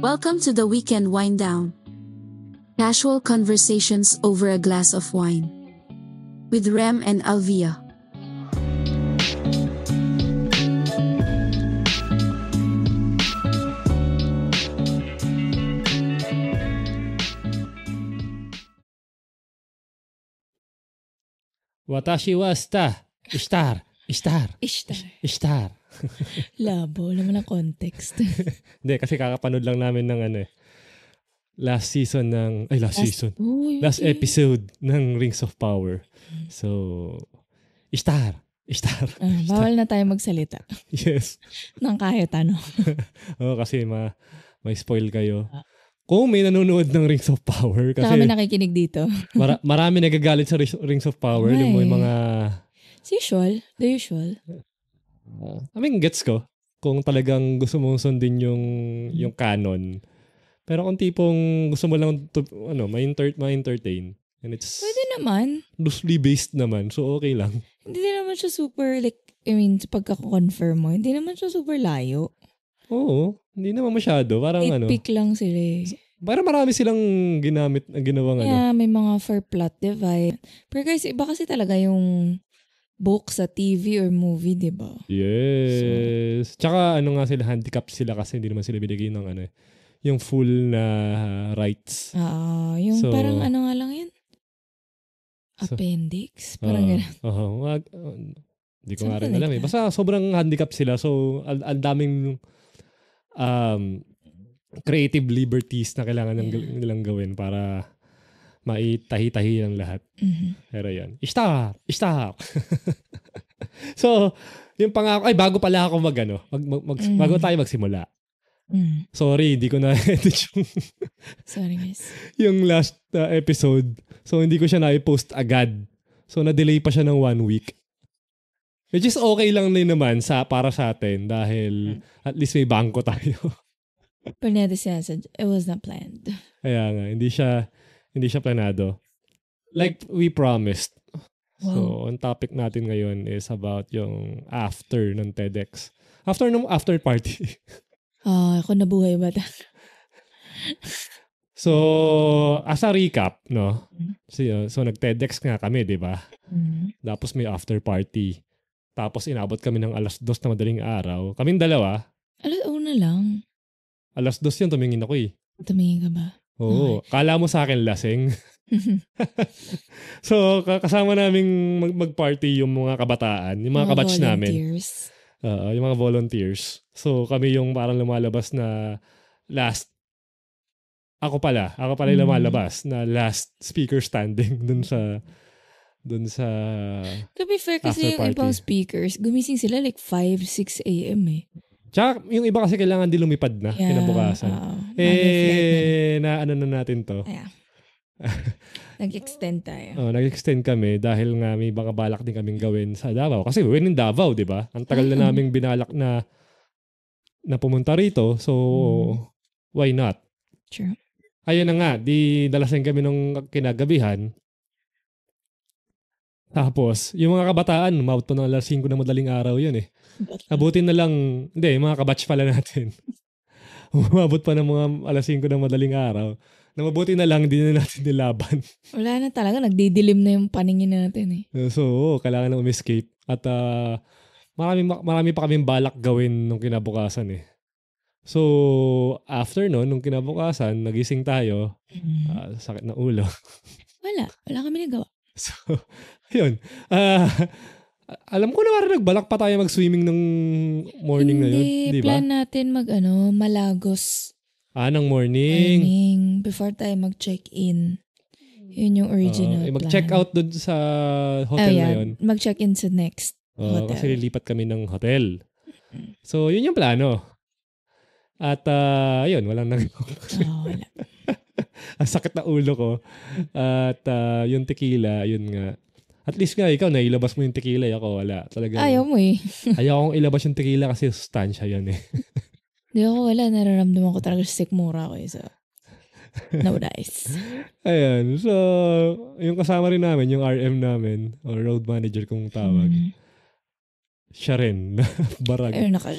Welcome to the weekend wind down. Casual conversations over a glass of wine. With Rem and Alvia. Watashi wa sta. Ishtar. Ishtar. Ishtar. Ishtar. Labo, naman ang context. Hindi, kasi kakapanood lang namin ng ano eh. Last season ng, ay last, season. Uy, Last episode ng Rings of Power. So, Ishtar. Ishtar. Ah, bawal na tayo magsalita Yes. ng kahit ano. Oo, kasi ma may spoil kayo. Ah. Kung may nanonood ng Rings of Power, kasi nakikinig dito. mara- marami nagagalit sa Rings of Power. Yung may Ay. mga, As usual, the usual. I mean, gets ko. Kung talagang gusto mong sundin yung, yung canon. Pero kung tipong gusto mo lang to, ano, ma-enter- ma-entertain. And it's Pwede naman. loosely based naman. So, okay lang. Hindi naman siya super, like, I mean, pagka-confirm mo, hindi naman siya super layo. Oo. Hindi naman masyado. Parang ano. Nitpick lang sila eh. Parang marami silang ginamit, ginawang ano. Yeah, may mga for plot device. Pero guys, iba kasi talaga yung book sa TV or movie, di ba? Yes. Tsaka ano nga sila, handicap sila kasi hindi naman sila binigay ng ano eh. Yung full na rights. Ah, yung So- parang ano nga lang yun? So- Appendix? Parang Oo. gano'n. Oo. Wag, uh, Hindi ko nga rin alam eh. Basta sobrang handicap sila. So, al, al daming um, creative liberties na kailangan ng, Yeah. nilang gawin para maitahi-tahi ang lahat. Mhm. Pero yan. Stop! Stop! so, yung pangako, ay bago pala ako mag ano, mag, mag, mag- Mm. bago tayo magsimula. Mm. Sorry, hindi ko na edit yung, Sorry guys. yung last uh, episode. So, hindi ko siya na-post agad. So, na-delay pa siya ng one week. Which is okay lang din naman sa, para sa atin dahil at least may bangko tayo. Pero said it was not planned. Kaya nga, hindi siya, hindi siya planado. Like we promised. So, ang topic natin ngayon is about yung after ng TEDx. After ng after party. Ah, ako nabuhay ba? so, as a recap, no? So, yun, so nag-TEDx nga kami, di ba? Mm. Tapos may after party. Tapos inabot kami ng alas dos na madaling araw. Kaming dalawa, Alas una lang. alas dos yun, tumingin ako eh. Tumingin ka ba? Oo. Kala mo sa akin lasing. so, ka- kasama naming mag- mag-party yung mga kabataan, yung mga kabatch namin. Oo, yung mga volunteers. So, kami yung parang lumalabas na last ako pala, ako pala yung Mm. lumalabas na last speaker standing dun sa dun sa To be fair, kasi yung ibang speakers, gumising sila like 5, 6 a.m. eh. Tsaka yung iba kasi kailangan din lumipad na kinabukasan. oo. eh, na ano na natin to. Ayan. Nag-extend tayo. Oh, nag-extend kami dahil nga may baka balak din kaming gawin sa Davao. Kasi we're in Davao, di ba? Ang tagal na naming binalak na na pumunta rito. So, Mm. why not? True. Ayun na nga, di dalasan kami nung kinagabihan. Tapos, yung mga kabataan, umabot pa ng alas 5 na madaling araw yun eh. Abutin na lang, hindi, mga kabatch pala natin. umabot pa ng mga alas 5 na madaling araw. Na mabuti na lang, hindi na natin nilaban. Wala na talaga. Nagdidilim na yung paningin natin eh. so, oo, kailangan na um-escape. At ah, marami, marami pa kaming balak gawin nung kinabukasan eh. So, after no, nung kinabukasan, nagising tayo, Mm. ah, sakit na ulo. Wala. Wala kami nagawa. So, yun. Ah, alam ko na parang nagbalak pa tayo mag-swimming nung morning na yun. Hindi. Di ba? Plan natin mag ano, malagos Ah, ng morning. morning before tayo mag-check-in. Yun yung original Ah, eh, plan. mag-check out dun sa Oh, hotel na yeah. yun. Mag-check-in sa next. Oo, Hotel. kasi lilipat kami ng hotel. So, yun yung plano. At, ah, yun, walang nag... Oh, wala. Ang sakit na ulo ko. At ah, yung tequila, yun nga. At least nga, ikaw, nailabas mo yung tequila. Ako, wala. Talaga. Ayaw mo eh. Ayaw kong ilabas yung tequila kasi sustansya yan eh. Di ako wala. Nararamdaman ko talaga sikmura ko eh. So, no dice. Ayan. So, yung kasama rin namin, yung RM namin, or road manager kung tawag, Mm. siya rin. Barag. Pero naka...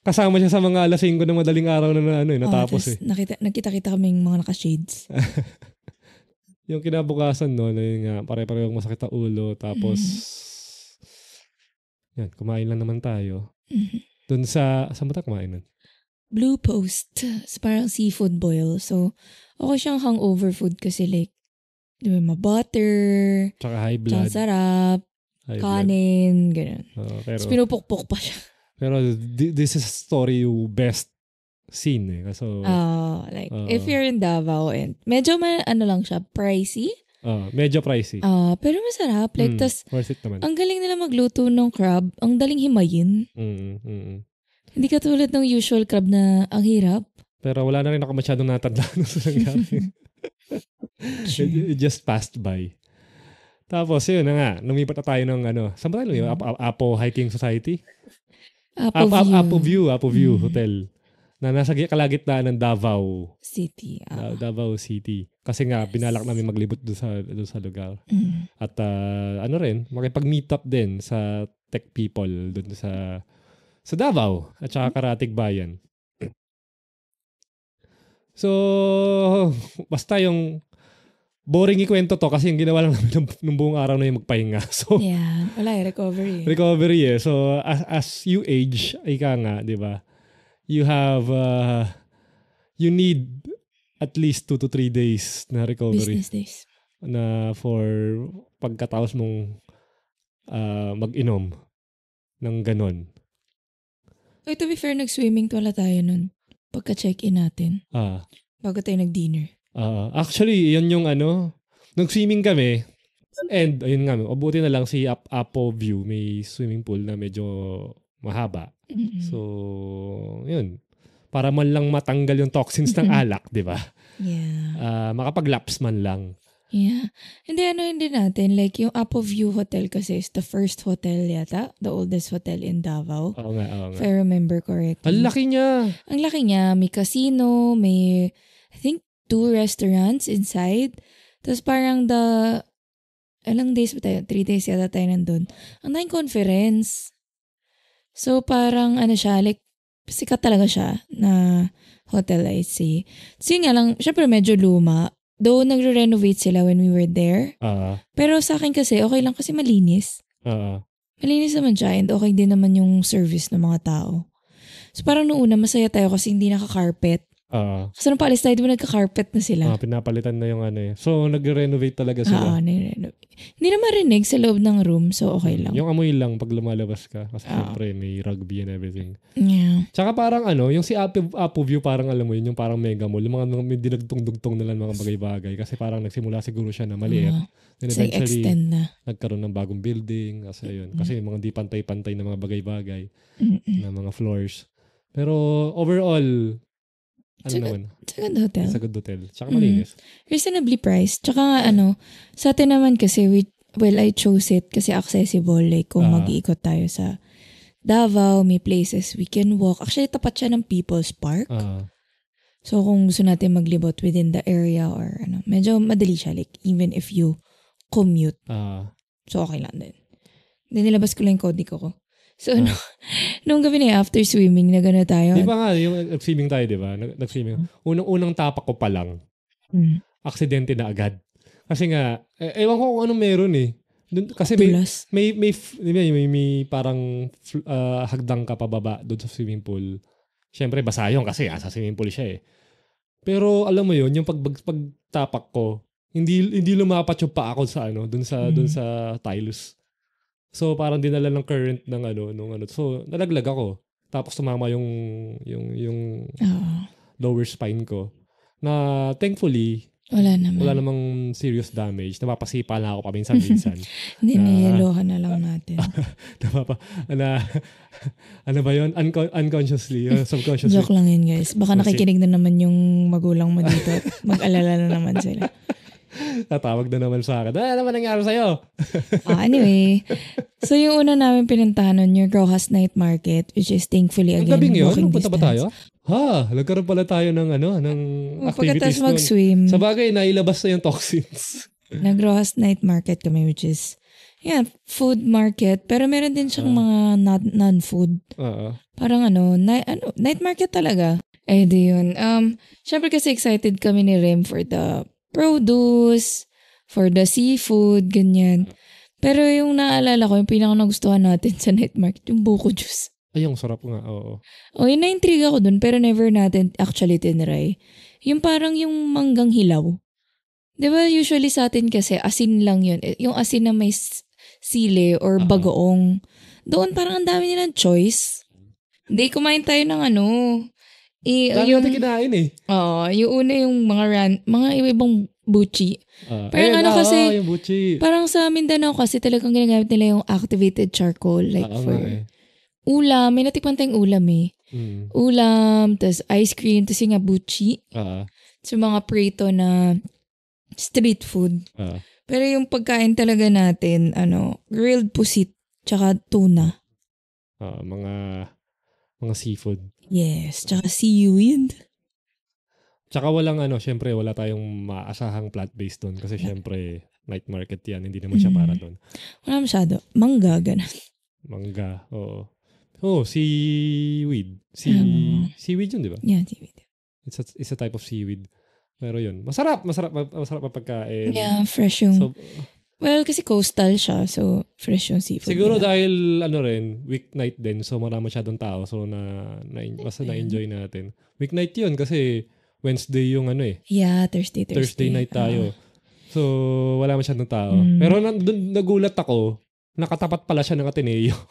kasama siya sa mga alas 5 ng madaling araw na, na ano, eh, natapos oh, eh. Nakita, nakita-kita kaming mga naka-shades. Yung kinabukasan no, na yun nga, pare-parehong masakit ang ulo. Tapos, yan, kumain lang naman tayo. Mhm. Doon sa, saan ba tayo kumain nun? Blue Post. It's parang seafood boil. So, okay siyang hangover food kasi like, di ba, ma-butter, Tsaka high tsaka blood. sarap, High blood. kanin, ganun. Oo, pero, Tapos pinupukpok pa siya. Pero thi- this is a story you best seen eh. So, Ah, like, Oo. if you're in Davao and medyo ma, ano lang siya, pricey. ah, medyo pricey. Ah, pero masarap. Like, Mm, tas, worth it naman. ang galing nila magluto ng crab. Ang daling himayin. Mm, mm, mm. Hindi katulad ng usual crab na ang hirap. Pero wala na rin ako masyadong natandaan sa nangyari. it, it just passed by. Tapos, yun na nga. Lumipat na tayo ng ano. Saan ba tayo lumipat? Apo, Apo Hiking Society? Apo Apo, View Apo View. Apo View Mm. Hotel. Na nasa gi- kalagitnaan ng Davao. City. Ah. Da- Davao City. Kasi nga, binalak namin maglibot doon sa, doon sa lugar. Mm. At ah, ano rin, makipag-meet up din sa tech people doon sa sa Davao at saka Karatig Bayan. So, basta yung boring ikwento to kasi yung ginawa lang namin nung, nung buong araw na yung magpahinga. So, Yeah. Wala eh, recovery. recovery eh. So, as, as you age, ika nga, di ba? You have, uh, you need at least two to three days na recovery Business days. na for pagkatapos mong ah, mag-inom ng ganon. Oy, to be fair, nag-swimming pala tayo nun. Pagka-check-in natin. Ah, Bago tayo nag-dinner. Ah, actually, yun yung ano, nag-swimming kami and ayun nga, mabuti na lang si Ap Apo View, may swimming pool na medyo mahaba. So, yun. Para man lang matanggal yung toxins ng alak, di ba? yeah. Ah, makapag-laps man lang. Yeah. Hindi, ano hindi natin. Like, yung Apo View Hotel kasi is the first hotel yata. The oldest hotel in Davao. Oo nga, oo If nga. I remember correctly. Ang laki niya. Ang laki niya. May casino, may, I think, two restaurants inside. Tapos parang the, ilang days ba tayo? Three days yata tayo nandun. Ang daming conference. So parang ano siya, like, sikat talaga siya na hotel, I see. So yun nga lang, syempre medyo luma. Though nagre-renovate sila when we were there. Ah, Pero sa akin kasi, okay lang kasi malinis. ah, Malinis naman siya and okay din naman yung service ng mga tao. So parang noong una, masaya tayo kasi hindi naka-carpet. Ah. Kasi nung paalis tayo, di ba nagka-carpet na sila? Ah, pinapalitan na yung ano eh. So, nag-renovate talaga sila. Oo, nire-reno- Hindi na marinig sa loob ng room, so okay lang. Yung amoy lang pag lumalabas ka. Kasi Ah. syempre may rugby and everything. Yeah. Tsaka parang ano, yung si Apo, Apo View parang alam mo yun, yung parang mega mall. Yung mga may dinagtong-dugtong na lang mga bagay-bagay. Kasi parang nagsimula siguro siya na maliit. Oo. Then like eventually, extend na. nagkaroon ng bagong building. Kasi yun. Kasi yung mga di pantay-pantay na mga bagay-bagay Mm-mm. na mga floors. Pero overall, ano Tsaka- naman, good hotel. good hotel. Tsaka Mm. malinis. Reasonably priced. Tsaka nga ano, sa atin naman kasi, we, well, I chose it kasi accessible. Like kung Ah. mag-iikot tayo sa Davao, may places we can walk. Actually, tapat siya ng People's Park. Ah, So kung gusto natin maglibot within the area or ano, medyo madali siya. Like even if you commute. ah, So okay lang din. Then nilabas ko lang yung kodi ko ko. So ano, nung gabi na after swimming, na gano'n tayo. Di ba nga, yung nag-swimming tayo, di ba? Nag- Nag-swimming. Unang-unang tapak ko pa lang, Mm. aksidente na agad. Kasi nga, eh, ewan ko kung anong meron eh. Dun, kasi may, may, may, ba, may, may parang ah, hagdang ka pababa doon sa swimming pool. Siyempre, basa yun kasi ah, sa swimming pool siya eh. Pero alam mo yun, yung pag, pag- pagtapak ko, hindi hindi lumapat yung pa ako sa ano, doon sa Mm. doon sa tiles. So parang dinala ng current ng ano, nung ano. So nalaglag ako. Tapos tumama yung yung yung Oo. lower spine ko. Na thankfully, Wala naman. wala namang serious damage. Napapasipa na ako paminsan-minsan. Hindi, niyelohan na lang natin. Napapa, na, ano ba yun? Unco- unconsciously, uh, subconsciously. Joke lang yun, guys. Baka nakikinig na naman yung magulang mo dito. Mag-alala na naman sila. Tatawag na naman sa akin. Ano naman nangyari sa'yo? Ah, anyway, so yung una namin pinuntahan nun, yung Rojas Night Market, which is thankfully Ang again, gabing yun? walking Punta ba tayo? Ha, nagkaroon pala tayo ng ano, ng activities Pagkatapos nun. mag-swim, Sa bagay, nailabas na yung toxins. nag-Rojas Night Market kami, which is yeah, food market. Pero meron din siyang Ah. mga non- non-food. Oo. Parang ano, ni- ano, night market talaga. Eh, di yun. Um, syempre kasi excited kami ni Rem for the produce, for the seafood, ganyan. Pero yung naalala ko, yung pinaka nagustuhan natin sa night market, yung buko juice. Ay, ang sarap nga. Oo. O, yun na-intrigue ako dun, pero never natin actually tinry. Yung parang yung manggang hilaw. Di ba usually sa atin kasi asin lang yun. Eh, Yung asin na may sili or Oo. bagoong. Doon parang ang dami nilang choice. Hindi, kumain tayo ng ano. I, Dami yung, natin kinain eh. Oo, yung una yung mga ran, mga iba-ibang buchi. Ah, Parang ayun, ano ah, kasi, yung buchi. Parang sa Mindanao kasi talagang ginagamit nila yung activated charcoal. Like Oo for eh. ulam. May natikman tayong ulam eh. Mm. Ulam, tas ice cream, tas yung nga buchi. Ah, So mga prito na street food. ah. Pero yung pagkain talaga natin, ano, grilled pusit, tsaka tuna. Ah, mga mga seafood. Yes, tsaka seaweed. Tsaka walang ano, syempre wala tayong maasahang plant-based doon kasi syempre night market yan, hindi naman siya para doon. Wala masyado. Mangga, ganun. Mangga, oo. Oh, seaweed. Si seaweed yun, di ba? Yeah, seaweed. It's a, it's a type of seaweed. Pero yun, masarap, masarap, masarap ang pagkain. Yeah, fresh yung... So, well, kasi coastal siya, so fresh yung seafood. siguro nila. dahil ano rin, weeknight din, so marami masyadong tao, so na, na basta na-enjoy natin. Weeknight yun kasi Wednesday yung ano eh, Yeah, Thursday, Thursday. Thursday night tayo. So, wala masyadong tao. Mm. Pero na, dun, nagulat ako, nakatapat pala siya ng Ateneo.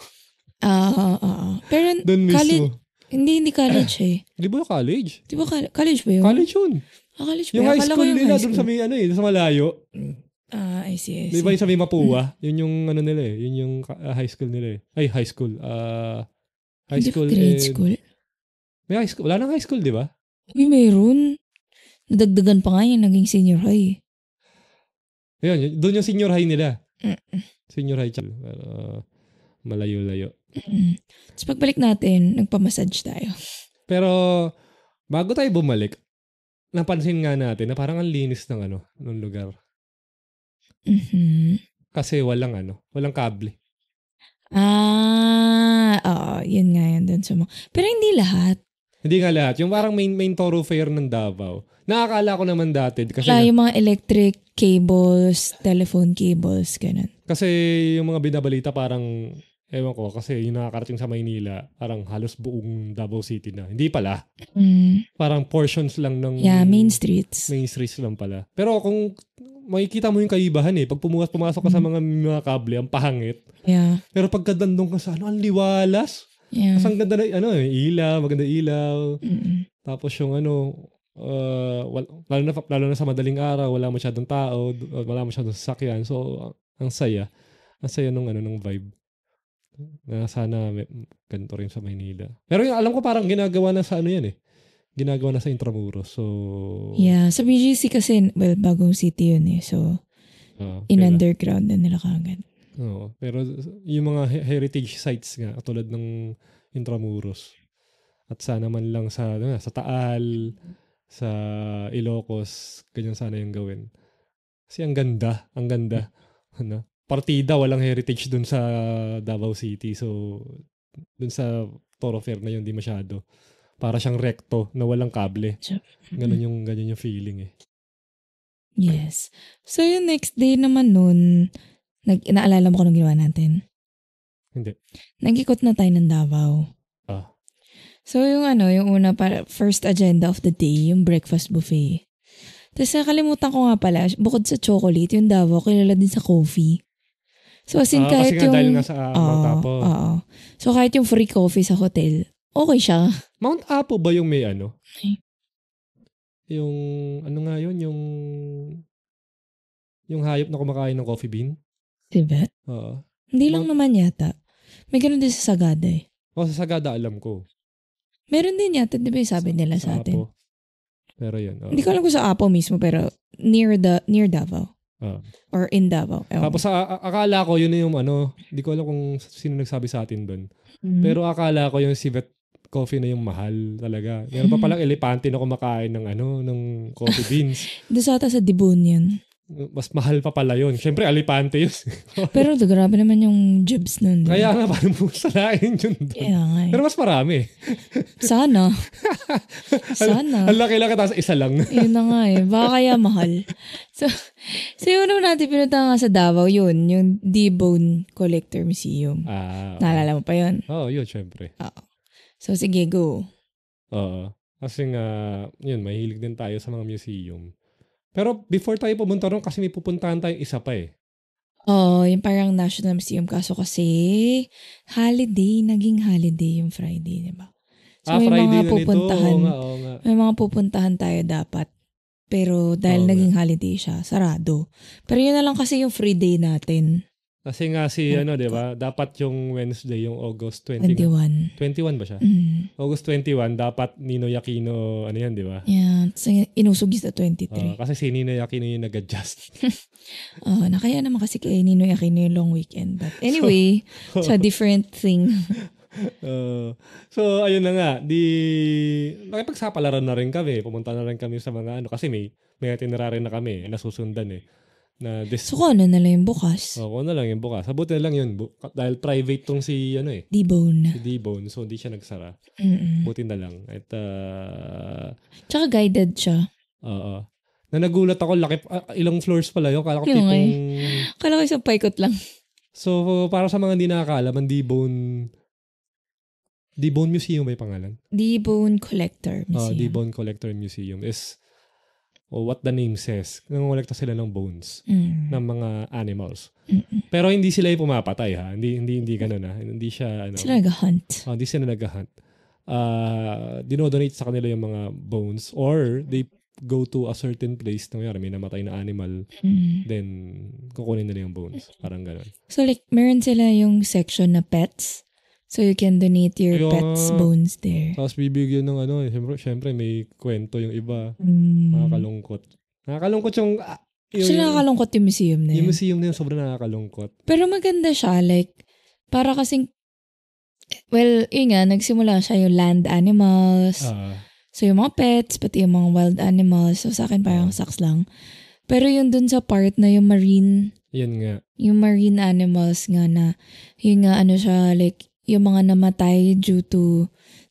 Ah, ah, ah, ah. Pero Doon mismo. college, hindi, hindi college eh. Di ba college? Di ba col- college ba yun? College yun. Ah, college ba Yung yun? high Akala ko school yung nila, high dun sa may, ano eh, sa malayo. Ah, I see, I Di see. ba yung sa may Mapua? Yun yung ano nila eh. Yun yung ah, high school nila eh. Ay, high school. Ah, high Hindi ba school. grade and- school? May high school. Wala nang high school, di ba? Uy, mayroon. Nadagdagan pa nga yung naging senior high. Ayun, yun- doon yung senior high nila. Mm. Senior high. Pero, ah, malayo-layo. Tapos pagbalik natin, nagpamassage tayo. Pero, bago tayo bumalik, napansin nga natin na parang ang linis ng ano, ng lugar. Mhm. Kasi walang ano, walang kable. Ah, oo, yun nga yan dun sa mga. Pero hindi lahat. Hindi nga lahat. Yung parang main, main thoroughfare ng Davao. Nakakala ko naman dati. Kasi, Wala yung mga electric cables, telephone cables, ganun. kasi yung mga binabalita parang, ewan ko, kasi yung nakakarating sa Maynila, parang halos buong Davao City na. Hindi pala. Mm. Parang portions lang ng Yeah, main streets. main streets lang pala. Pero kung makikita mo yung kaibahan eh, pag pumukas, pumasok ka sa mga, mga kable, ang pahangit. Yeah. Pero pagkadandong ka sa ano, ang liwalas. Yeah. Mas ang ganda na, ano ilaw, maganda ilaw. Mm-mm. Tapos yung ano, uh, wal- lalo, na, lalo na sa madaling araw, wala masyadong tao, wala masyadong sasakyan. So, ang saya. Ang saya nung, ano, nung vibe. Na sana may, ganito rin sa Maynila. Pero yung alam ko parang ginagawa na sa ano yan eh. Ginagawa na sa Intramuros. So, Yeah, sa BGC kasi, well, bagong city yun eh. So, uh, in underground na nila kagad. Oo. Pero yung mga he- heritage sites nga, tulad ng Intramuros, at sana man lang sa, ano, sa Taal, sa Ilocos, ganyan sana yung gawin. Kasi ang ganda, ang ganda. Ano? Partida, walang heritage dun sa Davao City. So, dun sa thoroughfare na yun, di masyado. Para siyang recto na walang kable. Ganun yung, ganyan yung feeling eh. Yes. So, yung next day naman nun, nag, naalala mo kung anong ginawa natin? Hindi. Nag-ikot na tayo ng Davao. Ah. So, yung ano, yung una, para, first agenda of the day, yung breakfast buffet. Tapos nakalimutan ko nga pala, bukod sa chocolate, yung Davao, kilala din sa coffee. So, as in, Ah, kahit kasi yung... dahil nga sa uh, Mount Apo. oo. So, kahit yung free coffee sa hotel, okay siya. Mount Apo ba yung may ano? Ay. Yung, ano nga yun, yung, yung hayop na kumakain ng coffee bean? Diba? Oo. Hindi lang Mount- naman yata. May ganun din sa Sagada eh. O sa Sagada alam ko. Meron din yata, di ba sabi nila sa, atin? Apo. Pero yun. oo. Hindi ko alam kung sa Apo mismo, pero near the near Davao. Oo. Or in Davao. Ewan Tapos a- akala ko yun na yung ano, hindi ko alam kung sino nagsabi sa atin doon. Mhm. Pero akala ko yung civet coffee na yung mahal talaga. Meron pa Mm. palang elepante na kumakain ng ano, ng coffee beans. Doon sa ata sa Dibon yun. Mas mahal pa pala yun. Siyempre, alipante yun. Pero grabe naman yung jibs nun. di ba? Kaya nga, paano mo salain yun doon? Kaya nga eh. Pero mas marami. Sana. Sana. Ang laki-laki, tapos isa lang. Yun na nga eh. Baka kaya mahal. So, so yun naman natin pinunta nga sa Davao, yun. Yung D-Bone Collector Museum. Ah, Naalala mo pa yun? Oo, oh, yun, syempre. So sige, go. Oo. Kasi nga, yun, mahilig din tayo sa mga museum. Pero before tayo pumunta ron, kasi may pupuntahan tayo isa pa eh. Oo, yung parang National Museum. Kaso kasi, holiday, naging holiday yung Friday, di ba? So ah, may Friday mga pupuntahan. Oo nga, oo nga. May mga pupuntahan tayo dapat. Pero dahil Oo naging holiday siya, sarado. Pero yun na lang kasi yung free day natin. Kasi nga si, Oh, ano, di ba? Dapat yung Wednesday, yung August 20. nga. 21. 21 ba siya? Mm. August 21, dapat Ninoy Aquino, ano yan, di ba? Yeah. So, inusog sa Oo, 23. kasi si Ninoy Aquino yung nag-adjust. Oo, na kaya naman kasi kay Ninoy Aquino yung long weekend. But anyway, it's a different thing. Uh, so, ayun na nga. Di, nakipagsapalaran na rin kami. Pumunta na rin kami sa mga ano. Kasi may, may itinerary na kami. Nasusundan eh. Na this, So ano na lang yung bukas? oh, kung ano lang yung bukas. Sabuti na lang yun. Bu- dahil private tong si, ano eh, D-Bone. si D-Bone. So, hindi siya nagsara. Mm-mm. Buti na lang. At, uh, Tsaka guided siya. oo. Na nagulat ako, laki, ah, ilang floors pala yun. Kala ko Yung tipong, Kala ko isang paikot lang. so, para sa mga hindi nakakaalam, ang D-Bone, D-Bone Museum ba yung pangalan? D-Bone Collector Uh, Museum. the Bone Collector Museum is oh, what the name says. Nangongolekta sila ng bones Mm. ng mga animals. Mm-mm. Pero hindi sila yung pumapatay ha. Hindi hindi hindi ganoon ha. Hindi siya ano. Sila nag-hunt. oh, hindi sila nag-hunt. Uh, dinodonate sa kanila yung mga bones or they go to a certain place na may namatay na animal Mm. then kukunin nila yung bones. Parang gano'n. So like, meron sila yung section na pets. So you can donate your Kaya pets' bones there. Tapos bibigyan ng ano, syempre, syempre may kwento yung iba. Mm. Nakakalungkot. Nakakalungkot yung ah, Actually, nakakalungkot yung museum na Yung yun. museum na yun, sobrang nakakalungkot. Pero maganda siya. Like, para kasing, well, yun nga, nagsimula siya yung land animals. Ah, So, yung mga pets, pati yung mga wild animals. So, sa akin parang Ah. sucks lang. Pero yung dun sa part na yung marine, yan nga. yung marine animals nga na, yung nga ano siya, like, yung mga namatay due to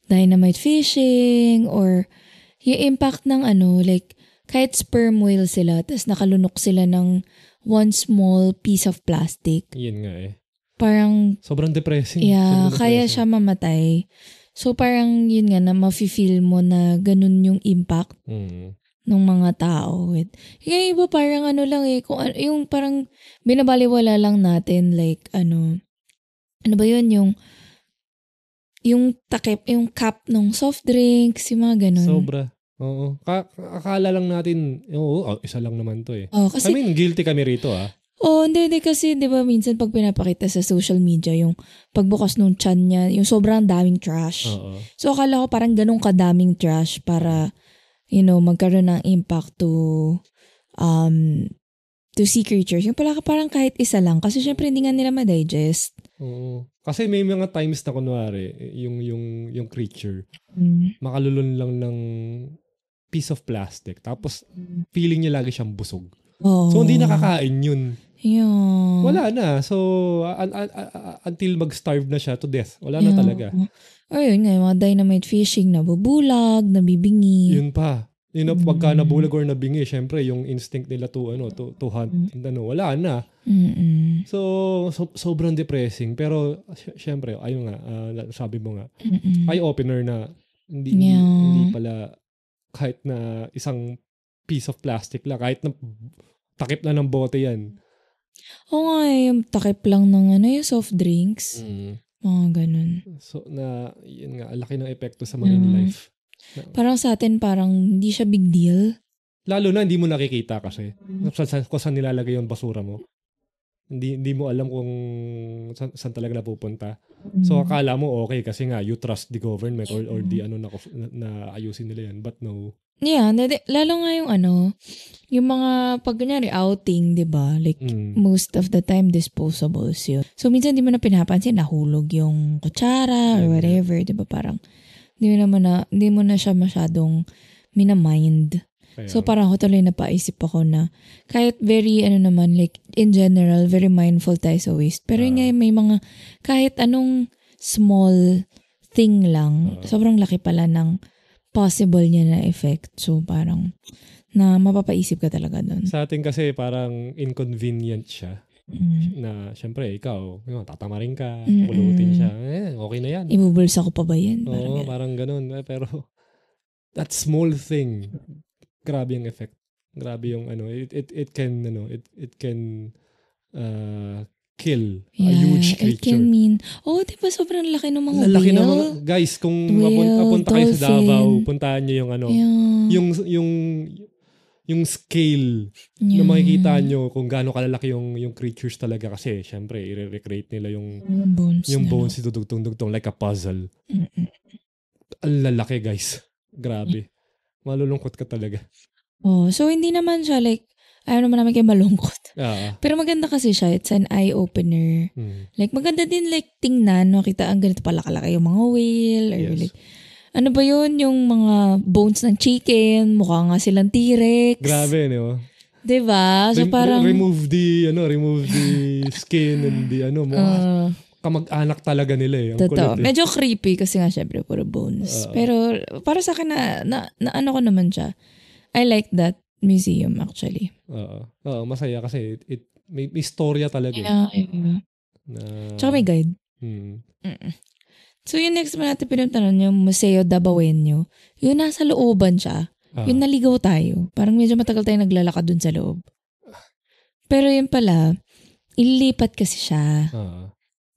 dynamite fishing or yung impact ng ano, like, kahit sperm whale sila, tapos nakalunok sila ng one small piece of plastic. Yan nga eh. Parang, Sobrang depressing. yeah, Sobrang kaya depressing. siya mamatay. So, parang yun nga na mafe-feel mo na ganun yung impact Mm. ng mga tao. Yung iba parang ano lang eh, kung, yung parang binabaliwala lang natin like ano, ano ba yun, yung yung takip, yung cup ng soft drinks, yung mga ganun. Sobra. Oo. Ka- akala lang natin, oo, oh, isa lang naman to eh. Oh, I kasi, mean, guilty kami rito ah. oh, hindi, hindi, kasi, di ba, minsan pag pinapakita sa social media, yung pagbukas nung chan niya, yung sobrang daming trash. Oo. So, akala ko parang ganun kadaming trash para, you know, magkaroon ng impact to, um, to sea creatures. Yung pala parang kahit isa lang. Kasi syempre hindi nga nila ma-digest. Oo. Kasi may mga times na kunwari, yung, yung, yung creature, Mm. makalulun lang ng piece of plastic. Tapos, feeling niya lagi siyang busog. Oh. So, hindi nakakain yun. Yeah. Wala na. So, un- un- un- until mag-starve na siya to death. Wala na Yeah. talaga. Ayun nga, yung mga dynamite fishing, nabubulag, nabibingi. Yun pa. Yun na, Mm. pagka nabulag or nabingi, syempre, yung instinct nila to, ano, to, to hunt, ano, wala na. Mm-mm. So, so sobrang depressing. Pero, sy- syempre, ayun nga, ah, sabi mo nga, Mm-mm. eye-opener na hindi, Mm. Yeah. hindi pala kahit na isang piece of plastic lang, kahit na takip na ng bote yan. Oo nga, eh, yung takip lang ng ano, yung soft drinks. Mga ganun. So, na, yun nga, laki ng epekto sa marine Mm. life. Parang sa atin, parang hindi siya big deal. Lalo na, hindi mo nakikita kasi. Sa, sa, kung saan nilalagay yung basura mo. Hindi, hindi mo alam kung saan, saan talaga napupunta. So, akala mo okay kasi nga, you trust the government or, or the ano na, na ayusin nila yan. But no. Yeah, nade- lalo nga yung ano, yung mga, pag kunyari outing, di ba? Like, Mm. most of the time, disposables yun. So, minsan di mo na pinapansin, nahulog yung kutsara or Mm. whatever, di ba? Parang, di mo naman na, di mo na siya masyadong minamind. Kaya, So parang ako tuloy napaisip ako na kahit very ano naman like in general very mindful tayo sa waste. Pero Ah. nga may mga kahit anong small thing lang Ah. sobrang laki pala ng possible niya na effect. So parang na mapapaisip ka talaga doon. sa atin kasi parang inconvenient siya. Mm. Na syempre, ikaw, yun, tatamarin ka, pulutin siya. Eh, okay na yan. Ibubulsa ko pa ba yan? Oo, Parang ganun. parang ganun. Eh, pero that small thing, grabe yung effect. Grabe yung ano, it it, it can ano, it it can uh, kill a Yeah, huge It creature. can mean, oh, di ba sobrang laki ng mga Lalaki whale? na mga, guys, kung Whale, mapunta, kayo sa dolphin. Davao, puntahan niyo yung ano, Yeah. yung yung yung scale Yeah. na makikita nyo kung gaano kalalaki yung yung creatures talaga kasi syempre i-recreate nila yung Yung bones. yung bones idudugtong-dugtong like a puzzle. Mm-mm. Ang lalaki guys. Grabe. Malulungkot ka talaga. Oh, so hindi naman siya like, ayaw naman namin kayo malungkot. Ah. Pero maganda kasi siya. It's an eye-opener. Hmm. Like, maganda din like tingnan. Makita ang ganito pala kalaki yung mga whale. Or Yes. like, ano ba yun? Yung mga bones ng chicken. Mukha nga silang T-Rex. Grabe, no? Diba? So Rem- parang, remove the ano, remove the skin and the ano, mga uh, kamag-anak talaga nila eh. Ang totoo. kulit eh. Medyo creepy kasi nga syempre puro bones. Oo. Pero para sa akin na, na, na ano ko naman siya. I like that museum actually. Oo. Oo, masaya kasi it, it may, may storya talaga eh. Yeah, yeah. Na, Tsaka may guide. Hmm. Mm-mm. So yung next mo natin pinuntahan yung Museo Dabawenyo, yun nasa looban siya. Ah. Yun naligaw tayo. Parang medyo matagal tayo naglalakad dun sa loob. Pero yun pala, ililipat kasi siya. Ah.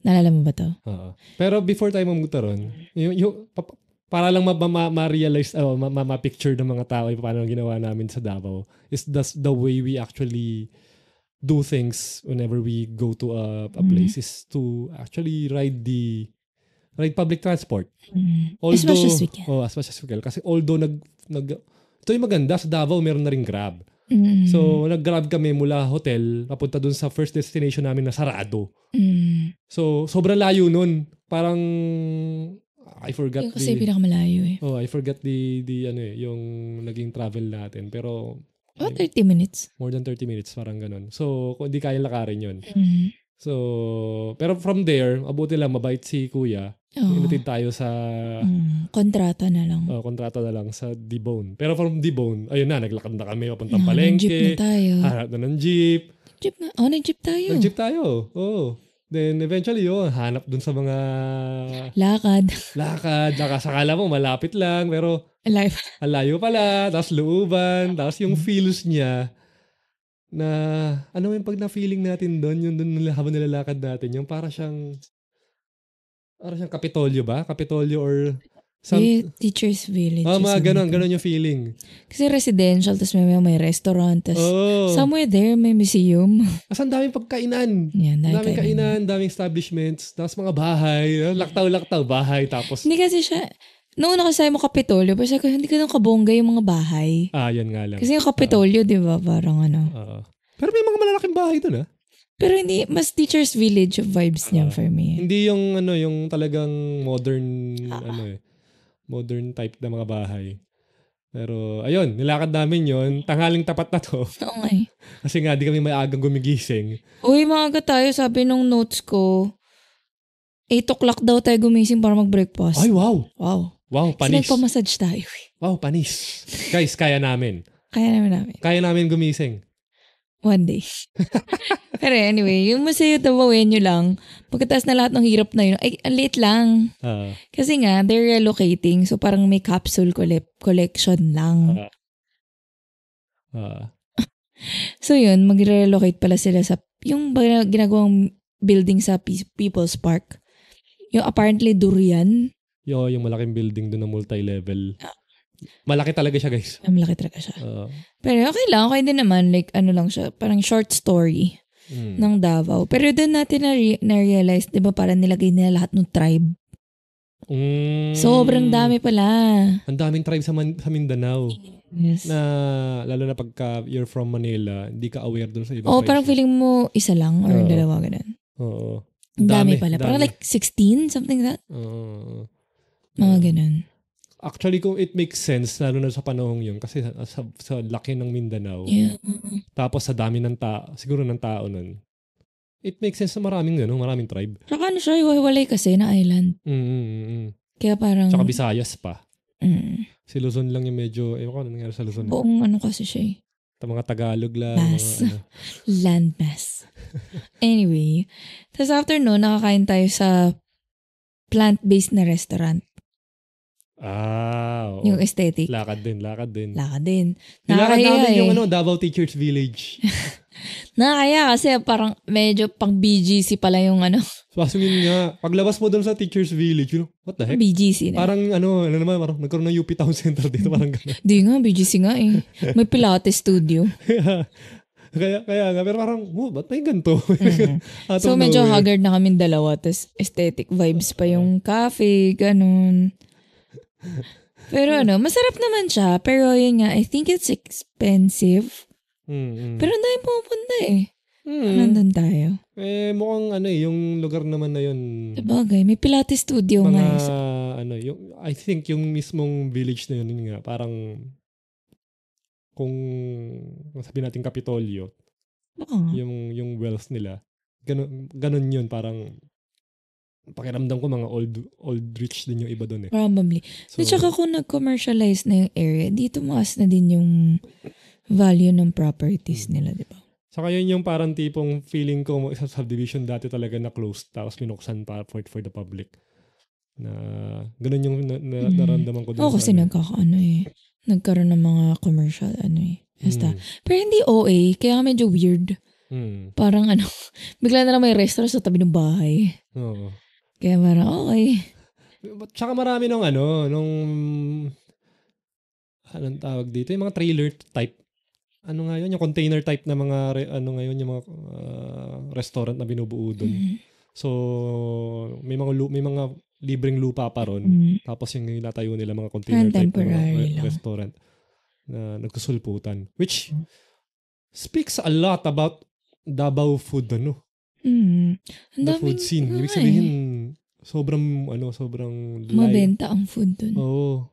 Nalala mo ba to? Oo. Pero before tayo mamunta ron, yung, yung, pa- para lang ma- ma- ma-realize, oh, ma- ma- ma-picture ng mga tao yung paano ginawa namin sa Davao, is that's the way we actually do things whenever we go to a, a Mhm. place is to actually ride the ride public transport. Mm. Although, as much as we can. Oh, as much as we can. Kasi although nag, nag ito yung maganda, sa Davao meron na rin Grab. Mm. So, nag-grab kami mula hotel, papunta dun sa first destination namin na sarado. Mm. So, sobrang layo nun. Parang, I forgot Yun kasi the, pinakamalayo eh. oh, I forgot the, the, ano eh, yung naging travel natin. Pero, About 30 minutes. more than 30 minutes, parang ganun. So, kung di kaya lakarin yun. Mm. So, pero from there, abuti lang, mabait si kuya. Oh. Inutid tayo sa, Mm. Kontrata na lang. oh, kontrata na lang sa Dibone. Pero from Dibone, ayun na, naglakad na kami, papuntang Ah, nag-jeep na palengke. tayo. Harap na ng jeep. Jeep na. Oh, nag-jeep tayo. Nag-jeep tayo. Oo. Then eventually, yun, hanap dun sa mga Lakad. lakad. Saka sakala mo, malapit lang. Pero Life. ang layo pala. Tapos looban. Tapos yung feels niya na ano yung pag na-feeling natin doon, yung doon habang nilalakad natin, yung para siyang para siyang Kapitolyo ba? Kapitolyo or some, Eh, teacher's village. oh, mga ganon, ganon yung feeling. Kasi residential, tapos may, may restaurant, tapos Oh, somewhere there may museum. Kasi ang daming pagkainan. Yan, dahil Daming kainan, daming establishments, tapos mga bahay, laktaw-laktaw, bahay, tapos, Hindi kasi siya, noong una kasi sabi mo Kapitolyo, pero sabi ko, hindi ka nang kabongga yung mga bahay. ah, yan nga lang. Kasi yung Kapitolyo, di ba, parang ano. Oo. pero may mga malalaking bahay doon, ah. Pero hindi, mas teacher's village vibes niya Ah. for me. Hindi yung, ano, yung talagang modern, ano eh, modern type na mga bahay. Pero, ayun, nilakad namin yon Tanghaling tapat na to. Oo nga eh. Kasi nga, di kami may agang gumigising. Uy, maaga tayo, sabi nung notes ko, 8 o'clock daw tayo gumising para mag-breakfast. Ay, wow! Wow. Wow, Kasi panis. nagpamassage tayo. eh. Wow, panis. Guys, kaya namin. Kaya naman namin. Kaya namin gumising. One day. Pero anyway, yung masaya tawawin nyo lang, pagkatapos na lahat ng hirap na yun, ay, ang late lang. Ah, Kasi nga, they're relocating, so parang may capsule collect collection lang. Ah. ah, So yun, magre-relocate pala sila sa, yung ginagawang building sa Pe- People's Park. Yung apparently durian. yung, yung malaking building doon na multi-level. Malaki talaga siya, guys. Malaki talaga siya. Ah, Pero okay lang, okay din naman. Like, ano lang siya, parang short story mm. ng Davao. Pero doon natin na- na-realize, di ba, parang nilagay nila lahat ng tribe. Mm. Sobrang dami pala. Ang daming tribe sa, Man- sa Mindanao. Yes. Na, lalo na pagka you're from Manila, hindi ka aware doon sa ibang oh, tribes. parang feeling mo isa lang or Oo. dalawa ganun. Oo. Ang dami, Dami, pala. Parang dami. like 16, something like that. Oo. Mga ganun. Actually, kung it makes sense, lalo na sa panahong yun, kasi sa, sa, sa laki ng Mindanao, Yeah. tapos sa dami ng tao, siguro ng tao nun, it makes sense na maraming, ano, maraming tribe. Tsaka ano siya, hiwa-hiwalay kasi na island. Mm, mm, mm, mm. Kaya parang... Tsaka Visayas pa. mm, Si Luzon lang yung medyo, ko ano nangyari sa Luzon. buong ano kasi siya eh. Ta mga Tagalog lang. Mass. Mga, ano. Landmass. anyway, tapos after no, nakakain tayo sa plant-based na restaurant. Ah, oo. Yung aesthetic. lakad din, lakad din. Lakad din. Nilakad Nakakaya namin eh. yung ano, Davao Teachers Village. Nakakaya kasi parang medyo pang BGC pala yung ano. So, yun nga, paglabas mo doon sa Teachers Village, you know, what the heck? BGC na. Parang ano, ano naman, parang nagkaroon ng UP Town Center dito, parang gano'n. Di nga, BGC nga eh. May Pilates studio. kaya, kaya, nga, pero parang, oh, ba't may ganito? Out So medyo haggard na kami dalawa. Tapos aesthetic vibes pa yung cafe, ganun. Pero ano, masarap naman siya. Pero yun nga, I think it's expensive. Mm, mm. Pero ang dami pumupunta eh. Mm. Nandun tayo. Eh, mukhang ano eh, yung lugar naman na yun, Sabagay, may Pilates studio mga, nga. eh. ano, yung, I think yung mismong village na yun, yun nga, parang, kung, sabihin natin Kapitolyo, nga. yung, yung wealth nila, ganun, ganun yun, parang, pakiramdam ko mga old old rich din yung iba doon eh. Probably. So, At saka kung nag-commercialize na yung area, dito maas na din yung value ng properties nila, di ba? saka yun yung parang tipong feeling ko sa subdivision dati talaga na closed tapos minuksan pa for, for the public. Na ganun yung na, na, Mm. naramdaman ko doon. Oo, kasi nagkakaano eh. Nagkaroon ng mga commercial ano eh. Basta. Pero hindi OA, kaya medyo weird. Mm. Parang ano, bigla na lang may restaurant sa tabi ng bahay. Oo. Kaya parang okay. Tsaka marami nung ano, nung anong tawag dito, yung mga trailer type. Ano nga yun, yung container type na mga, re- ano ngayon, yung mga ah, restaurant na binubuo doon. Mm. So, may mga, lu- may mga libreng lupa pa ron. Mm. Tapos yung nilatayo nila mga container Ah, type na mga lang. restaurant na nagsusulputan. Which speaks a lot about Davao food, ano? Mm. Ang The food scene. Ibig nga sabihin, eh. sobrang, ano, sobrang layo. Mabenta ang food dun. Oo.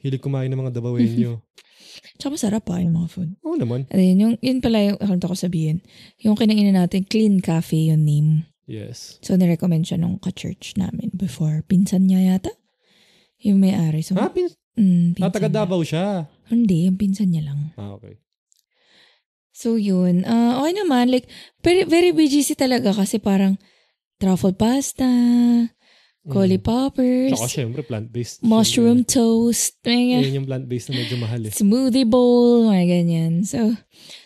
Hilig kumain ng mga Davaoenyo. Tsaka masarap pa yung mga food. Oo naman. Ayun, yung, yun pala yung akala ko sabihin. Yung kinainan natin, Clean Cafe yung name. Yes. So, nirecommend siya nung ka-church namin before. Pinsan niya yata? Yung may-ari. So, Ah, pin- mm, ah, pinsan taga niya. Davao siya. Hindi, yung pinsan niya lang. Ah, okay. So, yun. Ah, okay naman. Like, very, very BGC talaga kasi parang truffle pasta, Collie poppers, Mm. Tsaka syempre, plant-based. mushroom toast, Syempre, mga yun yung plant-based na medyo mahal eh. smoothie bowl, mga ganyan. So,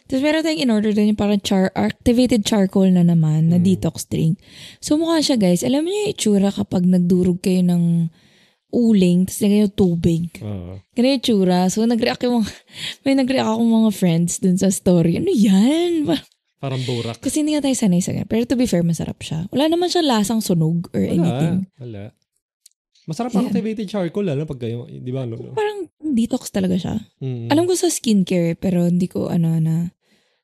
tapos meron tayong in-order doon yung parang char, activated charcoal na naman, na Mm. detox drink. So, mukha siya guys. Alam niyo yung itsura kapag nagdurog kayo ng uling, tapos lagay yung tubig. Oo. Ganun yung itsura. So, nag-react yung mga, may nag-react akong mga friends dun sa story. Ano yan? Parang borak. Kasi hindi nga tayo sanay sa ganun. Pero to be fair, masarap siya. Wala naman siya lasang sunog or anything. Wala. Masarap ang Yeah. activated charcoal, lalo pag kayo, di ba? No, no? Parang detox talaga siya. Mm. Alam ko sa skincare, pero hindi ko ano na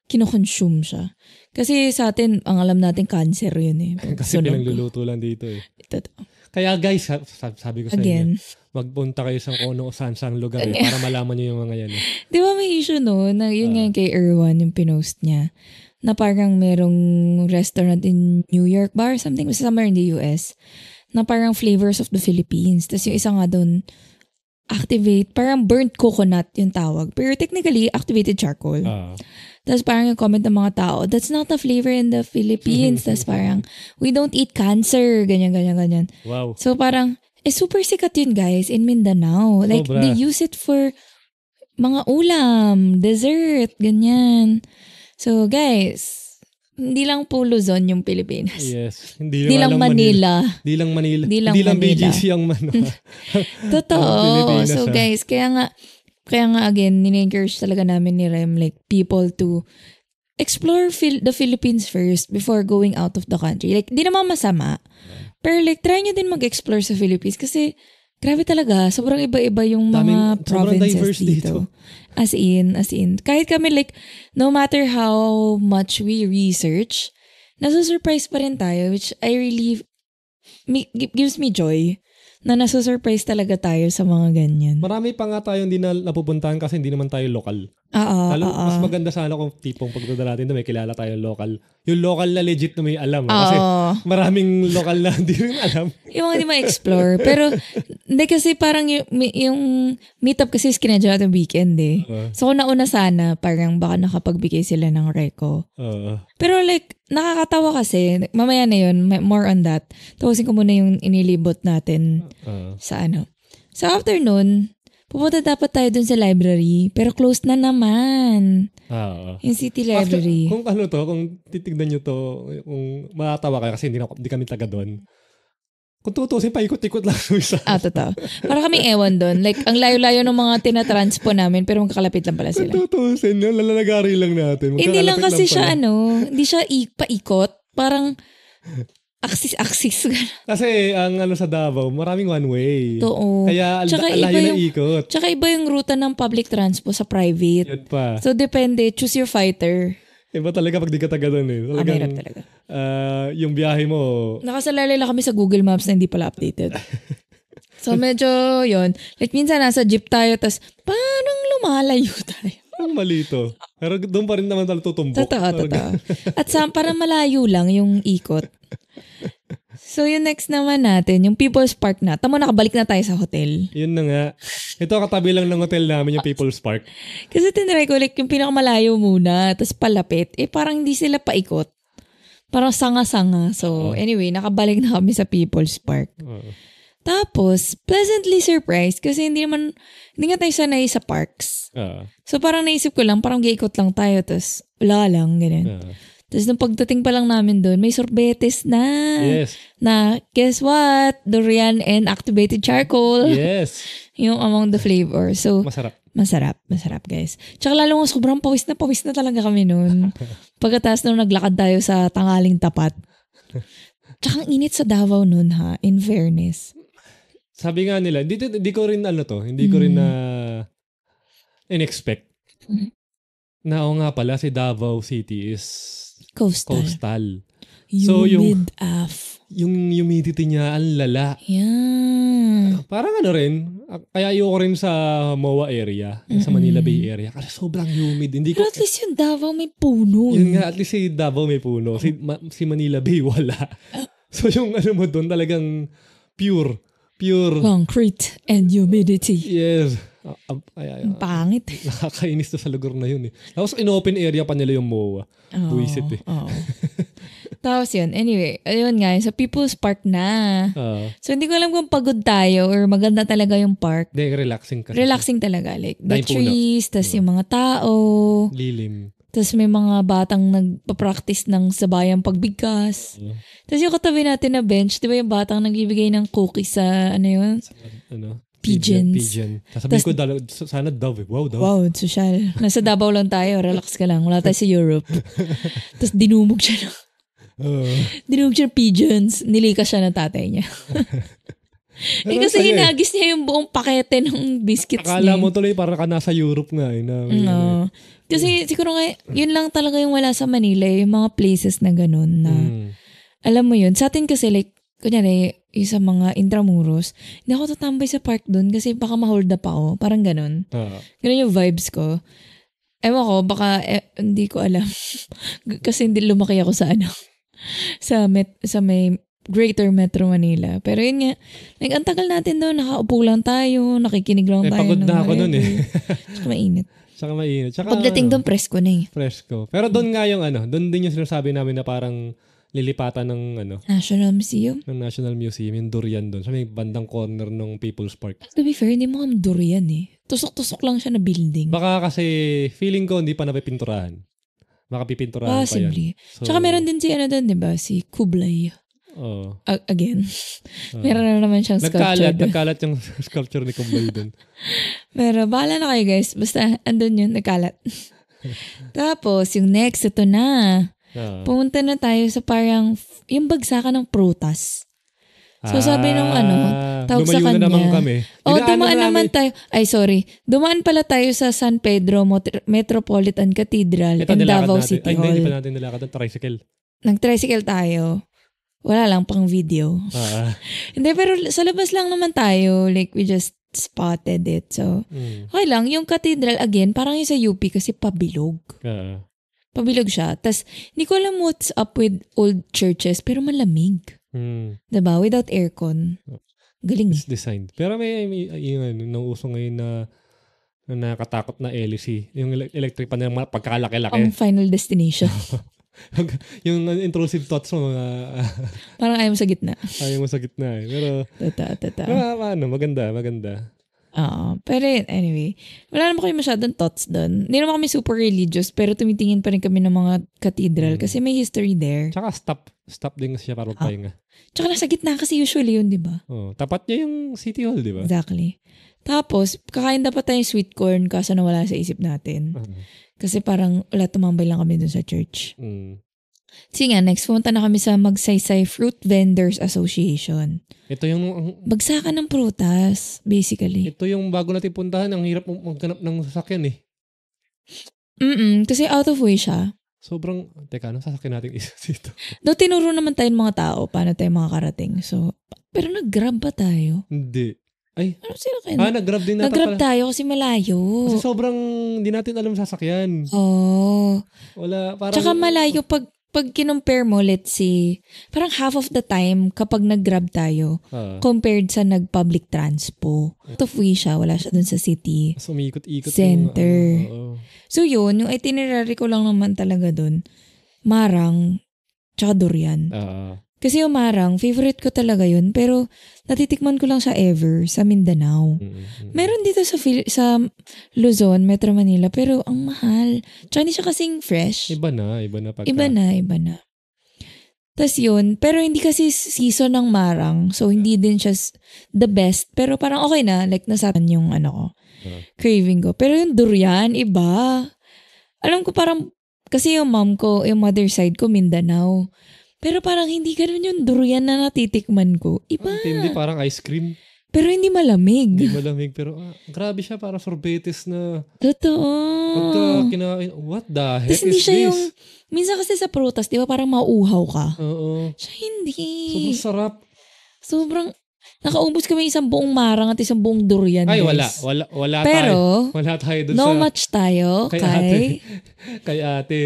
kinoconsume siya. Kasi sa atin, ang alam natin, cancer yun eh. Kasi Sunog. pinagluluto lang dito eh. Totoo. Kaya guys, sa- sa- sabi ko sa inyo, Again. magpunta kayo sa kung ano saan saan lugar eh, para malaman niyo yung mga yan eh. Di ba may issue no? Na yun nga Ah. yung kay Erwan, yung pinost niya. Na parang merong restaurant in New York ba or something, somewhere in the US. Na parang flavors of the Philippines. Tapos yung isa nga doon, activate, parang burnt coconut yung tawag. Pero technically, activated charcoal. Ah. Tapos parang yung comment ng mga tao, that's not the flavor in the Philippines. Tapos parang, we don't eat cancer. Ganyan, ganyan, ganyan. wow. So parang, eh super sikat yun guys in Mindanao. Like, Sobra. they use it for mga ulam, dessert, ganyan. So guys, hindi lang po Luzon yung Pilipinas. Yes. Hindi, Hindi lang lang Manila. Hindi lang Manila. Di lang Hindi lang Manila. BGC ang ano. Totoo. Ang so ah. guys, kaya nga, kaya nga again, nini-encourage talaga namin ni Rem, like, people to explore Phil- the Philippines first before going out of the country. Like, di naman masama. Pero like, try nyo din mag-explore sa Philippines kasi grabe talaga. Sobrang iba-iba yung mga Daming- provinces dito. dito. As in, as in. Kahit kami like, no matter how much we research, nasa-surprise pa rin tayo, which I really, me, gi- gives me joy na nasusurprise talaga tayo sa mga ganyan. Marami pa nga tayong hindi na napupuntahan kasi hindi naman tayo lokal. Oo, Lalo, oo. mas maganda sana kung tipong pagdadala natin na may kilala tayong local. Yung local na legit na may alam. ah. Kasi Oo. maraming local na hindi rin alam. Yung mga hindi ma-explore. Pero, hindi kasi parang yung, yung meetup kasi is kinadya natin weekend eh. Oo. So, kung nauna sana, parang baka nakapagbigay sila ng reco. Oo. Pero like, nakakatawa kasi, mamaya na yun, may- more on that. Tapusin ko muna yung inilibot natin Oo. sa ano. Sa afternoon, pupunta dapat tayo dun sa library, pero closed na naman. Oo. Yung city Actually, library. kung ano to, kung titignan nyo to, kung matatawa kayo kasi hindi, na, hindi kami taga doon. Kung tutusin, paikot-ikot lang isa. Ah, totoo. Para kaming ewan doon. Like, ang layo-layo ng mga tinatranspo namin, pero magkakalapit lang pala Kung sila. tutusin, yun, lalalagari lang natin. Hindi lang kasi lang siya ano, hindi siya i- paikot. Parang axis-axis. Kasi ang ano sa Davao, maraming one way. Totoo. Kaya al- Tsaka iba yung- ikot. Tsaka iba yung ruta ng public transpo sa private. Yun pa. So, depende. Choose your fighter. Iba talaga pag di ka taga doon eh. Ah, Talagang, mahirap talaga. ah, yung biyahe mo, Nakasalalay lang kami sa Google Maps na hindi pala updated. so, medyo yon Like, minsan nasa jeep tayo, tas parang lumalayo tayo. ang malito. Pero doon pa rin naman tayo tutumbok. Totoo, totoo. At sa, parang malayo lang yung ikot. So, yung next naman natin, yung People's Park na. Tamo, nakabalik na tayo sa hotel. Yun na nga. Ito katabi lang ng hotel namin, yung People's Park. Kasi tinry ko, like, yung pinakamalayo muna, tapos palapit, eh parang hindi sila paikot. Parang sanga-sanga. So, anyway, nakabalik na kami sa People's Park. Oo. Tapos, pleasantly surprised kasi hindi naman, hindi nga tayo sanay sa parks. Ah, So, parang naisip ko lang, parang giikot lang tayo, tapos wala lang, ganyan. ah. Tapos, nung pagdating pa lang namin doon, may sorbetes na. Yes. Na, guess what? Durian and activated charcoal. Yes. Yung among the flavor. So, Masarap. Masarap, masarap guys. Tsaka lalo nga sobrang pawis na pawis na talaga kami noon. Pagkatapos nung naglakad tayo sa tangaling tapat. Tsaka ang init sa Davao noon ha, in fairness. Sabi nga nila, hindi, hindi ko rin ano to, hindi ko rin na in-expect Mhm. na o nga pala si Davao City is Coastal. coastal. Humid So, yung- af. Yung humidity niya, ang lala. Yeah. Parang ano rin, ah, kaya ayoko rin sa MOA area, sa Manila Bay area, kasi sobrang humid. Hindi ko, Pero at least yung Davao may puno. yun eh. nga, at least si Davao may puno, si, Ma- si Manila Bay wala. So yung ano mo doon talagang pure, pure, Concrete and humidity. yes. Ah, ah, ay, ay, Ang pangit. nakakainis to sa lugar na yun eh. Tapos in-open area pa nila yung MOA. Oo, Buisit eh. oo. Tapos yun, anyway, ayun nga, sa People's Park na. Ah, So, hindi ko alam kung pagod tayo or maganda talaga yung park. Hindi, relaxing kasi. Relaxing talaga. Like, the Dahil trees, tas yung mga tao, Lilim. tas may mga batang nagpa-practice ng sabayang pagbigkas. Yeah. Tas yung katabi natin na bench, di ba yung batang nagbibigay ng cookies sa, ano yun? Ano? Pigeons. Pigeon. Sasabihin Tas- ko, dal- sana dove. eh. Wow, dove. Wow, social. Nasa Davao lang tayo, relax ka lang. Wala tayo sa Europe. tas dinumog siya ng, Oo. dinumog siya ng pigeons. Nilikas siya ng tatay niya. eh kasi eh. hinagis niya yung buong pakete ng biscuits Akala niya. mo tuloy parang ka nasa Europe nga eh. Na, may ano eh. No. Kasi siguro nga, yun lang talaga yung wala sa Manila, eh, yung mga places na ganun na, Mm. alam mo yun, sa atin kasi like, kunyari, yung sa mga intramuros, hindi ako tatambay sa park dun kasi baka ma-hold up ako. Parang ganun. Ah. Ganun yung vibes ko. Ewan ko, baka, eh, hindi ko alam. kasi hindi lumaki ako sa ano, sa, met, sa may Greater Metro Manila. Pero yun nga, like, ang tagal natin doon, nakaupo lang tayo, nakikinig lang Eh, tayo. pagod na ako nun eh. Tsaka mainit. Saka mainit. Saka, Pagdating ano, doon, presko na eh. Fresco. Pero doon nga yung ano, doon din yung sinasabi namin na parang lilipatan ng ano, National Museum. ng National Museum, yung durian doon. Sa may bandang corner ng People's Park. To be fair, hindi mo kami durian eh. Tusok-tusok lang siya na building. Baka kasi feeling ko hindi pa napipinturahan. Baka pipinturahan pa yan. Possibly. So, Tsaka meron din si ano doon, di ba? Si Kublai. Oh. A- again. Ah. meron na naman siyang sculpture Nagkalat, nagkalat yung sculpture ni Kumbay doon. Pero bahala na kayo guys. Basta andun yun, nagkalat. Tapos, yung next, ito na. Ah. Pumunta na tayo sa parang, yung bagsakan ng prutas. So, sabi nung ano, tawag sa lumayo na naman kanya. kami. O, Dinaanan dumaan na naman tayo. Ay, sorry. Dumaan pala tayo sa San Pedro Metropolitan Cathedral Ito, nilakad Davao natin. City Ay, hindi, hindi Hall. pa natin nilakad. Ang tricycle. Nag-tricycle tayo. Wala lang pang video. Ah, Hindi, pero sa labas lang naman tayo. Like, we just spotted it. So, mm, okay lang. Yung cathedral, again, parang yung sa UP kasi pabilog. ah, Pabilog siya. Tapos, hindi ko alam what's up with old churches, pero malamig. mm. Diba? Without aircon. Galing eh. It's designed. Pero may, may yung ano, nung uso ngayon na na nakakatakot na LEC. Yung ele- electric pan na pagkakalaki-laki. Ang final destination. yung uh, intrusive thoughts mo, mga parang ayaw mo sa gitna. ayaw mo sa gitna eh. Pero, Tata, tata. pero ano, maganda, maganda. Oo. Pero yun, anyway, wala naman kami masyadong thoughts doon. Hindi naman kami super religious, pero tumitingin pa rin kami ng mga cathedral Mm. kasi may history there. Tsaka stop, stop din siya para magpahinga. Tsaka nasa gitna kasi usually yun, di ba? Oh, tapat niya yung City Hall, di ba? Exactly. Tapos, kakain dapat tayong sweet corn kaso nawala sa isip natin. Ah, Kasi parang wala tumambay lang kami dun sa church. mm. Sige nga, next pumunta na kami sa Magsaysay Fruit Vendors Association. Ito yung ang- Bagsakan ng prutas, basically. ito yung bago natin puntahan, ang hirap mag- maghanap ng sasakyan eh. Mm kasi out of way siya. Sobrang, teka, ano sasakyan natin isa dito? Though tinuro naman tayo ng mga tao paano tayo makakarating. So, pero nag-grab ba tayo? Hindi. Ay, Ano sila kayo? ah, nag-grab din nata nag-grab pala. tayo kasi malayo. Kasi sobrang, hindi natin alam sasakyan. Oh. Wala, parang... Tsaka malayo pag pag kinumpare mo, let's say, parang half of the time kapag nag-grab tayo, Ah, compared sa nag-public transpo. Out of way siya, wala siya dun sa city. mas umikot-ikot Center. yung... ano, oo. So yun, yung itinerary ko lang naman talaga dun, marang, tsaka durian. Ah, Kasi yung marang, favorite ko talaga yun, pero natitikman ko lang siya ever sa Mindanao. mm, mm, Meron dito sa sa Luzon, Metro Manila, pero ang mahal. Tsaka hindi siya kasing fresh. Iba na, iba na pagka... Iba na, iba na. Tapos yun, pero hindi kasi season ng marang, so hindi din siya the best, pero parang okay na, like nasatan yung ano ko, Ah. craving ko. Pero yung durian, iba. Alam ko parang, kasi yung mom ko, yung mother side ko, Mindanao. Pero parang hindi ganun yung durian na natitikman ko. Iba. Ang tindi, parang ice cream. Pero hindi malamig. Hindi malamig, pero ah, grabe siya, para sorbetes na Totoo. pagka kinain, what the heck Tapos hindi is siya this? yung, minsan kasi sa prutas, di ba parang mauuhaw ka? Oo. Siya hindi. Sobrang sarap. Sobrang, nakaubos kami isang buong marang at isang buong durian. Ay, guys. wala. Wala, wala Pero, tayo. Wala tayo dun no sa... match tayo Kay kay, ate. Kay ate.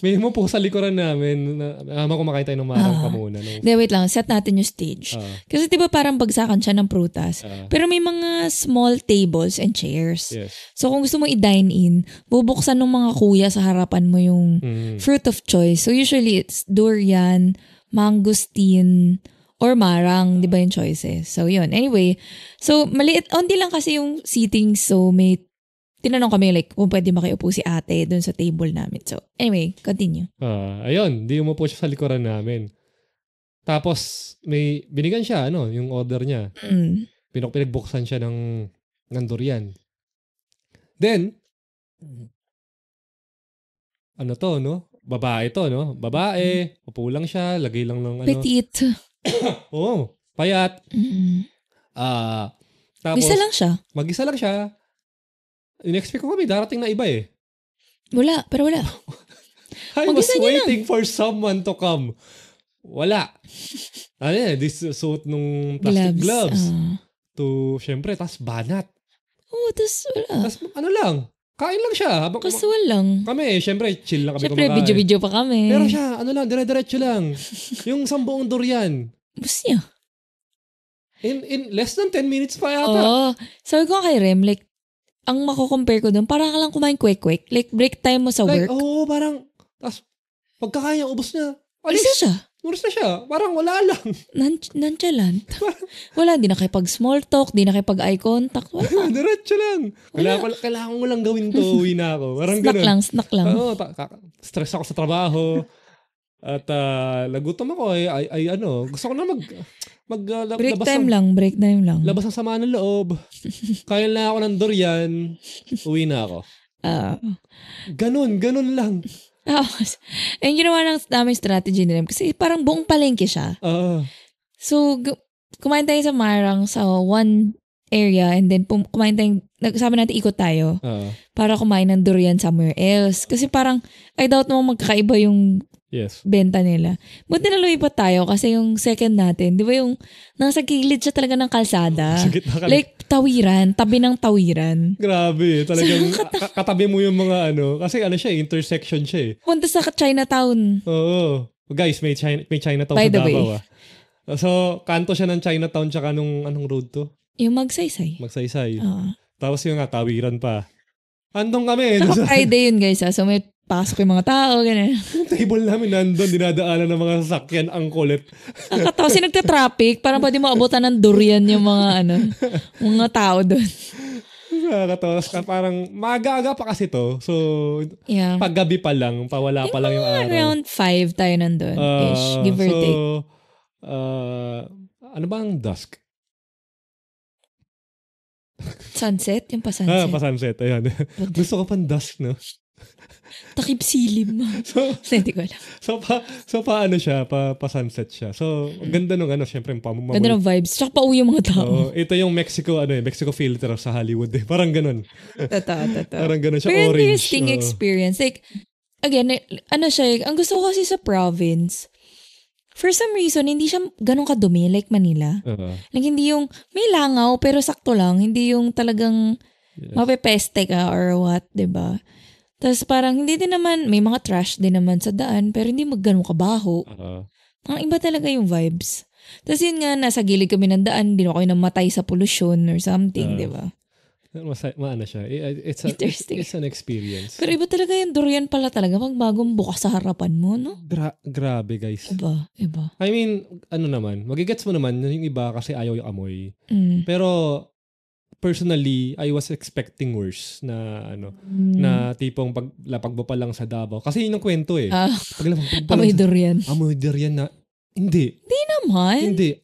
May mo po sa likuran namin. Na, ama kumakain tayo ng marang Ah. pa muna. Hindi, wait lang. Set natin yung stage. ah, Kasi di ba parang bagsakan siya ng prutas. ah, Pero may mga small tables and chairs. yes. So kung gusto mo i-dine in, bubuksan ng mga kuya sa harapan mo yung Mm. fruit of choice. So usually it's durian, mangosteen, or marang, di ba yung choices? So yun. Anyway, so maliit, onti lang kasi yung seating. So may, tinanong kami like, kung pwede makiupo si ate dun sa table namin. So anyway, continue. Ah, ayun, di umupo siya sa likuran namin. Tapos, may binigyan siya, ano, yung order niya. Mm. Pinok pinagbuksan siya ng, ng durian. Then, ano to, no? Babae to, no? Babae, upo lang siya, lagay lang ng ano. Petite. Oo, payat. Mm. Ah, tapos, Isa lang siya. mag-isa lang siya. In-expect ko kami, darating na iba eh. Wala, pero wala. I was Mag-isa niya waiting for someone to come. Wala. Ano yan, this suit nung plastic gloves. Ah. To, syempre, tas banat. Oo, oh, tas wala. Tas ano lang, kain lang siya. Habang Casual lang. kami, syempre, chill lang kami Siyempre, kumakain. video-video pa kami. Pero siya, ano lang, dire-diretso lang. yung sambuong durian. Bus niya. In, in less than 10 minutes pa yata. Oo. Sabi ko kay Rem, like, ang mako-compare ko doon, parang ka lang kumain quick-quick. Like, break time mo sa like, work. oo, parang, tas, pagkakain niya, ubos na. Alis Alis. siya. Umalis na siya. Parang wala lang. Nan nonchalant. Wala, di na kayo pag small talk, di na kayo pag eye contact. Wala. Diretso lang. Kailangan, ko, kailangan ko lang gawin to. Uwi na ako. Parang snack ganun. lang, snack lang. Oo, ta- ka- stress ako sa trabaho. At uh, nagutom ako ay, ay, ay ano, gusto ko na mag mag uh, lab- break labas time ng, lang, break time lang. labas ng sama ng loob. Kain na ako ng durian. Uwi na ako. Ah. Ganun, ganun lang. Tapos, yung ginawa ng namin strategy ni Rem, kasi parang buong palengke siya. Ah, So, gu- kumain tayo sa Marang sa 1 area and then pum- kumain tayong, nagsabi natin ikot tayo Oo. para kumain ng durian somewhere else. Kasi parang, I doubt naman magkakaiba yung yes. benta nila. Buti na lumipat tayo kasi yung second natin, di ba yung nasa gilid siya talaga ng kalsada. Sa gitna ka- Like tawiran, tabi ng tawiran. Grabe, talagang ka- katabi mo yung mga ano. Kasi ano siya, eh, intersection siya eh. Punta sa Chinatown. Oo. Guys, may, China, may Chinatown By sa the Davao way. ah. So, kanto siya ng Chinatown tsaka nung anong road to? Yung magsaysay. Magsaysay. Oo. Tapos yung nga, tawiran pa. Andong kami. Sa Friday yun guys ha. So may pasok yung mga tao, ganun. yung table namin nandun, dinadaanan ng mga sasakyan, ang kulit. Nakakatawa kasi nagta-traffic. Parang pwede maabutan ng durian yung mga ano, mga tao doon. Nakakatawa. Parang maaga-aga pa kasi to. So, Yeah. paggabi pa lang, pawala pa lang yung araw. Around 5 tayo nandun. ish, Ah, give or so, take. ah, ano ba ang dusk? Sunset? Yung pa Ah, sunset. pa sunset. Ayan. Gusto ko pang dusk, no? Takip silim. So, Hindi ko alam. so pa, so pa ano siya, pa, pa sunset siya. So, ang ganda nung ano, syempre, pamamamoy. Ganda ng vibes. Tsaka pa uwi yung mga tao. Oo, ito yung Mexico, ano eh, Mexico filter sa Hollywood eh. Parang ganun. Totoo, totoo. Parang ganun siya, Pero orange. interesting Oo. experience. Like, again, ano siya, ang gusto ko kasi sa province, for some reason, hindi siya ganun kadumi like Manila. Oo. Like, hindi yung, may langaw, pero sakto lang. Hindi yung talagang Yes. mapepeste ka or what, ba Tapos parang hindi din naman, may mga trash din naman sa daan, pero hindi mag ganun kabaho. Oo. Ang iba talaga yung vibes. Tapos yun nga, nasa gilid kami ng daan, hindi na kami namatay sa pollution or something, Ah. di ba? Masa, maano siya. It's, a, it's, Interesting. it's an experience. Pero iba talaga yung durian pala talaga pag bagong bukas sa harapan mo, no? Gra- grabe, guys. Iba, iba. I mean, ano naman, magigets mo naman yung iba kasi ayaw yung amoy. Mm. Pero, personally, I was expecting worse na ano, Mm. na tipong pag lapag mo pa lang sa Davao. Kasi yun ang kwento eh. Ah, Pag lapag mo pa lang amoy sa, durian. amoy durian na, hindi. Naman. Hindi.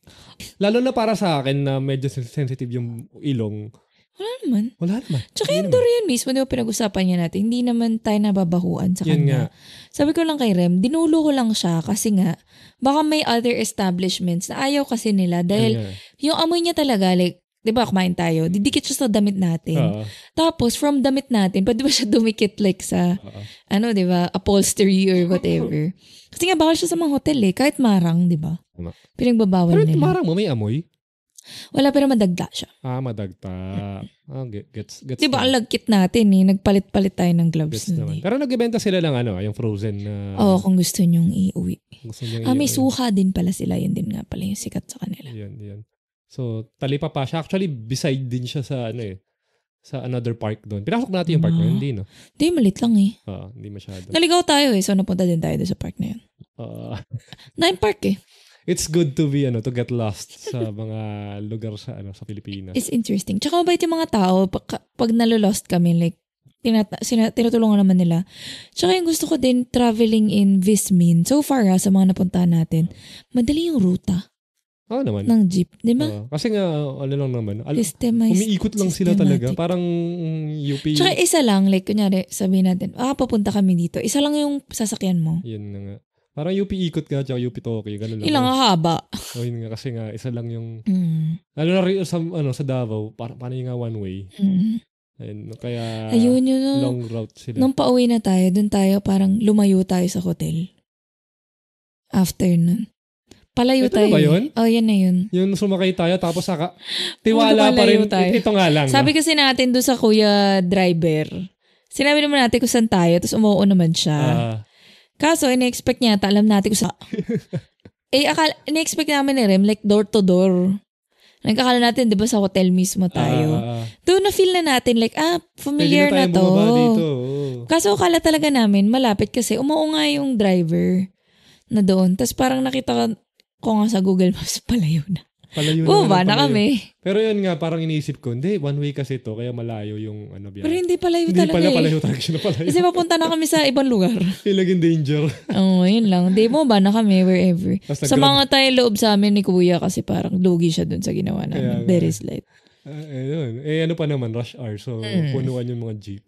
Lalo na para sa akin na medyo sen- sensitive yung ilong. Wala naman. Wala naman. Tsaka Hindi yung durian mismo, di ba pinag-usapan niya natin, hindi naman tayo nababahuan sa Yun nga. kanya. Sabi ko lang kay Rem, dinulo ko lang siya kasi nga, baka may other establishments na ayaw kasi nila dahil Yun nga. yung amoy niya talaga, like, di ba kumain tayo, didikit siya sa damit natin. Oo. Tapos, from damit natin, pwede ba siya dumikit like sa, Oo. ano, di ba, upholstery or whatever. Kasi nga, bawal siya sa mga hotel eh, kahit marang, di ba? Tama. Pinagbabawal Pero nila. marang mo may amoy. Wala, pero madagda siya. Ah, madagta. Ah, get- gets, gets. Di ba, ang lagkit natin eh, nagpalit-palit tayo ng gloves Gets nun eh. Pero nagbebenta sila ng ano, yung frozen na Oo, kung gusto nyong iuwi. gusto niyo Ah, may i- suha din pala sila. Yun din nga pala yung sikat sa kanila. Yun, yun. So, talipa pa siya. Actually, beside din siya sa ano eh, sa another park doon. Pinasok natin yung park na yun, Ah. hindi no? Di, malit lang eh. Oo, hindi masyado. Naligaw tayo eh, so napunta din tayo doon sa park na yun. Ah, Nine park eh. it's good to be ano, to get lost sa mga lugar sa ano sa Pilipinas. It's interesting. Tsaka mabait yung mga tao, pag, pag nalolost kami, like, tinata- sina- tinutulungan naman nila. Tsaka yung gusto ko din, traveling in Vismin. So far ha, sa mga napuntahan natin, madali yung ruta Oo naman. ng jeep. Di ba? Oo. kasi nga, ano lang naman, al- Systemized. umiikot lang sila talaga. Parang UP. Tsaka isa lang, like, kunyari, sabihin natin, ah, papunta kami dito. Isa lang yung sasakyan mo. Yun na nga. Parang UP ikot nga, tsaka UP Tokyo. Ganun lang. Ilang ang haba. Oh, yun nga, kasi nga, isa lang yung, Mm. lalo na rin sa, ano, sa Davao, para, paano yung nga one way. Mm. Ayun, kaya, Ayun yun. no. long route sila. Nung pauwi na tayo, dun tayo parang lumayo tayo sa hotel. After nun. Palayo Ito tayo. ba eh. yun? Oh, yan na yun. Yung sumakay tayo, tapos saka, tiwala pa rin. Tayo. Ito nga lang. Sabi no? kasi natin doon sa kuya driver, sinabi naman natin kung saan tayo, tapos umuo naman siya. Ah, Kaso, ina-expect niya, ata, alam natin kung saan. eh, akala, ina-expect namin ni Rem, like door to door. Nagkakala natin, di ba, sa hotel mismo tayo. ah. Doon na feel na natin, like, ah, familiar na, na to. dito. Kaso akala talaga namin, malapit kasi umuo nga yung driver na doon. Tapos parang nakita ko, nga sa Google Maps, palayo na. Palayo Bumaba naman, na kami. Pero yun nga, parang iniisip ko, hindi, one way kasi to, kaya malayo yung ano biya. Pero hindi palayo Hindi talaga pala eh. palayo talaga siya na palayo. Kasi papunta na kami sa ibang lugar. Yung naging danger. Oo, yun lang. Di mo ba na kami wherever. Tapos Sa mga tayo loob sa amin ni Kuya kasi parang lugi siya dun sa ginawa Kaya namin. Very slight. Ah, eh, yun. Eh, ano pa naman, rush hour. So, Mm. punuan yung mga jeep.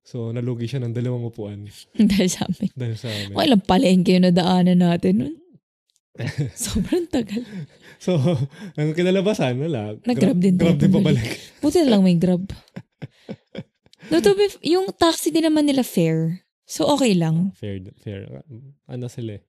So, nalugi siya ng dalawang upuan Dahil sa amin. dahil sa amin. Okay lang palengke yung nadaanan natin nun. Sobrang tagal. So, ang kinalabasan, wala. Nag-grab din Grab din pabalik. Buti na lang may grab. No, to be, yung taxi din naman nila fair. So, okay lang. fair, fair. Ano sila eh.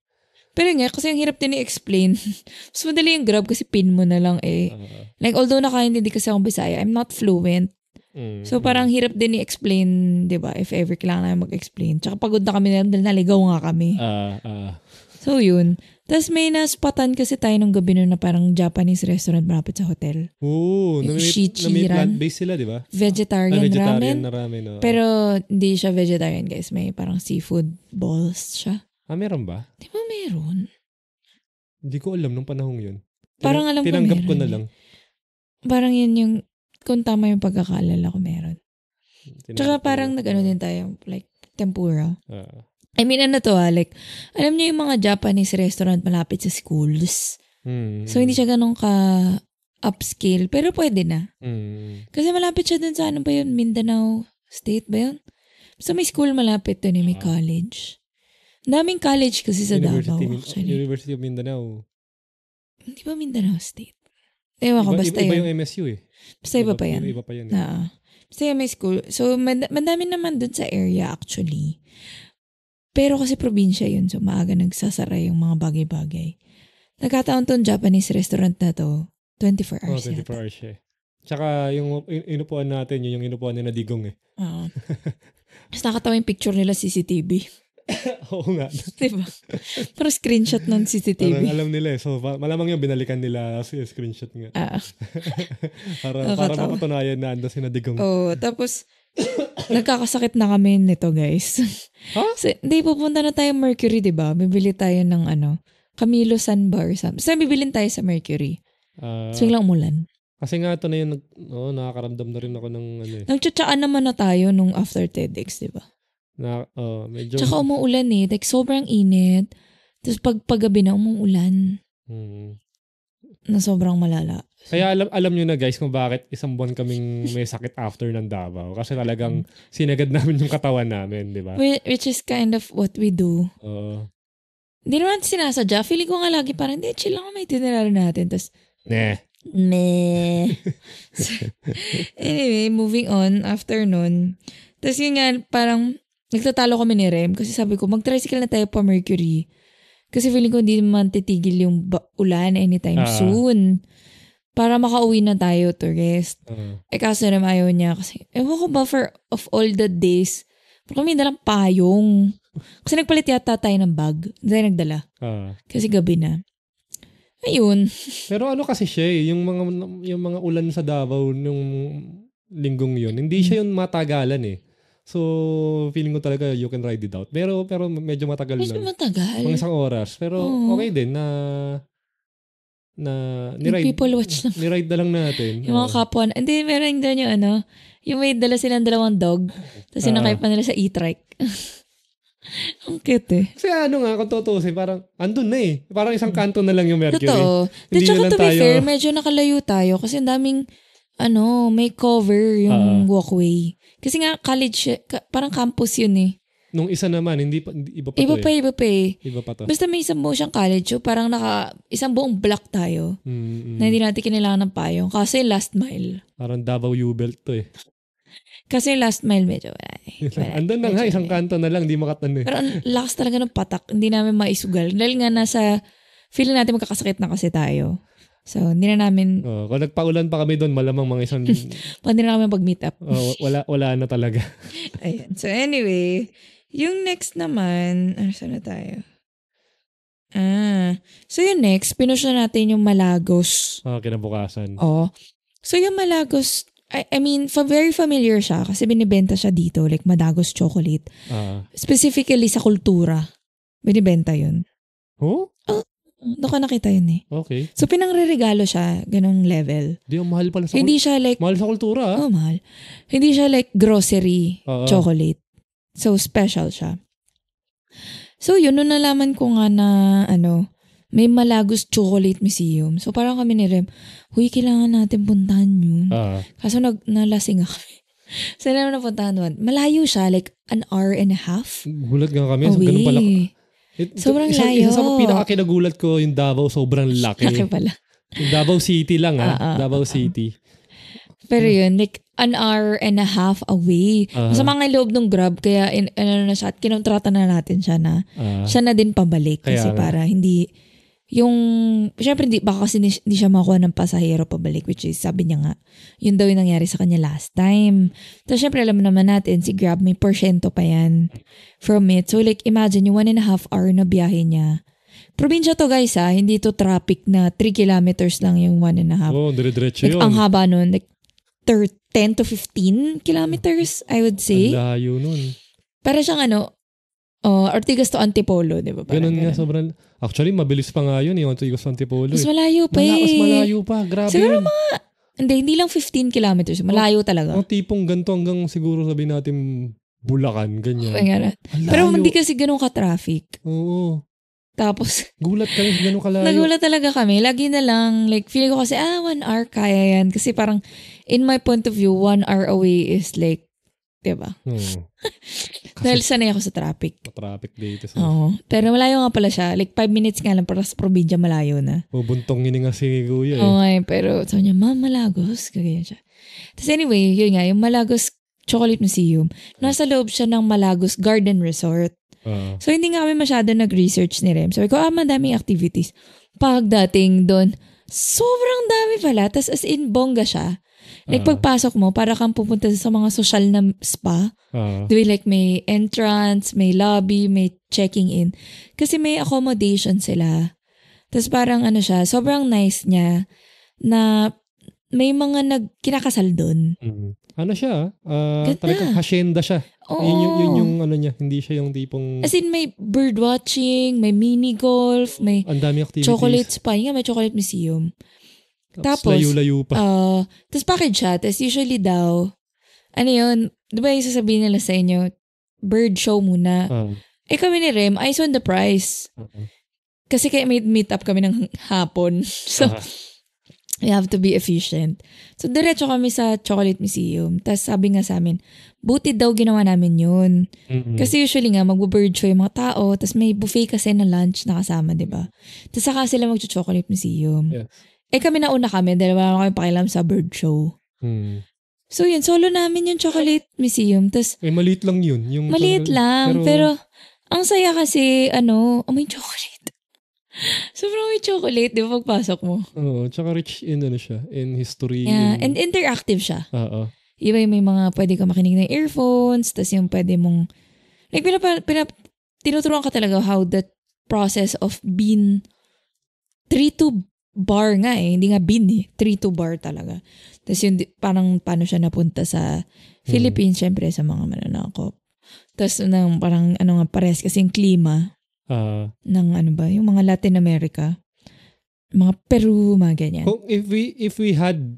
Pero nga, kasi ang hirap din i-explain. Mas madali yung grab kasi pin mo na lang eh. Ah, Like, although nakaintindi kasi akong Bisaya, I'm not fluent. mm, So, parang hirap din i-explain, di ba? If ever kailangan namin mag-explain. Tsaka pagod na kami na dahil naligaw nga kami. Ah, ah. So, yun. Tapos may naspatan kasi tayo nung gabi nun na parang Japanese restaurant malapit sa hotel. Oo, Yung na may, na may Shichiran. plant-based sila, di ba? Vegetarian, Ah, vegetarian ramen. na ramen. oo. Pero hindi siya vegetarian, guys. May parang seafood balls siya. ah, meron ba? Di ba meron? Hindi ko alam nung panahong yun. Parang alam ko Tinanggap ko meron na eh. lang. Parang yun yung, kung tama yung pagkakaalala ko meron. Tinanggap Tsaka ko parang nag-ano din tayo, like, tempura. Ah. I mean, ano to ah, like, alam niyo yung mga Japanese restaurant malapit sa schools. Mm, So, hindi siya ganun ka upscale, pero pwede na. Mm. Kasi malapit siya dun sa ano ba yun, Mindanao State ba yun? So, may school malapit dun eh, may Ah. college. Daming college kasi sa Davao, Min- actually. University of Mindanao. Hindi ba Mindanao State? Ewan ko, Iba, basta iba, iba yun. yung MSU eh. Basta iba pa yan. Iba, iba pa yan. eh. Basta yung may school. So, mad- madami naman dun sa area actually. Pero kasi probinsya yun, so maaga nagsasara yung mga bagay-bagay. Nagkataon tong Japanese restaurant na to, 24 Oh, hours 24 yata. hours siya eh. Tsaka yung in- inupuan natin, yun yung inupuan ni na Digong eh. Oo. Tapos nakatawa yung picture nila CCTV. Oo nga. diba? Parang screenshot ng Parang CCTV. alam nila eh. So, malamang yung binalikan nila yung screenshot nga. Ah. para, para mapatunayan na ando si na Digong. Oh, tapos nagkakasakit na kami nito, guys. Ha? So, hindi, pupunta na tayo Mercury, di ba? Bibili tayo ng ano, Camilo or something. Basta bibilin tayo sa Mercury. Ah, So, biglang umulan. kasi nga ito na yun, oo, nakakaramdam na rin ako ng ano eh. Nagtsatsaan naman na tayo nung after TEDx, di ba? Na, oh, medyo, Tsaka umuulan eh. Like, sobrang init. Tapos pag paggabi na, umuulan. Hmm. Na sobrang malala. Kaya alam alam niyo na guys kung bakit isang buwan kaming may sakit after ng Davao. Kasi talagang sinagad namin yung katawan namin, di ba? Whi- Which is kind of what we do. Oo. Hindi naman sinasadya. Feeling ko nga lagi parang, hindi, chill lang may itinerary natin. Tapos, Neh. meh. anyway, moving on. After nun. Tapos yun nga, parang, nagtatalo kami ni Rem. Kasi sabi ko, mag-tricycle na tayo pa Mercury. Kasi feeling ko hindi naman titigil yung ba- ulan anytime Ah. soon. Para makauwi na tayo to rest. Oo. Eh kaso naman ayaw niya kasi, ewan ko ba for of all the days, pero kami dalang payong. Kasi nagpalit yata tayo ng bag. Hindi tayo nagdala. Ah. Kasi gabi na. Ayun. Pero ano kasi siya eh, yung mga yung mga ulan sa Davao nung linggong yun, hindi siya yung matagalan eh. So, feeling ko talaga you can ride it out. Pero pero medyo matagal Medyo na. matagal. Mga isang oras. Pero Oo. okay din na na Yung niride, people watch lang. niride na lang natin. Yung mga kapwa. Hindi, meron doon yung ano, yung may dala silang dalawang dog. Tapos Ah. sinakay pa nila sa e-trike. Ang cute eh. Kasi ano nga, kung tutusin, parang andun na eh. Parang isang kanto na lang yung Mercury. Totoo. Di, Hindi tsaka to be tayo- fair, medyo nakalayo tayo kasi ang daming, ano, may cover yung Ah. walkway. Kasi nga, college, ka- parang campus yun eh. Nung isa naman, hindi pa, hindi- iba pa Iba to pa, eh. iba pa eh. Iba pa to. Basta may isang buong siyang college, so parang naka, isang buong block tayo Mm, mm. na hindi natin kinailangan ng payong. Kasi last mile. Parang Davao U-belt to eh. Kasi last mile medyo, wala eh. Andun nga, Medyo, isang eh. kanto na lang, di makatan eh. Pero ang lakas talaga ng patak. Hindi namin maisugal. Dahil nga nasa, feeling natin magkakasakit na kasi tayo. So, hindi na namin, Oh, kung nagpaulan pa kami doon, malamang mga isang, pwede na kami mag-meet up. oh, wala, wala na talaga. Ayan. So, anyway, yung next naman, ano saan na tayo? Ah, so yung next, pinush na natin yung Malagos. Ah, kinabukasan. Oh. So yung Malagos, I, I mean, fa- very familiar siya kasi binibenta siya dito, like Madagos chocolate. Ah. Specifically sa kultura. Binibenta yun. Oh? Doon ka nakita yun eh. Okay. So pinangre-regalo siya, ganong level. Di, ang mahal pala sa, Hindi kul- siya like, mahal sa kultura ah. oh mahal. Hindi siya like grocery Oo. chocolate. So special siya. So yun, nung nalaman ko nga na ano, may Malagos Chocolate Museum. So parang kami ni Rem, huy, kailangan natin puntahan yun. Ah. Kaso nag, nalasing kami. so naman napuntahan doon. Malayo siya, like an hour and a half Gulat nga kami. So, ganun pala. away. It- Sobrang isa, layo. Isa sa pinakakinagulat ko yung Davao, sobrang laki. Laki pala. Yung Davao City lang ha. Davao City. Pero yun, like, an hour and a half away. Ah. Sa mga loob ng Grab, kaya, in, ano na siya, at kinontrata na natin siya na, Ah, siya na din pabalik. Kaya Kasi nga. para hindi, yung, syempre, hindi, baka kasi hindi, hindi siya makuha ng pasahero pabalik, which is, sabi niya nga, yun daw yung nangyari sa kanya last time. Tapos, syempre, alam naman natin, si Grab, may porsyento pa yan from it. So, like, imagine, yung one and a half hour na biyahe niya. Probinsya to, guys, ha? Hindi to traffic na 3 kilometers lang yung one and a half. oh, dire-diretso Like, yun. ang haba nun, like, thir- 10 to 15 kilometers, I would say. Ang layo nun. Para siyang ano, uh, Ortigas to Antipolo, di ba? Parang Ganun nga, ganun. sobrang... Actually, mabilis pa nga yun, yung Antigos Antipolo. Mas eh. malayo pa Mala- eh. mas malayo pa. Grabe Siguro yun. Hindi, hindi lang 15 kilometers. Malayo talaga. Ang tipong ganito hanggang siguro sabihin natin Bulacan, ganyan. Nga. Ang Pero hindi kasi ganun ka-traffic. Oo. Tapos, Gulat kami, ganun kalayo. nagulat talaga kami. Lagi na lang, like, feeling ko kasi, ah, one hour, kaya yan. Kasi parang, in my point of view, one hour away is like, di ba? Oo. Dahil sanay ako sa traffic. traffic dito. Sa, Oo. Pero malayo nga pala siya. Like, five minutes nga lang para sa probinsya malayo na. Bubuntong nga si Kuya eh. Oo nga eh, pero sabi niya, Ma'am, Malagos. Kagaya siya. Tapos anyway, yun nga, yung Malagos Chocolate Museum, nasa loob siya ng Malagos Garden Resort. So, hindi nga kami masyado nag-research ni Rem. Sabi ko, ah, madaming activities. Pagdating doon, sobrang dami pala. Tapos as in, bongga siya. Like, pagpasok mo, para kang pupunta sa mga social na spa. Di ba, like, may entrance, may lobby, may checking in. Kasi may accommodation sila. Tapos parang ano siya, sobrang nice niya na may mga nag kinakasal doon. Mm. Ano siya? Ganda. talagang hacienda siya. Oo. Yun, yung, yun yung ano niya. Hindi siya yung tipong... As in, may bird watching, may mini golf, may ang dami activities. chocolate spa. Yun nga, may chocolate museum. Tapos, Tapos, layo-layo pa. Uh, tapos package siya. Tapos usually daw, ano yun, di ba yung sasabihin nila sa inyo, bird show muna. Ah. Eh kami ni Rem, eyes on the prize. Ah. Kasi kaya may meet up kami ng hapon. So, Ah. We have to be efficient. So, diretso kami sa Chocolate Museum. Tapos sabi nga sa amin, buti daw ginawa namin yun. Mm-mm. Kasi usually nga, magbo-bird show yung mga tao. Tapos may buffet kasi na lunch na kasama, di ba? Tapos saka sila mag-chocolate museum. Yes. Eh kami nauna kami dahil wala kami pakialam sa bird show. Mm. So yun, solo namin yung chocolate museum. Tapos Eh, maliit lang yun. Yung maliit lang. Pero, ang saya kasi, ano, oh, may chocolate. Sobrang may chocolate, di ba, pagpasok mo? Oo, tsaka rich in ano siya, in history. Yeah, and in, interactive siya. Oo. Iba yung may mga pwede ka makinig ng earphones, tas yung pwede mong, like, pinapa, pinap, tinuturuan ka talaga how that process of bean, 3-2 bar nga eh, hindi nga bean eh, 3-2 bar talaga. Tapos yung, parang paano siya napunta sa Philippines, syempre sa mga mananakop. Tapos nang parang ano nga pares kasi yung klima Ah, ng ano ba, yung mga Latin America, mga Peru, mga ganyan. kung if we if we had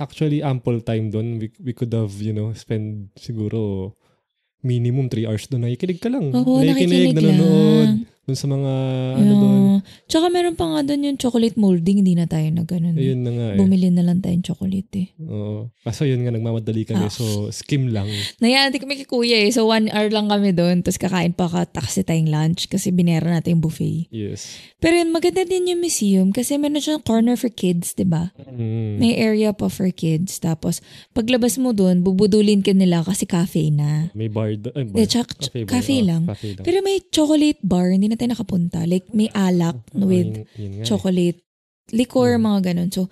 actually ample time doon, we, we could have, you know, spend siguro minimum 3 hours doon. Nakikinig ka lang. Oo, nakikinig nanonood. lang. Doon sa mga, ano doon. Yeah. Tsaka meron pa nga doon yung chocolate molding, hindi na tayo na ganun. Ayun na nga eh. Bumili na lang tayong chocolate eh. Oo. Kaso yun nga, nagmamadali kami. Ah. So, skim lang. Nayaan kami kay kuya eh. So one hour lang kami doon. Tapos kakain pa ka taxi tayong lunch kasi binera natin yung buffet. Yes. Pero yun, maganda din yung museum kasi meron siyang corner for kids, di ba? Mm. May area pa for kids. Tapos paglabas mo doon, bubudulin ka nila kasi cafe na. May bar. Ay, bar. De, tsaka, Cafe, bar. cafe Oo, lang. Cafe lang. Pero may chocolate bar, hindi na tayo nakapunta. Like, may alak Oo, with yun- yun eh. chocolate, liquor, Mm. mga ganun. So,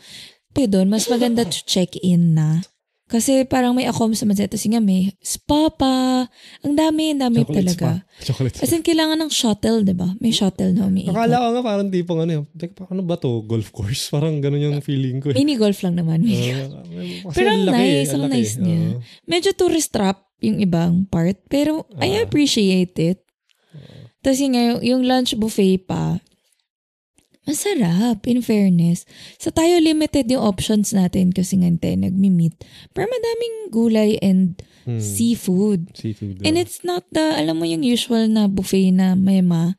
pero doon, mas maganda to check in na. Kasi parang may accoms naman sila. Tapos nga may spa pa. Ang dami, ang dami Chocolate talaga. spa. Chocolate As in, kailangan ng shuttle, di ba? May shuttle na umiikot. Akala ko nga parang tipong ano yun. Teka, ano ba to? Golf course? Parang ganun yung feeling ko eh. Mini golf lang naman. Ah, kasi Pero ang laki eh, nice, ang laki. nice niya. Oo. Medyo tourist trap yung ibang part. Pero I Ah. appreciate it. Tapos yun nga, yung, yung lunch buffet pa, masarap, in fairness. Sa tayo, limited yung options natin kasi nga tayo nagmi-meet. Pero madaming gulay and Hmm. seafood. Seafood. And it's not the, alam mo yung usual na buffet na may ma,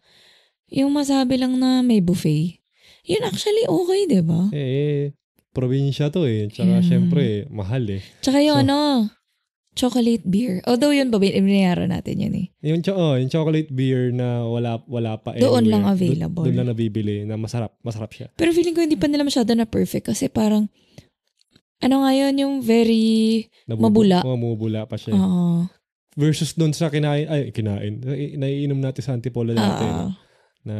yung masabi lang na may buffet. Yun actually okay, di ba? Eh, eh, probinsya to eh. Tsaka Yeah. syempre, mahal eh. Tsaka yung So- ano, chocolate beer. Although yun, babi, binayaran natin yun eh. Yung, cho- oh, yung chocolate beer na wala wala pa Doon anywhere. lang Doon- available. Doon, lang nabibili na masarap. Masarap siya. Pero feeling ko hindi pa nila masyado na perfect kasi parang, ano nga yun, yung very, Nabubu- Mabula. Oh, mabubula pa siya. oo, Versus doon sa kinain, ay kinain. Nai- Naiinom natin sa Antipolo dati. no? Na,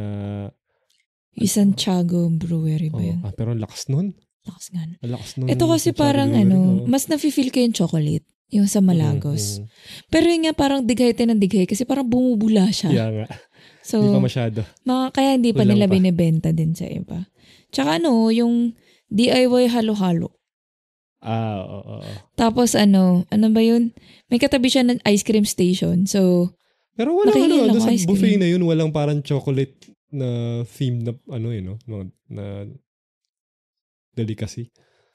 yung Santiago Brewery ba oh, yun? ah, pero ang lakas nun. Lakas nga. lakas nun. Ito kasi parang ano, oh. mas nafe-feel ko yung chocolate. Yung sa Malagos. Mm, mm. Pero yun nga parang dighay tayo ng dighay kasi parang bumubula siya. Yeah nga. So, Hindi pa masyado. mga, kaya hindi pa nila pa. binibenta din sa iba. Tsaka ano, yung DIY halo-halo. Ah, oo, oo, oo. Tapos ano, ano ba yun? May katabi siya ng ice cream station. So, Pero wala Nakihil ano, doon sa buffet cream. na yun, walang parang chocolate na theme na ano yun, no? na, na delicacy.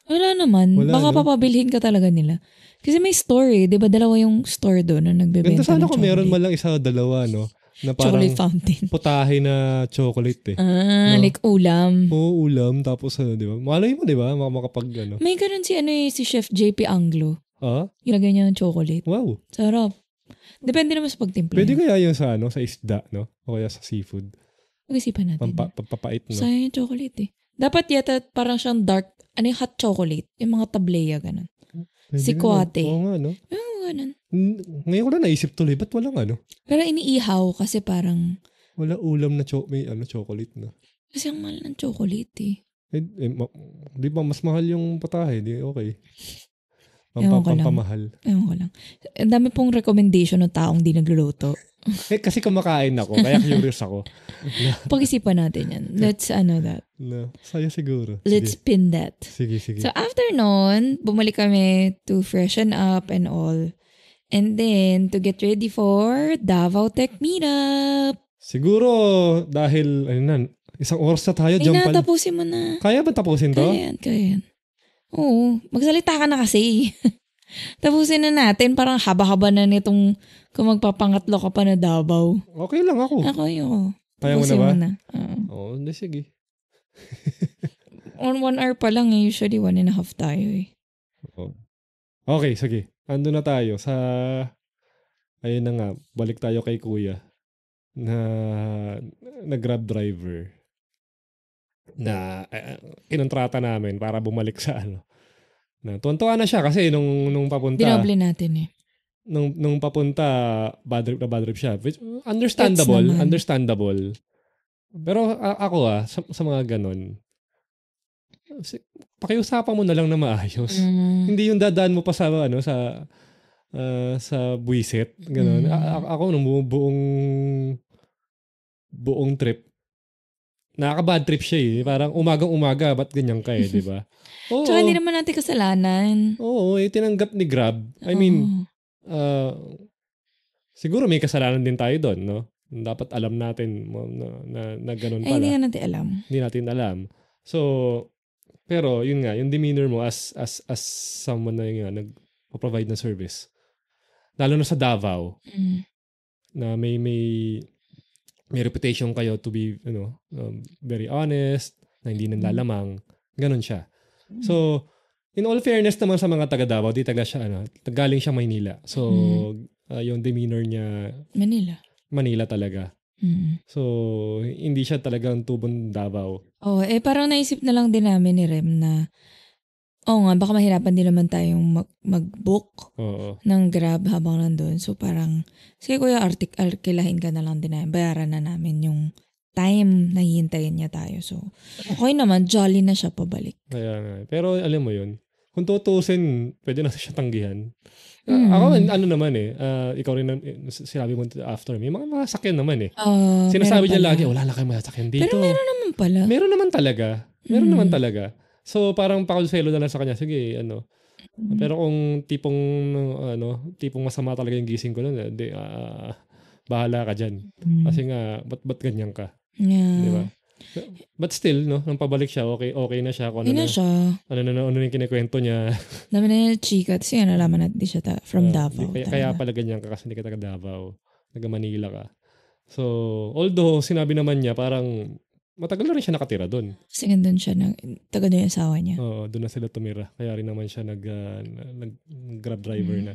Wala naman. Wala, Baka no? papabilhin ka talaga nila. Kasi may store eh. Di ba dalawa yung store doon na nagbebenta Ganda sana ng kung meron man lang isa o dalawa, no? Na parang Chocolate fountain. putahe na chocolate eh. Ah, No? like ulam. Oo, ulam. Tapos ano, di ba? Malay mo, di ba? Mak- Makapag ano. May ganun si ano eh, si Chef JP Anglo. Ah? Ilagay niya ng chocolate. Wow. Sarap. Depende naman sa pagtimpla. Pwede kaya yun sa ano, sa isda, no? O kaya sa seafood. Pag-isipan natin. Pampa, pampapait, no? Sayang yung chocolate eh. Dapat yata parang siyang dark, ano yung hot chocolate? Yung mga tableya, ganun. Pwede si? Kuwate. Oo nga, no? Yung ganun. Ngayon ko lang naisip tuloy, ba't walang ano? Pero iniihaw kasi parang, Wala ulam na cho- may ano, chocolate na. kasi ang mahal ng chocolate eh. Eh, eh, ma- di ba mas mahal yung patahe? Di okay. Ewan Pampa, ko lang. pampamahal. Ewan ko lang. Ang dami pong recommendation ng taong di nagluluto. Eh, kasi kumakain ako, kaya curious ako. Pag-isipan natin yan. Let's, ano that. Na, saya siguro. Let's Sige, pin that. sige. sige. So after nun, bumalik kami to freshen up and all. And then, to get ready for Davao Tech Meetup. siguro, dahil, ayun na, isang oras na tayo, Ay na, pal. tapusin mo na. Kaya ba tapusin to? Kaya yan, kaya yan. Oo, magsalita ka na kasi. tapusin na natin. Parang haba-haba na nitong kung magpapangatlo ka pa na Davao. Okay lang ako. Ako yun. Kaya mo na ba? mo na. Oo. Oo, hindi, sige. On one hour pa lang eh. Usually one and a half tayo eh. Oo. Okay, sige. Ando na tayo sa, ayun na nga, balik tayo kay kuya na, na grab driver na uh, kinontrata namin para bumalik sa ano. Na tuwan na siya kasi nung nung papunta Dinoble natin eh. nung nung papunta bad trip na bad trip siya. Which, understandable, understandable. Pero a- ako ah sa, sa mga ganon si- pakiusapan mo na lang na maayos. Mm. Hindi yung dadaan mo pa sa ano sa ah, sa buwisit, ganun. Mm. A- ako nung bu- buong buong trip nakaka-bad trip siya eh. Parang umagang-umaga, ba't ganyan ka eh, di ba? Oo. Tsaka hindi naman natin kasalanan. Oo, eh, tinanggap ni Grab. I mean, uh, siguro may kasalanan din tayo doon, no? Dapat alam natin mo, na, na, na ganun Ay, pala. hindi nga natin alam. Hindi natin alam. So, pero yun nga, yung demeanor mo as as as someone na yun nga, nag-provide ng service. Lalo na sa Davao, Mm. na may may may reputation kayo to be, you know, um, very honest, na hindi nanlalamang. Ganon siya. So, in all fairness naman sa mga taga Davao, di taga siya, ano, galing siya Maynila. So, uh, yung demeanor niya, Manila. Manila talaga. Mm. So, hindi siya talagang tubong Davao. Oh, eh parang naisip na lang din namin ni Rem na Oo nga, baka mahirapan din naman tayong mag- mag-book Oo. ng Grab habang nandun. So parang, sige kuya, artik arkilahin ka na lang din namin. Bayaran na namin yung time na hihintayin niya tayo. So, okay naman, jolly na siya pabalik. Kaya nga. Pero alam mo yun, kung tutusin, pwede na siya tanggihan. Mm. Ako, ano naman eh, ah, ikaw rin, eh, sinabi mo after, may mga mga sakyan naman eh. Ah, Sinasabi meron niya pala. lagi, wala na kayong masasakyan dito. Pero meron naman pala. Meron naman talaga. Meron Mm. naman talaga. So, parang pakonselo na lang sa kanya, sige, ano. Mm. Pero kung tipong, ano, tipong masama talaga yung gising ko nun, eh, di, ah, bahala ka dyan. Mm. Kasi nga, ba't, ba't ganyan ka? yeah. Di ba? But still, no, nung pabalik siya, okay, okay na siya. Kung ano, na na, siya. ano, na, ano, yung kinikwento niya. Dami na yung chika. Tapos yun, nalaman natin di siya ta- from Ah, Davao. di- kaya, kaya pala ganyan ka kasi hindi ka taga Davao. Taga Manila ka. So, although sinabi naman niya parang matagal na rin siya nakatira doon. Kasi nandun siya, na, taga doon yung asawa niya. Oo, doon na sila tumira. Kaya rin naman siya nag, ah, nag, nag grab driver Mm. na.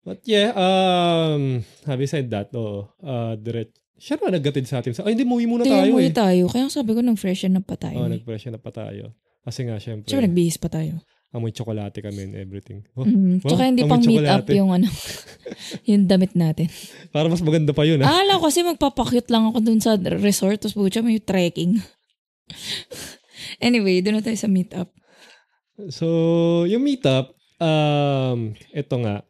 But yeah, um, having said that, oh, uh, direct, siya na naggatid sa atin. Sa, ay, hindi, muwi muna Hindi, tayo umuwi eh. tayo. Kaya sabi ko, nag-freshen up pa tayo. Oh, eh. nag-freshen up pa tayo. Kasi nga, syempre, Siyempre, nagbihis pa tayo. Amoy tsokolate kami and everything. Oh, Mm. wow, Tsaka hindi pang meet up yung ano, yung damit natin. Para mas maganda pa yun, ah. Akala ko kasi magpapakyut lang ako dun sa resort, tapos bucha may trekking. anyway, doon na tayo sa meet up. So, yung meetup, um, ito nga,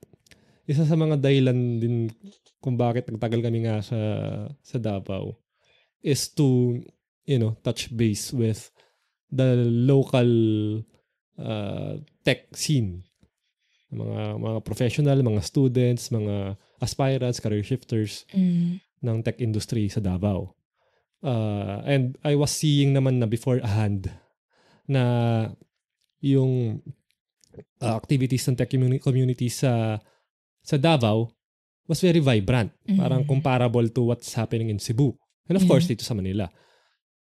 isa sa mga dahilan din kung bakit nagtagal kami nga sa, sa Davao is to, you know, touch base with the local uh, tech scene. Mga, mga professional, mga students, mga aspirants, career shifters Mm. ng tech industry sa Davao. Uh, and I was seeing naman na beforehand na yung uh, activities ng tech communi- community sa sa Davao was very vibrant. Parang Mm. comparable to what's happening in Cebu. And of Yeah. course, dito sa Manila.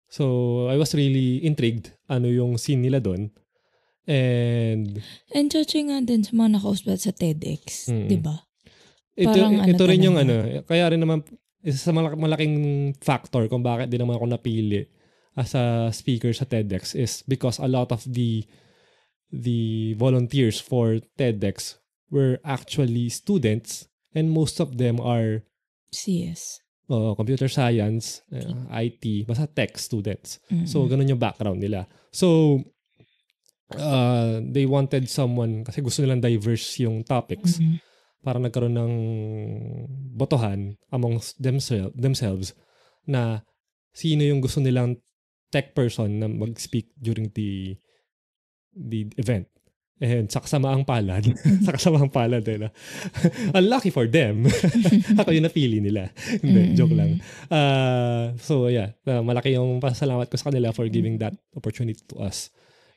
So, I was really intrigued ano yung scene nila doon. And And judging nga din sa mga nakausbat sa TEDx, Mm. di ba? ito, Parang ano ito rin yung ano, kaya rin naman isa sa malak- malaking factor kung bakit din naman ako napili as a speaker sa TEDx is because a lot of the the volunteers for TEDx were actually students and most of them are CS. uh, computer science, uh, IT, basta tech students. Mm. So, ganun yung background nila. So, uh, they wanted someone, kasi gusto nilang diverse yung topics, Mm. para nagkaroon ng botohan amongst themselves, themselves na sino yung gusto nilang tech person na mag-speak during the the event. And sa kasamaang palad, sa kasamaang palad, eh, unlucky for them, ako yung napili nila. Hindi, Mm. joke lang. Uh, so yeah, uh, malaki yung pasalamat ko sa kanila for giving that opportunity to us.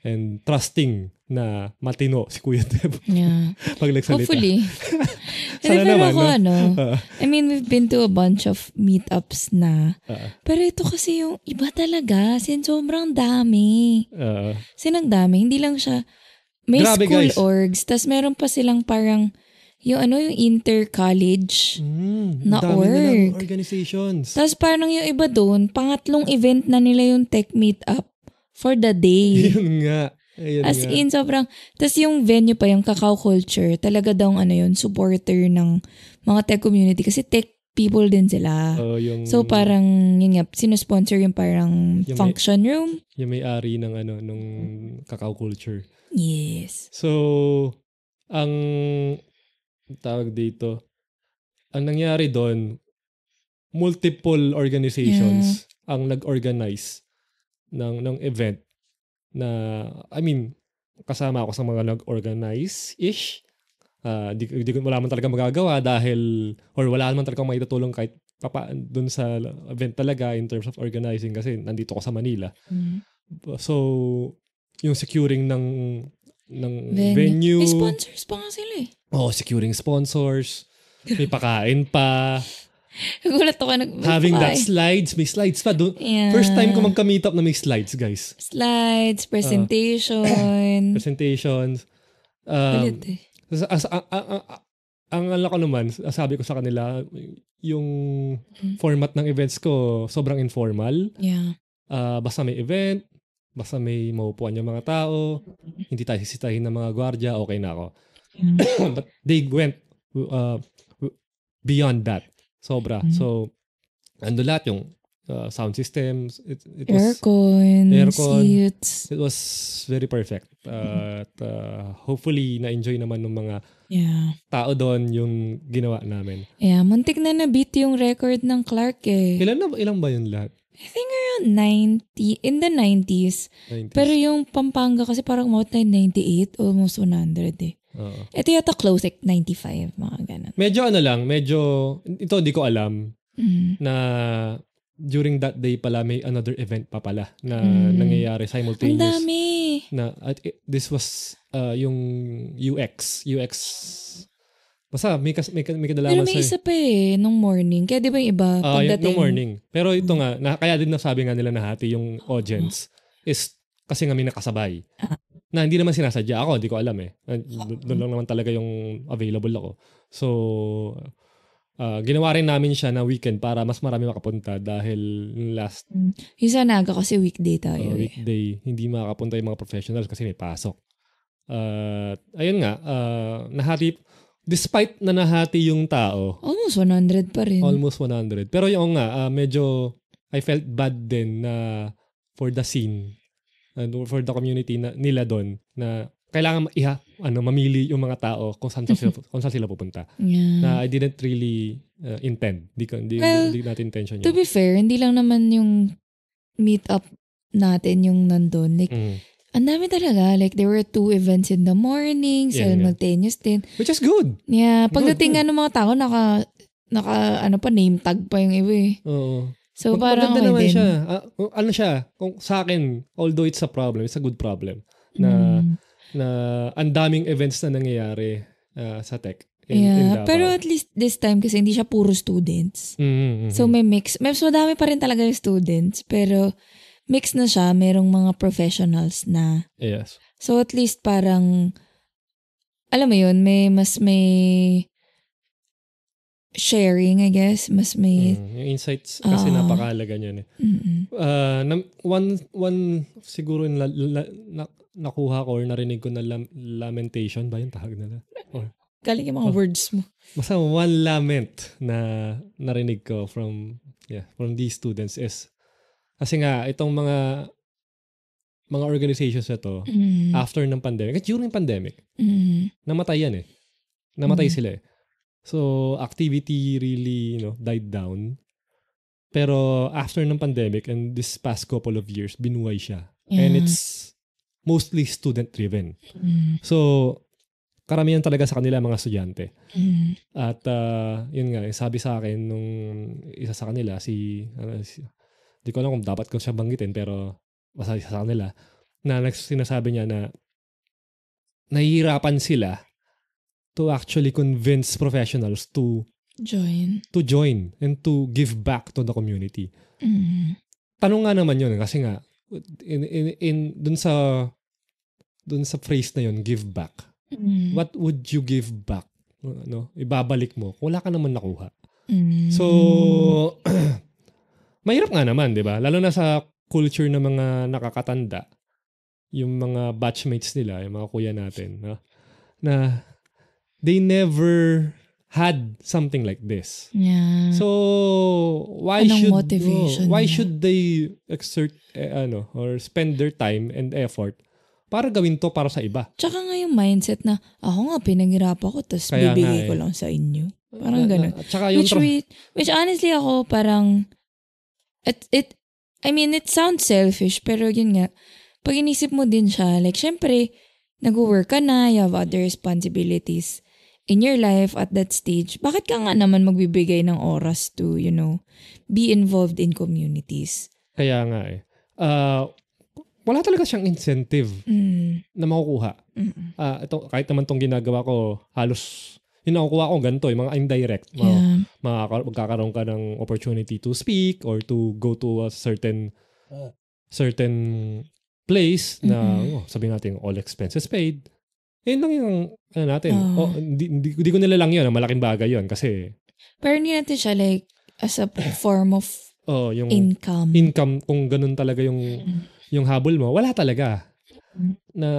And trusting na matino si Kuya Deb Yeah. pag nagsalita. Hopefully. Sana pero naman, ako no? ano, Uh, I mean, we've been to a bunch of meetups na. uh, Pero ito kasi yung iba talaga. Sin sobrang dami. uh, Sin ang dami. Hindi lang siya, may Grabe, school guys. orgs. tas meron pa silang parang, yung ano, yung inter-college. mm, Na org. organizations. Tapos parang yung iba doon, pangatlong event na nila yung tech meetup for the day. Yun nga. Ayun As nga. in, sobrang... Tapos yung venue pa, yung Kakao Culture, talaga daw ano yun, supporter ng mga tech community. Kasi tech people din sila. Oh, yung, so parang, yun nga, sinusponsor yung parang Yung may- function room. yung may-ari ng ano nung cacao culture. Yes. So ang tawag dito ang nangyari doon multiple organizations ang nag-organize ng ng event na I mean kasama ako sa mga nag-organize ish Ah, di, di ko wala man talaga magagawa dahil or wala naman talaga maitutulong kahit papa doon sa event talaga in terms of organizing kasi nandito ko sa Manila. Mm. So, yung securing ng ng venue. Venue. May sponsors pa nga sila eh. oh, securing sponsors. May pakain pa. Nagulat ako. Nag- having that slides. May slides pa. Doon, Yeah. First time ko magka-meet up na may slides, guys. Slides, presentation. Presentations. Um, Kulit eh. as, as, ang, ang, ang, ang alam ko naman, sabi ko sa kanila, yung Mm. format ng events ko sobrang informal. Yeah. Ah, basta may event, basta may maupuan yung mga tao, hindi tayo sisitahin ng mga gwardya, okay na ako. But they went uh, beyond that. Sobra. Mm. So, ando lahat yung uh, sound systems. It, it was Aircon, Aircon. seats. it was very perfect. Uh, at uh, hopefully na-enjoy naman ng mga Yeah. tao doon yung ginawa namin. Yeah, muntik na na-beat yung record ng Clark eh. Ilan na ilang ba yun lahat? I think around 90, in the 90s. 90s? Pero yung Pampanga kasi parang umot na 98, almost 100 eh. Oo. Ito yata close like 95, mga ganun. Medyo ano lang, medyo, ito hindi ko alam, Mm. na during that day pala may another event pa pala na Mm. nangyayari Ang simultaneous dami. na at it- this was uh, yung UX UX basta may kas, may, may Pero kadalaman may sa isa pa eh, nung morning. Kaya di ba yung iba, Ah, yung pagdating. no morning pero ito nga na, kaya din nasabi nga nila na hati yung audience is kasi nga may nakasabay na hindi naman sinasadya. Ako, hindi ko alam eh. Doon lang naman talaga yung available ako. So, uh, ginawa rin namin siya na weekend para mas marami makapunta dahil last Yung sa Naga kasi weekday tayo uh, eh. weekday, hindi makapunta yung mga professionals kasi may pasok. Uh, ayun nga, uh, nahati, despite na nahati yung tao, Almost 100 pa rin. almost 100. Pero yung nga, uh, medyo, I felt bad din na for the scene and for the community na, nila doon na kailangan iha, ano, mamili yung mga tao kung saan sila, kung saan sila pupunta. Yeah. Na I didn't really uh, intend. Di, di, Well, di natin intention To yun. be fair, hindi lang naman yung meet up natin yung nandun. Like, Mm. ang dami talaga. Like, there were two events in the morning, Yeah, simultaneous din. Which is good. Yeah, pagdating Good, nga ng mga tao, naka, naka, ano pa, name tag pa yung iba eh. Oo. So, Mag- parang maganda naman din. siya. Kung ano siya, kung sa akin, although it's a problem, it's a good problem na Mm. na ang daming events na nangyayari ah, sa tech in, in yeah, Davao. pero at least this time kasi hindi siya puro students. Mhm, mhm. So may mix. Mas madami pa rin talaga yung students, pero mix na siya. Merong mga professionals na. yes. So at least parang, alam mo yun, may mas may sharing, I guess. Mas may, Mm, yung insights kasi Ah. napakahalaga niyan eh. mm Ah, nam- one one siguro yung la, la- na- nakuha ko or narinig ko na lam- lamentation ba yung tawag nila? galing yung mga Oh. words mo. Basta one lament na narinig ko from yeah, from these students is kasi nga itong mga mga organizations na to Mm. after ng pandemic, at during pandemic, Mm. namatay yan eh. Namatay Mm. sila eh. So, activity really, you know, died down. Pero after ng pandemic and this past couple of years, binuhay siya. And Yeah. it's mostly student-driven. Mm. So, karamihan talaga sa kanila mga estudyante. Mm. At ah, yun nga, yung sabi sa akin nung isa sa kanila, si, ano, si di ko alam kung dapat ko siya banggitin, pero basta isa sa kanila, na sinasabi niya na nahihirapan sila to actually convince professionals to Join. to join and to give back to the community. Mm. Tanong nga naman yun kasi nga in, in, in dun sa dun sa phrase na yun, give back. Mm. What would you give back? Ano, ibabalik mo. Wala ka naman nakuha. Mm. So, mahirap nga naman, di ba? Lalo na sa culture ng mga nakakatanda, yung mga batchmates nila, yung mga kuya natin, no? na they never had something like this. yeah. So, why Anong should motivation oh, why nila? should they exert eh, ano or spend their time and effort para gawin to para sa iba? Tsaka nga yung mindset na, ako nga pinaghirapan ko, tapos Kaya nga bibigay ko eh. lang sa inyo. Parang ganun. Yung Which, tra- we, which honestly ako parang, it, it, I mean, it sounds selfish, pero yun nga, pag inisip mo din siya, like, syempre, nag-work ka na, you have other responsibilities in your life at that stage, bakit ka nga naman magbibigay ng oras to, you know, be involved in communities? Kaya nga eh. Ah, wala talaga siyang incentive Mm, na makukuha. mm, Ah, ito, kahit naman tong ginagawa ko, halos yung nakukuha ko ganito, yung mga indirect. Mga, yeah. makaka- magkakaroon ka ng opportunity to speak or to go to a certain certain place na Mhm. oh, sabihin natin all expenses paid. Yun lang yung ano natin. Ah. Oh, hindi, hindi, hindi ko nila lang yun. Malaking bagay yun kasi Pero hindi natin siya like, as a form of oh, yung income. income kung ganun talaga yung Mm. yung habol mo, wala talaga. Mm. Na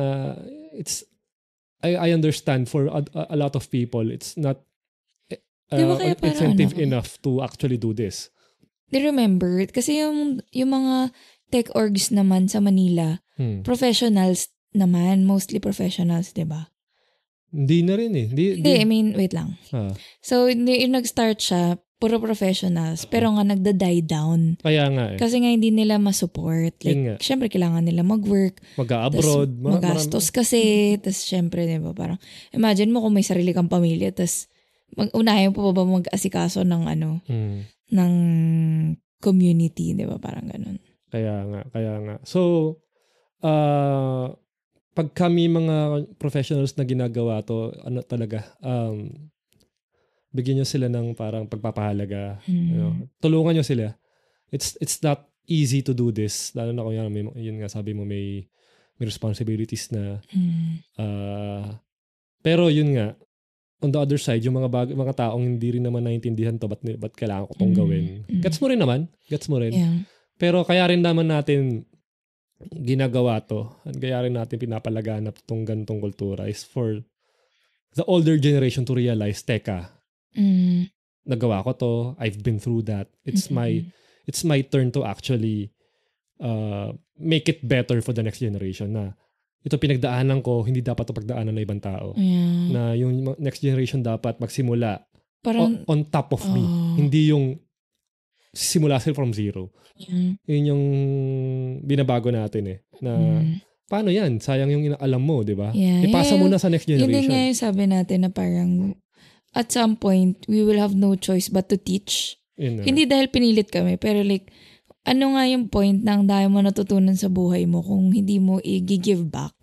it's I I understand for a, a lot of people it's not uh, Di ba kaya parang incentive ano? enough to actually do this. They remember it. Kasi yung, yung mga tech orgs naman sa Manila, Hmm. professionals naman, mostly professionals, di ba? Hindi na rin eh. Hindi, Hindi, I mean, wait lang. ah, So, hindi, yung nag-start siya, puro professionals, pero nga nagda-die down. kaya nga eh. Kasi nga hindi nila ma-support. Like, syempre, kailangan nila mag-work. Mag-abroad. tas magastos kasi. Tapos, syempre, di ba, parang, imagine mo kung may sarili kang pamilya, tapos, mag-unahin po ba ba mag-asikaso ng ano, Hmm. ng community, di ba? Parang ganun. Kaya nga, kaya nga. So, uh, pag kami mga professionals na ginagawa to, ano talaga, um, bigyan nyo sila ng parang pagpapahalaga. Hmm. You know, tulungan nyo sila. It's it's not easy to do this. Lalo na kung yan, may, yun nga sabi mo, may, may responsibilities na. Mm. ah, pero yun nga, on the other side, yung mga bag- mga taong hindi rin naman naiintindihan to, ba't, ba't kailangan ko tong Mm, gawin? mm. Gets mo rin naman. Gets mo rin. Yeah. Pero kaya rin naman natin ginagawa to, at kaya rin natin pinapalaganap tong gantong kultura is for the older generation to realize, teka, Mm. nagawa ko to, I've been through that. It's my Mm-mm. it's my turn to actually uh, make it better for the next generation na ito pinagdaanan ko, hindi dapat ito pagdaanan ng ibang tao. Yeah. Na yung next generation dapat magsimula Parang, on, on top of me. Oh. Hindi yung simula sila from zero. yeah. Yun yung binabago natin eh. Na Mm. paano yan? Sayang yung inaalam mo, di ba? Yeah, Ipasa yeah, mo na sa next Yun din generation. nga yung sabi natin na parang at some point, we will have no choice but to teach. Yun na. Hindi dahil pinilit kami, pero like, ano nga yung point na ang dami mo natutunan sa buhay mo kung hindi mo i-give back?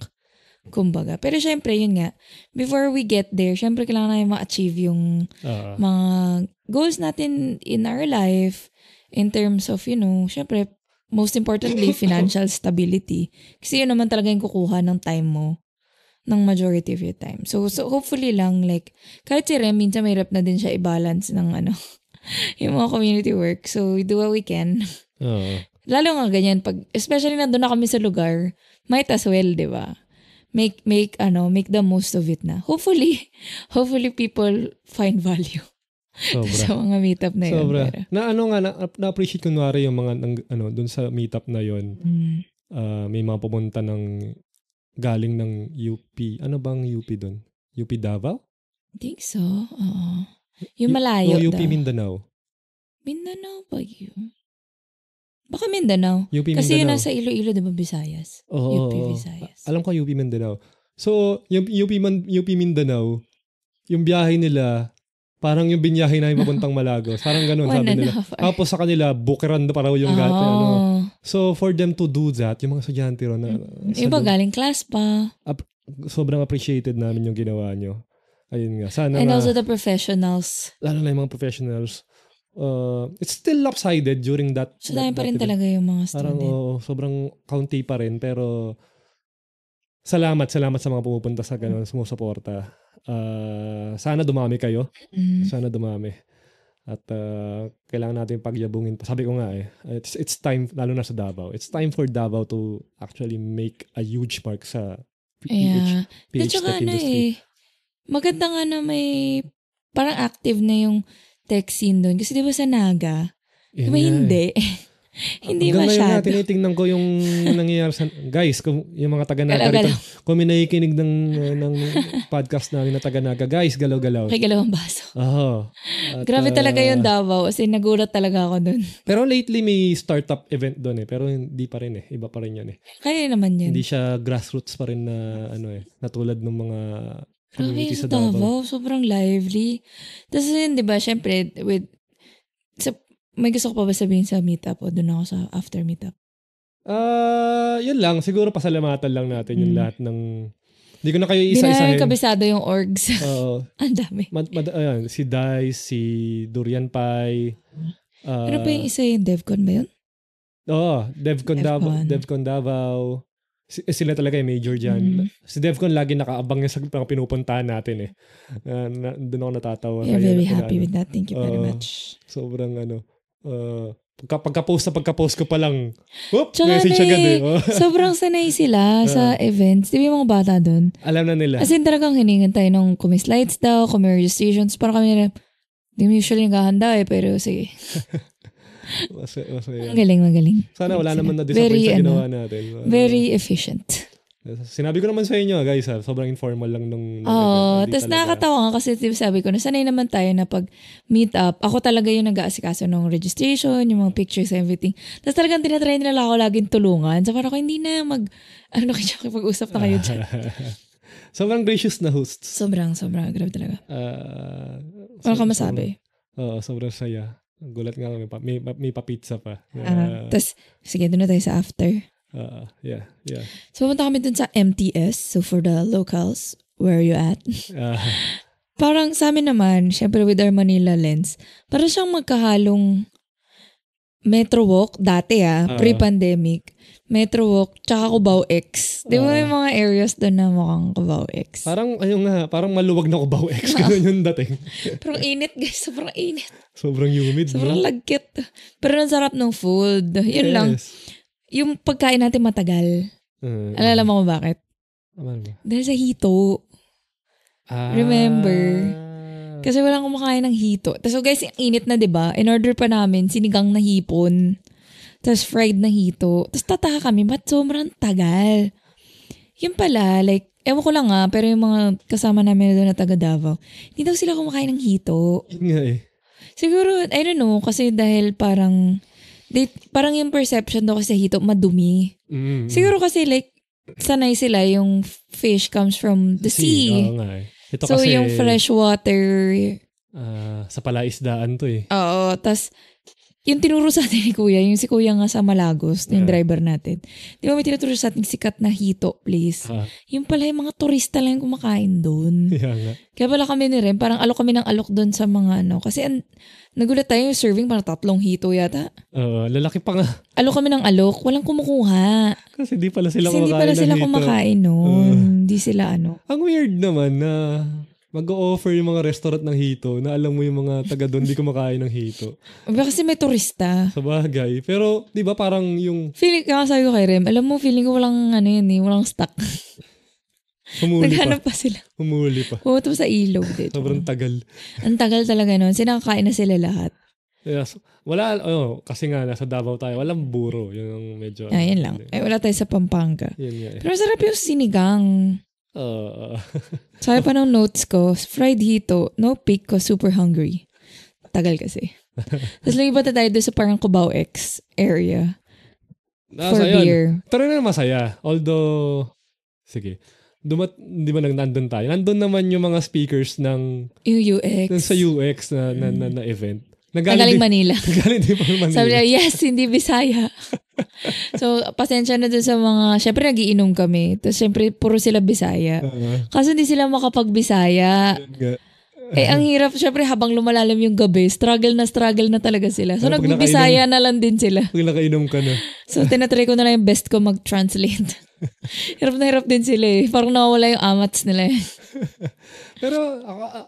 Kumbaga. Pero syempre, yun nga, before we get there, syempre kailangan namin ma-achieve yung Ah, mga goals natin in our life in terms of, you know, syempre, most importantly, financial stability. Kasi yun naman talaga yung kukuha ng time mo ng majority of your time. So, so hopefully lang, like, kahit si Rem, minsan may rep na din siya i-balance ng ano, yung mga community work. So, we do what we can. oo. Lalo nga ganyan, pag, especially nandun na kami sa lugar, might as well, di ba? Make, make, ano, make the most of it na. Hopefully, hopefully people find value Sobra. sa mga meetup na yun. Sobra. Pero, Na ano nga, na, na-appreciate kunwari yung mga, nang, ano, dun sa meetup na yon mm, ah, may mga pumunta ng galing ng UP. Ano bang UP dun? UP Davao? I think so. Oo. Yung malayo O UP daw. Mindanao? Mindanao ba yun? Baka Mindanao. UP Kasi yun nasa Iloilo, di ba, Visayas? Oo, UP. Visayas. Alam ko UP Mindanao. So, yung UP, Man, UP Mindanao, yung biyahe nila, parang yung binyahe namin papuntang Malagos. Parang ganun, One sabi nila. Tapos sa kanila, bukiran na paraw yung gata. Ano. So, for them to do that, yung mga estudyante ron, na, Iba galing class pa. sobrang appreciated namin yung ginawa nyo. Ayun nga. Sana And nga, also the professionals. lalo na yung mga professionals, uh, it's still lopsided during that. So, dami pa rin that event. talaga yung mga Parang student. oo, sobrang county pa rin pero salamat, salamat sa mga pumupunta sa ganun, sumusuporta. Ah, sana dumami kayo. Mm. Sana dumami. At ah, kailangan natin pagyabungin. pa. Sabi ko nga eh, it's, it's time, lalo na sa Davao, it's time for Davao to actually make a huge mark sa PH, Yeah. PH tech ano industry. eh, maganda nga na may parang active na yung tech scene doon. Kasi di ba sa Naga, di Yun ba nga eh. hindi? Hanggang masyado. tinitingnan ko yung nangyayari sa... Guys, kung, yung mga taga-naga rito, kung may nakikinig ng, uh, ng podcast namin na taga-naga, guys, galaw-galaw. Kay galawang baso. Oo. At, Grabe talaga uh, yung Davao. Kasi nagulat talaga ako doon. Pero lately may startup event doon eh. Pero hindi pa rin eh. Iba pa rin yan eh. Kaya naman yun. Hindi siya grassroots pa rin na ano eh. Natulad ng mga Grabe community sa sa Davao. Davao. Sobrang lively. Tapos yun, di ba, syempre, with, sa, may gusto ko pa ba sabihin sa meetup o doon ako sa after meetup? Ah, yun lang. Siguro pasalamatan lang natin yung Mm. lahat ng... Hindi ko na kayo Hindi na isa-isahin. kabisado yung orgs. Oo. Ang dami. Mad, mad, ayan, si Dice, si Durian Pai. ah, ano pa yung isa yung DevCon ba yun? Oo, Devcon, Davao. Devcon. Davao. Si- eh, sila talaga yung major dyan. Mm. Si Devcon lagi nakaabang niya sa mga pinupuntahan natin eh. Uh, na, doon ako natatawa. We're Kaya very happy ano, with that. Thank you very much. Sobrang ano. Uh, pagka, pagka-post sa pagka-post ko pa lang, whoop, Tsaka message ano agad eh. Oh. Sobrang sanay sila sa events. Di ba yung mga bata doon? Alam na nila. As in talagang hiningan tayo nung kung may slides daw, kung may registrations. Parang kami na, di mo usually naghahanda eh, pero sige. Masaya, masaya. Magaling, magaling. Sana wala naman na-disappoint Very, sa ano, ginawa natin. Uh, Very efficient. Sinabi ko naman sa inyo, guys, ha, sobrang informal lang nung, nung Oo. Tapos nakakatawa nga kasi sabi ko, nasanay naman tayo na pag meet up, ako talaga yung nag-aasikaso ng registration, yung mga pictures, everything. Tapos talagang tinatry nila ako laging tulungan. So parang ako, hindi na mag, ano kayo, pag-usap na kayo dyan. sobrang gracious na hosts. Sobrang, sobrang, grabe talaga. Uh, Wala ka masabi. Oo, sobrang saya. Gulat nga kami, pa- may, may pa-pizza pa. Ah, Uh, Tapos, sige, doon na tayo sa after. Uh, yeah, yeah. So, pumunta kami dun sa MTS. So, for the locals, where are you at? Uh, Parang sa amin naman, syempre with our Manila lens, para siyang magkahalong Metro Walk, dati ah, Ah. pre-pandemic. Metro Walk, tsaka Cubao X. Di ba Ah. may mga areas doon na mukhang Cubao X? Parang, ayun nga, parang maluwag na Cubao X. Ganun yung dating. Pero init guys, sobrang init. Sobrang humid. Sobrang bro. lagkit. Pero ang sarap ng food. Yun lang. Yung pagkain natin matagal. Uh, Alala mo kung bakit? Ba? Dahil sa hito. Ah. Remember? Kasi walang kumakain ng hito. Tapos so guys, ang init na 'di ba? In order pa namin sinigang na hipon. Tapos fried na hito. Tapos tataka kami, ba't sobrang tagal? Yun pala, like, ewan ko lang nga, pero yung mga kasama namin doon na taga Davao, hindi daw sila kumakain ng hito. Yun nga eh. Siguro, I don't know, kasi dahil parang, they, parang yung perception daw kasi hito, madumi. Mm, Siguro kasi like, sanay sila yung fish comes from the sea. Oo nga eh. Ito so, kasi, yung fresh water, ah, sa palaisdaan to eh. Oo, tas yung tinuro sa atin ni Kuya, yung si Kuya nga sa Malagos, yung Yeah. driver natin. Di ba may tinuturo sa atin sikat na hito place? Ah, Yung pala yung mga turista lang yung kumakain doon. kaya nga. Kaya pala kami ni Rem, parang alok kami ng alok doon sa mga ano. Kasi an, nagulat tayo yung serving, parang tatlong hito yata. Oo, lalaki pa nga. Alok kami ng alok, walang kumukuha. Kasi di pala sila Kasi hindi kumakain pala ng sila hito. kumakain noon. Hindi sila ano. Ang weird naman na mag-o-offer yung mga restaurant ng hito na alam mo yung mga taga doon di kumakain ng hito. Kasi may turista. Sa bagay. Pero, di ba parang yung Feeling, kaya sabi ko kay Rem, alam mo, feeling ko walang ano yun eh, walang stock. humuli pa. Naghanap pa sila. Humuli pa. Pumunta pa sa ilog dito. Sobrang tagal. Ang tagal talaga nun. Sinakakain na sila lahat. Yes. Wala, oh, kasi nga nasa Davao tayo, walang buro. Yun ang medyo... Ah, yun lang. Eh, wala tayo sa Pampanga. Yun nga eh. Pero sarap yung sinigang. Oo. Sabi pa ng notes ko, fried hito, no pick ko, super hungry. Tagal kasi. Tapos lumipat na tayo doon sa parang Cubao X area Nasa for yun. beer. Pero na masaya. Although, sige. Dumat, di ba nag nandun tayo? Nandun naman yung mga speakers ng, Yung UX. ng sa UX na, na, na, na event. Nagaling din, Manila. Nagaling din ng Manila. Sabi niya, yes, hindi Bisaya. so, pasensya na dun sa mga, syempre nagiinom kami. Tapos syempre, puro sila Bisaya. Oo. Kaso hindi sila makapag-Bisaya. Nga. Eh, ang hirap, syempre, habang lumalalim yung gabi, struggle na struggle na talaga sila. So, nagbibisaya na lang din sila. Pag nakainom ka na. So, tinatry ko na lang yung best ko mag-translate. hirap na hirap din sila eh. Parang nawawala yung amats nila eh. Pero, ako, ah,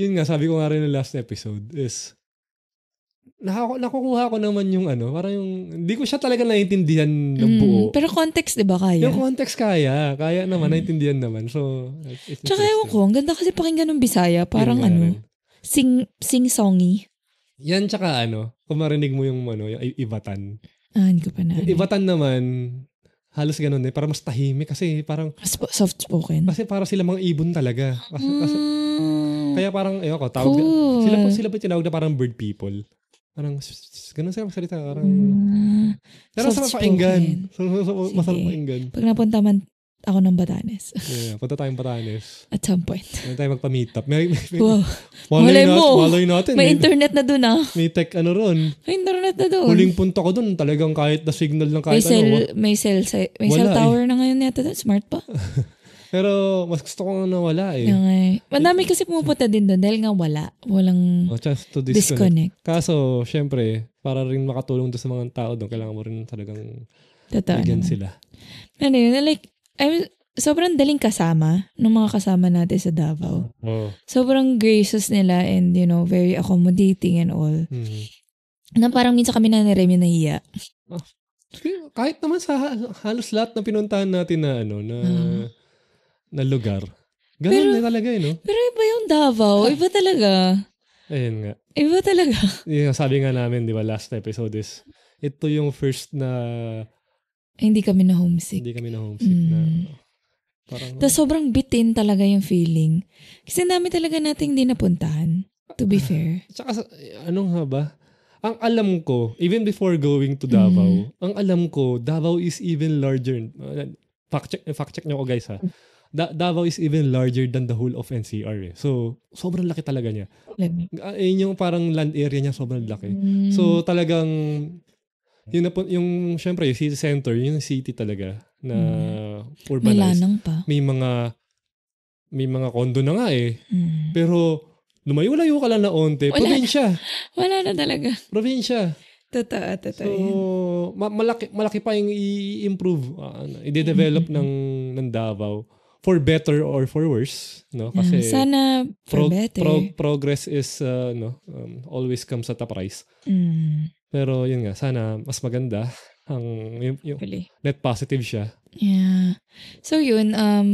yun nga, sabi ko nga rin ng last episode is, nakaku- nakukuha ko naman yung ano, parang yung, hindi ko siya talaga naiintindihan ng Mm, buo. pero context, di ba, kaya? Yung context kaya, kaya naman, naiintindihan naman. So, it's Tsaka ewan ko, ang ganda kasi pakinggan ng Bisaya. Parang ano, rin. sing, sing-songy. Yan tsaka ano, kung marinig mo yung ano, yung ibatan. Ah, hindi ko pa na. Yung ibatan naman, halos ganun eh, para mas tahimik kasi parang, Soft-spoken. kasi para sila mga ibon talaga. Kasi, kasi, Mm, kaya parang, ewan ko, tawag, cool. sila pa, sila pa tinawag na parang bird people. Parang, ganun sila magsalita. Parang, Mm, pero masarap pakinggan. soft-spoken. So, so, so, masarap pakinggan. Pag napunta man ako ng Batanes. Yeah, punta tayong Batanes. At some point. Pwede tayo magpa-meet up. May, may, may, Wow. malay, Malay nat- mo. malay natin. May May, internet na dun ah. may tech ano ron. May internet na dun. Huling punta ko dun, talagang kahit na signal ng may kahit cell, ano. may cell, may cell Wala eh. tower na ngayon yata. dun. Smart pa. Pero mas gusto ko nga nawala eh. Yung, eh. Madami kasi pumupunta din doon dahil nga wala. Walang Oh, chance to disconnect. disconnect. Kaso, syempre, para rin makatulong doon sa mga tao doon, kailangan mo rin talagang Totoo bigyan naman. sila. Ano yun, like, I'm, sobrang daling kasama ng mga kasama natin sa Davao. Oh. Sobrang gracious nila and, you know, very accommodating and all. Hmm. Na parang minsan kami na ni Remy nahiya. Kahit naman sa ha- halos lahat na pinuntahan natin na ano, na, Ah. Na lugar. Ganun Pero- na talaga eh, no? Pero iba yung Davao. Iba talaga. Ayun nga. Iba talaga. Yung sabi nga namin, di ba, last episode is, ito yung first na Hindi kami na homesick. hindi kami na homesick na Mm. parang, Tapos sobrang bitin talaga yung feeling. Kasi dami talaga nating hindi napuntahan. To be fair. Tsaka, sa- ano nga ba? Ang alam ko, even before going to Davao, Mm. ang alam ko, Davao is even larger. Fact check, fact check nyo ko guys ha. Da- Davao is even larger than the whole of NCR eh. So, sobrang laki talaga niya. Let me. Uh, yun yung parang land area niya, sobrang laki. Mm. So, talagang, yun na po, yung, syempre, yung city center, yun yung city talaga na may urbanized. lanang pa. May mga, may mga kondo na nga eh. Mm. Pero, lumayo-layo ka lang na onte. Wala. Probinsya. Wala na talaga. Probinsya. Totoo, totoo. So, yan. ma- malaki malaki pa yung i-improve, uh, ano, i-develop ng ng Davao for better or for worse, no? Kasi Yeah, sana for pro- better. pro- progress is uh, no, um, always comes at a price. Mm, Pero yun nga, sana mas maganda ang yung, yung net positive siya. Yeah. So yun, um,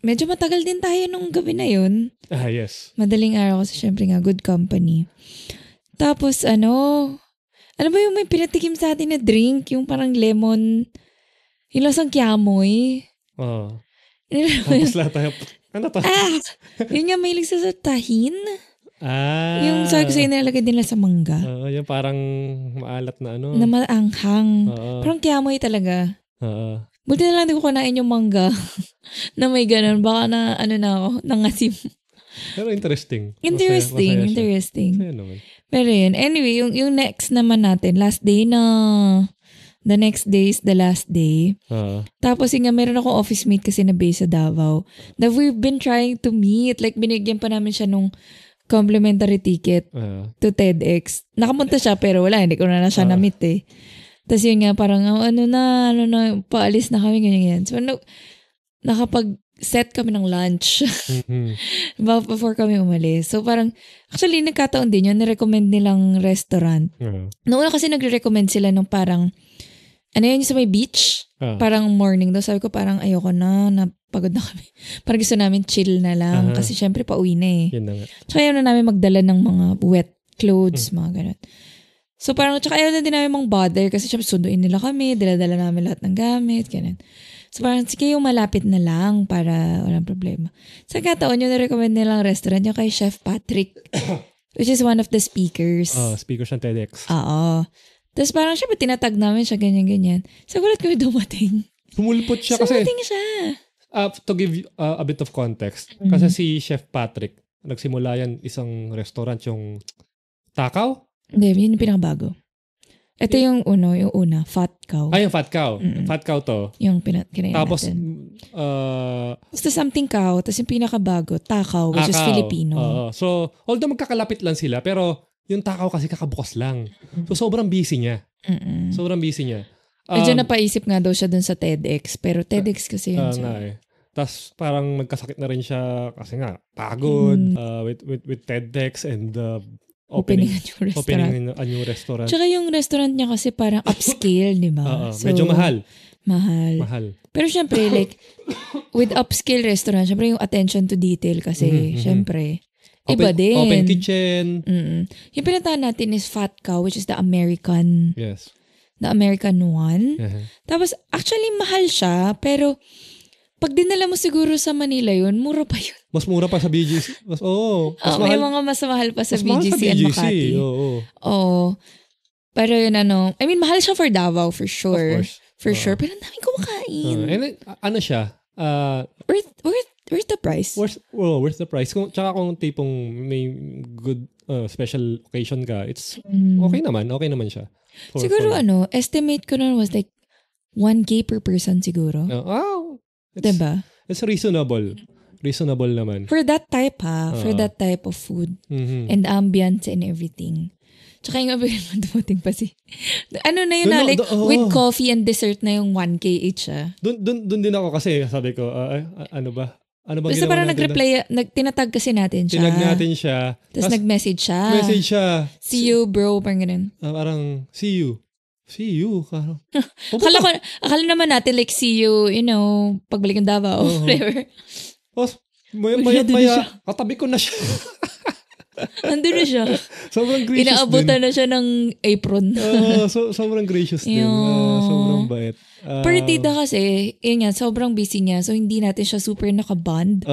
medyo matagal din tayo nung gabi na yun. Ah, yes. Madaling araw kasi syempre nga, good company. Tapos ano, ano ba yung may pinatikim sa atin na drink? Yung parang lemon, yung lasang kiamoy. Oo. Ano Tapos lahat tayo, ano to? ah! Yun nga, may sa tahin. Ah. Yung sabi ko sa'yo, nilalagay din lang sa mangga. Oo, yung parang maalat na ano. Na maanghang. Oo. Parang kiamoy talaga. Oo. Buti na lang di ko kunain yung mangga na may ganun. Baka na, ano na ako, nangasim. Pero interesting. Masaya- Interesting, masaya siya. interesting. Masaya naman. Pero yun, anyway, yung, yung next naman natin, last day na, the next day is the last day. Oo. Tapos yung nga, meron ako office mate kasi na base sa Davao. Na we've been trying to meet. Like, binigyan pa namin siya nung complimentary ticket Oo. to TEDx. Nakapunta siya pero wala, hindi ko na, na siya Ah. na-meet eh. Tapos yun nga, parang oh, ano na, ano na, paalis na kami, ganyan, ganyan. So, no, nakapag-set kami ng lunch Mhm. ba- before kami umalis. So, parang, actually, nagkataon din yun, nirecommend nilang restaurant. Oo. Noong una kasi nagre-recommend sila nung parang, ano yun, yung sa may beach? Ah. Parang morning daw. Sabi ko parang ayoko na, napagod na kami. parang gusto namin chill na lang. Aha. Kasi syempre pauwi na eh. Yun na nga. Tsaka ayaw na namin magdala ng mga wet clothes, Hmm. mga ganun. So parang, tsaka ayaw na din namin mang bother kasi syempre sunduin nila kami, dala-dala namin lahat ng gamit, ganun. So parang, sige yung malapit na lang para walang problema. Sa kataon yung na-recommend nilang restaurant yung kay Chef Patrick, which is one of the speakers. Oh, speaker siya ng TEDx. Oo. Tapos parang syempre tinatag namin siya ganyan-ganyan. So gulat kami dumating. Sumulpot siya kasi, Dumating siya. uh, to give you, uh, a bit of context, Mhm. kasi si Chef Patrick, nagsimula yan isang restaurant yung Takaw? Hindi, yun yung pinakabago. Ito yung uno, yung una, Fat Cow. Ay, yung Fat Cow. Mm-mm. Fat Cow to. Yung kinain Tapos, natin. uh, Basta something cow, tapos yung pinakabago, Takaw, which is Takaw. Filipino. Oo. So, although magkakalapit lang sila, pero yung Takaw kasi kakabukas lang. So, sobrang busy niya. Mm-mm. Sobrang busy niya. Medyo Um, napaisip nga daw siya dun sa TEDx, pero TEDx kasi yun. Ah, so- nga eh. Tapos parang nagkasakit na rin siya kasi nga pagod Mm. uh, with, with with TEDx and uh, opening opening a new restaurant. opening a new restaurant. Tsaka yung restaurant niya kasi parang upscale, di ba? Oo, So, medyo mahal. Mahal. Mahal. Pero syempre, like, with upscale restaurant, syempre yung attention to detail kasi, Mhm, mhm. Syempre, iba Open, din. Open kitchen. Mm-mm. Yung pinatahan natin is Fat Cow, which is the American, Yes. the American one. Uh-huh. Tapos, actually, mahal siya, pero pag dinala mo siguro sa Manila yun, mura pa yun. Mas mura pa sa BGC. Mas, oo. mas Oh, mahal, may mga mas mahal pa sa mas mahal BGC, and Makati. Oo. Oo. Pero yun ano, I mean, mahal siya for Davao, for Of sure. course. For Oo. sure. Pero ang daming kumakain. Uh, and uh, ano siya? Uh, worth, worth, worth the price. worth, well, worth the price. Kung, tsaka kung tipong may good uh, special occasion ka, it's Mm. okay naman. Okay naman siya. For- siguro for- ano, estimate ko nun was like 1K per person siguro. Uh, oh, it's, diba? It's reasonable. Reasonable naman. For that type ha, for Oo. that type of food. Mhm. And ambience and everything. Tsaka yung abigay mo dumating pa si... Ano na yun na, like, do- oo. with coffee and dessert na yung 1K each ah. Doon doon doon din ako kasi sabi ko ah, ay, ah, ano ba? Ano ba Basta parang nag-reply, nag, tinatag kasi natin siya. Tinag natin siya. Tapos nag-message siya. message siya. See you bro, parang ganun. Ah, parang see you. See you. Parang, Akala, ko, akala naman natin like see you, you know, pagbalik ng Davao, Oo. whatever. Tapos, maya, maya, maya, siya. katabi ko na siya. Nandun na siya. sobrang gracious Inaabutan din. na siya ng apron. Oo, so, sobrang gracious din. Ah, sobrang bait. Uh, Partida kasi, yun nga, sobrang busy niya. So, hindi natin siya super nakaband.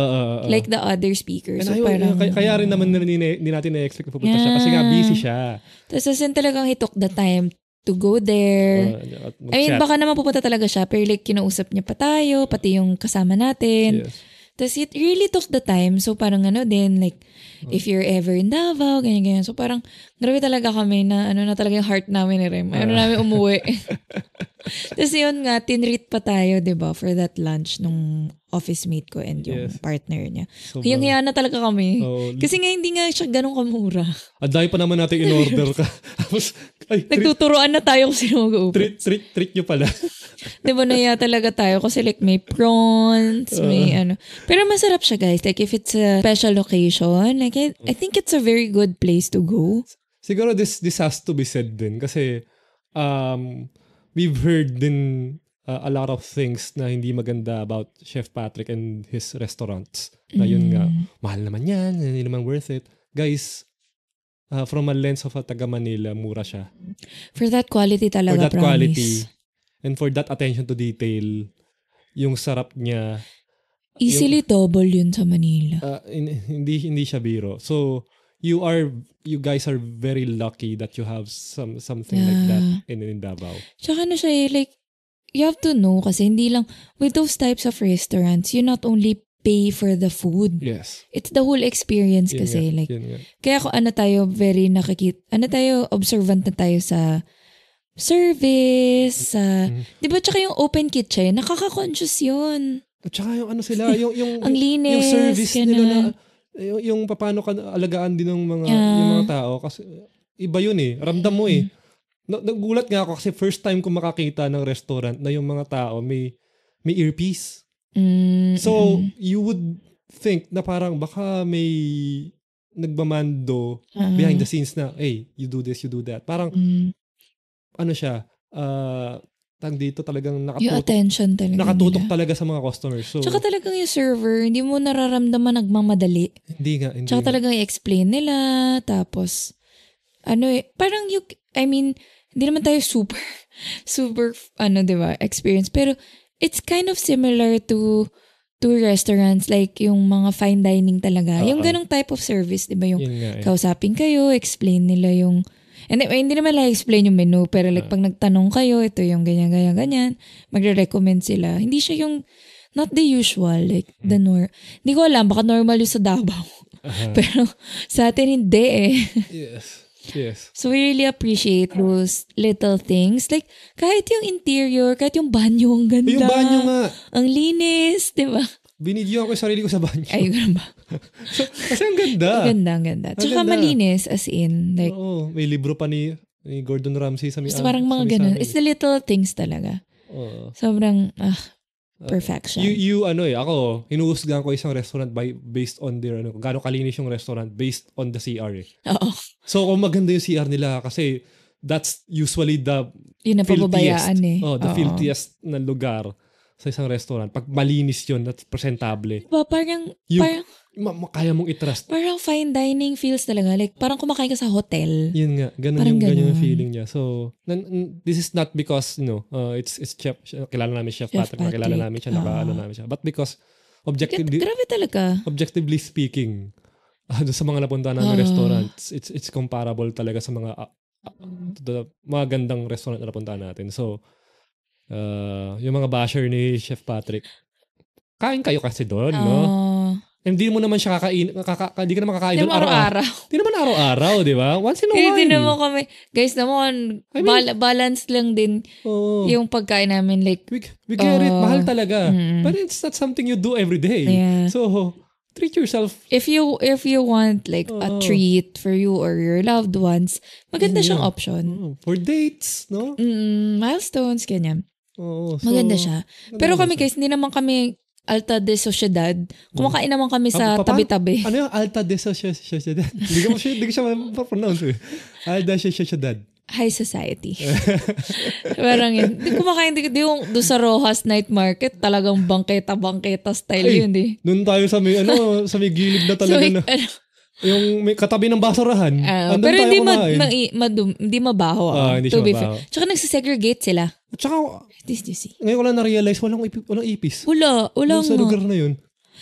like the other speakers. So, ayun, parang, kaya, kaya rin naman na hindi, hindi natin na-expect na pupunta siya kasi nga Yeah. busy siya. Tapos, as in, talagang he took the time to go there. Uh, I mean, baka naman pupunta talaga siya. Pero like, kinausap niya pa tayo, pati yung kasama natin. Yes. Tapos it really took the time. So parang ano din, like, Oh. if you're ever in Davao, ganyan-ganyan. So parang, grabe talaga kami na ano na talaga yung heart namin ni Rem. Ano Ah. namin umuwi. Tapos yun nga, tinreat pa tayo, di ba, for that lunch nung office mate ko and yung Yes. partner niya. Sobrang- Yung hiya na talaga kami. Oo. Kasi nga hindi nga siya ganun kamura. Ang dami pa naman natin in-order ka. Tapos, ay, treat, Nagtuturoan na tayo kung sino mag-upo. treat, treat, treat nyo pala. Di ba naya talaga tayo kasi like may prawns, may ano. Pero masarap siya guys. Like if it's a special occasion, like I, I think it's a very good place to go. Siguro this this has to be said din kasi um we've heard din uh, a lot of things na hindi maganda about Chef Patrick and his restaurants. Na yun nga, mahal naman yan, hindi naman worth it. Guys, uh, from a lens of a taga Manila, mura siya. For that quality For talaga, that promise. quality and for that attention to detail, yung sarap niya, Easily double yun sa Manila. uh, in- hindi hindi siya biro. So you are you guys are very lucky that you have some something like that in in Davao. Tsaka ano siya eh, like, you have to know kasi hindi lang, with those types of restaurants, you not only pay for the food. Yes. It's the whole experience Yun kasi. nga, Like, yun nga. kaya ako ano tayo, very nakikita, ano tayo, observant na tayo sa service, sa, Mhm. di ba tsaka yung open kitchen, nakaka-conscious yun. At saka yung ano sila, yung yung Ang linis, yung service ganun. nila na yung, yung paano ka alagaan din ng mga Yeah. yung mga tao kasi iba yun eh. Ramdam mo eh. Na- Nagulat nga ako kasi first time ko makakita ng restaurant na yung mga tao may may earpiece. Mm, So, you would think na parang baka may nagmamando mm. behind the scenes na, hey, you do this, you do that. Parang, Mm. ano siya, uh, tang dito talagang Yung nakatutok, attention talaga nakatutok nila. talaga sa mga customers. So, Tsaka talagang yung server, hindi mo nararamdaman nagmamadali. hindi nga, hindi Tsaka nga. talagang i-explain nila, tapos, ano eh, parang you, I mean, hindi naman tayo super, super, ano, di ba, experience. Pero, it's kind of similar to, to restaurants, like yung mga fine dining talaga. Yung Oo. ganong type of service, di ba, yung Yun nga eh. kausapin kayo, explain nila yung, and hindi naman lang explain yung menu, pero like Ah. pag nagtanong kayo, ito yung ganyan, ganyan, ganyan, magre-recommend sila. Hindi siya yung, not the usual, like the Hmm. nor, hindi ko alam, baka normal yung sa Davao. Aha. Pero sa atin hindi eh. yes. Yes. So we really appreciate those little things. Like, kahit yung interior, kahit yung banyo, ang ganda. Yung banyo nga, Ang linis, di ba? binidyo ako yung sarili ko sa banyo. Ay, ganun ba? Kasi ang ganda. Ang ganda, ang ganda. Ang Tsaka ganda. malinis, as in, like, Oo, may libro pa ni, ni Gordon Ramsay sa may basta parang mga ganun. It's the little things talaga. Oo. Sobrang, ah, perfection. You, you, ano eh, ako, hinuhusgahan ko isang restaurant by, based on their, ano, gaano kalinis yung restaurant based on the CR eh. Oo. So, kung maganda yung CR nila, kasi that's usually the Yun ang pababayaan eh. Oh, the Oo. filthiest na lugar sa isang restaurant. Pag malinis yun at presentable, Diba, parang, You- parang, ma- ma- kaya mong i-trust. parang fine dining feels talaga. Like, parang kumakain ka sa hotel. Yun nga, ganun Parang yung, ganun yung ganun. feeling niya. So, nan- n- this is not because, you know, uh, it's, it's Chef, kilala namin Chef, Chef Patrick, Patrick. namin siya, nakaano Oo. namin siya. But because, Gra- objectively, Grabe talaga. objectively speaking, uh, sa mga napunta namin Ah. restaurants, it's it's comparable talaga sa mga uh, uh, the, mga gandang restaurant na napunta natin. So, uh, yung mga basher ni Chef Patrick, kain kayo kasi doon, no? Hindi mo naman siya kakain, kaka, hindi ka naman kakain Hindi doon mo araw-araw. Hindi naman araw-araw, di ba? Once in a Hindi while. din naman kami, guys naman, I mean- bal- balance lang din Oo. yung pagkain namin. Like, we, we get it. Oo. Mahal talaga. Mm. But it's not something you do every day. Yeah. So, treat yourself. if you if you want like a Oo. treat for you or your loved ones, maganda Yun siyang option. Oh, for dates, no? Mm, milestones, ganyan. Oo. so, Maganda siya. Pero kami guys, hindi naman kami alta de sociedad. Kumakain naman kami sa Ah, pa- tabi-tabi. Ano yung alta de sociedad? Hindi ko siya, hindi ko siya ma-pronounce eh. Alta de sociedad. High society. Parang yun. Di kumakain, di, di yung doon sa Rojas Night Market, talagang bangketa-bangketa style Ay, yun eh. Doon tayo sa may, ano, sa may gilid na So, talaga like, na. ano, Yung may katabi ng basurahan. ah, andun pero hindi, ma, ma, madum, hindi mabaho. Ah, ah, hindi to siya be mabaho. fair. Tsaka nagsisegregate sila. At saka, This you see. ngayon ko lang na-realize, walang, ipi, walang ipis. Wala, wala Doon sa nga. lugar na yun.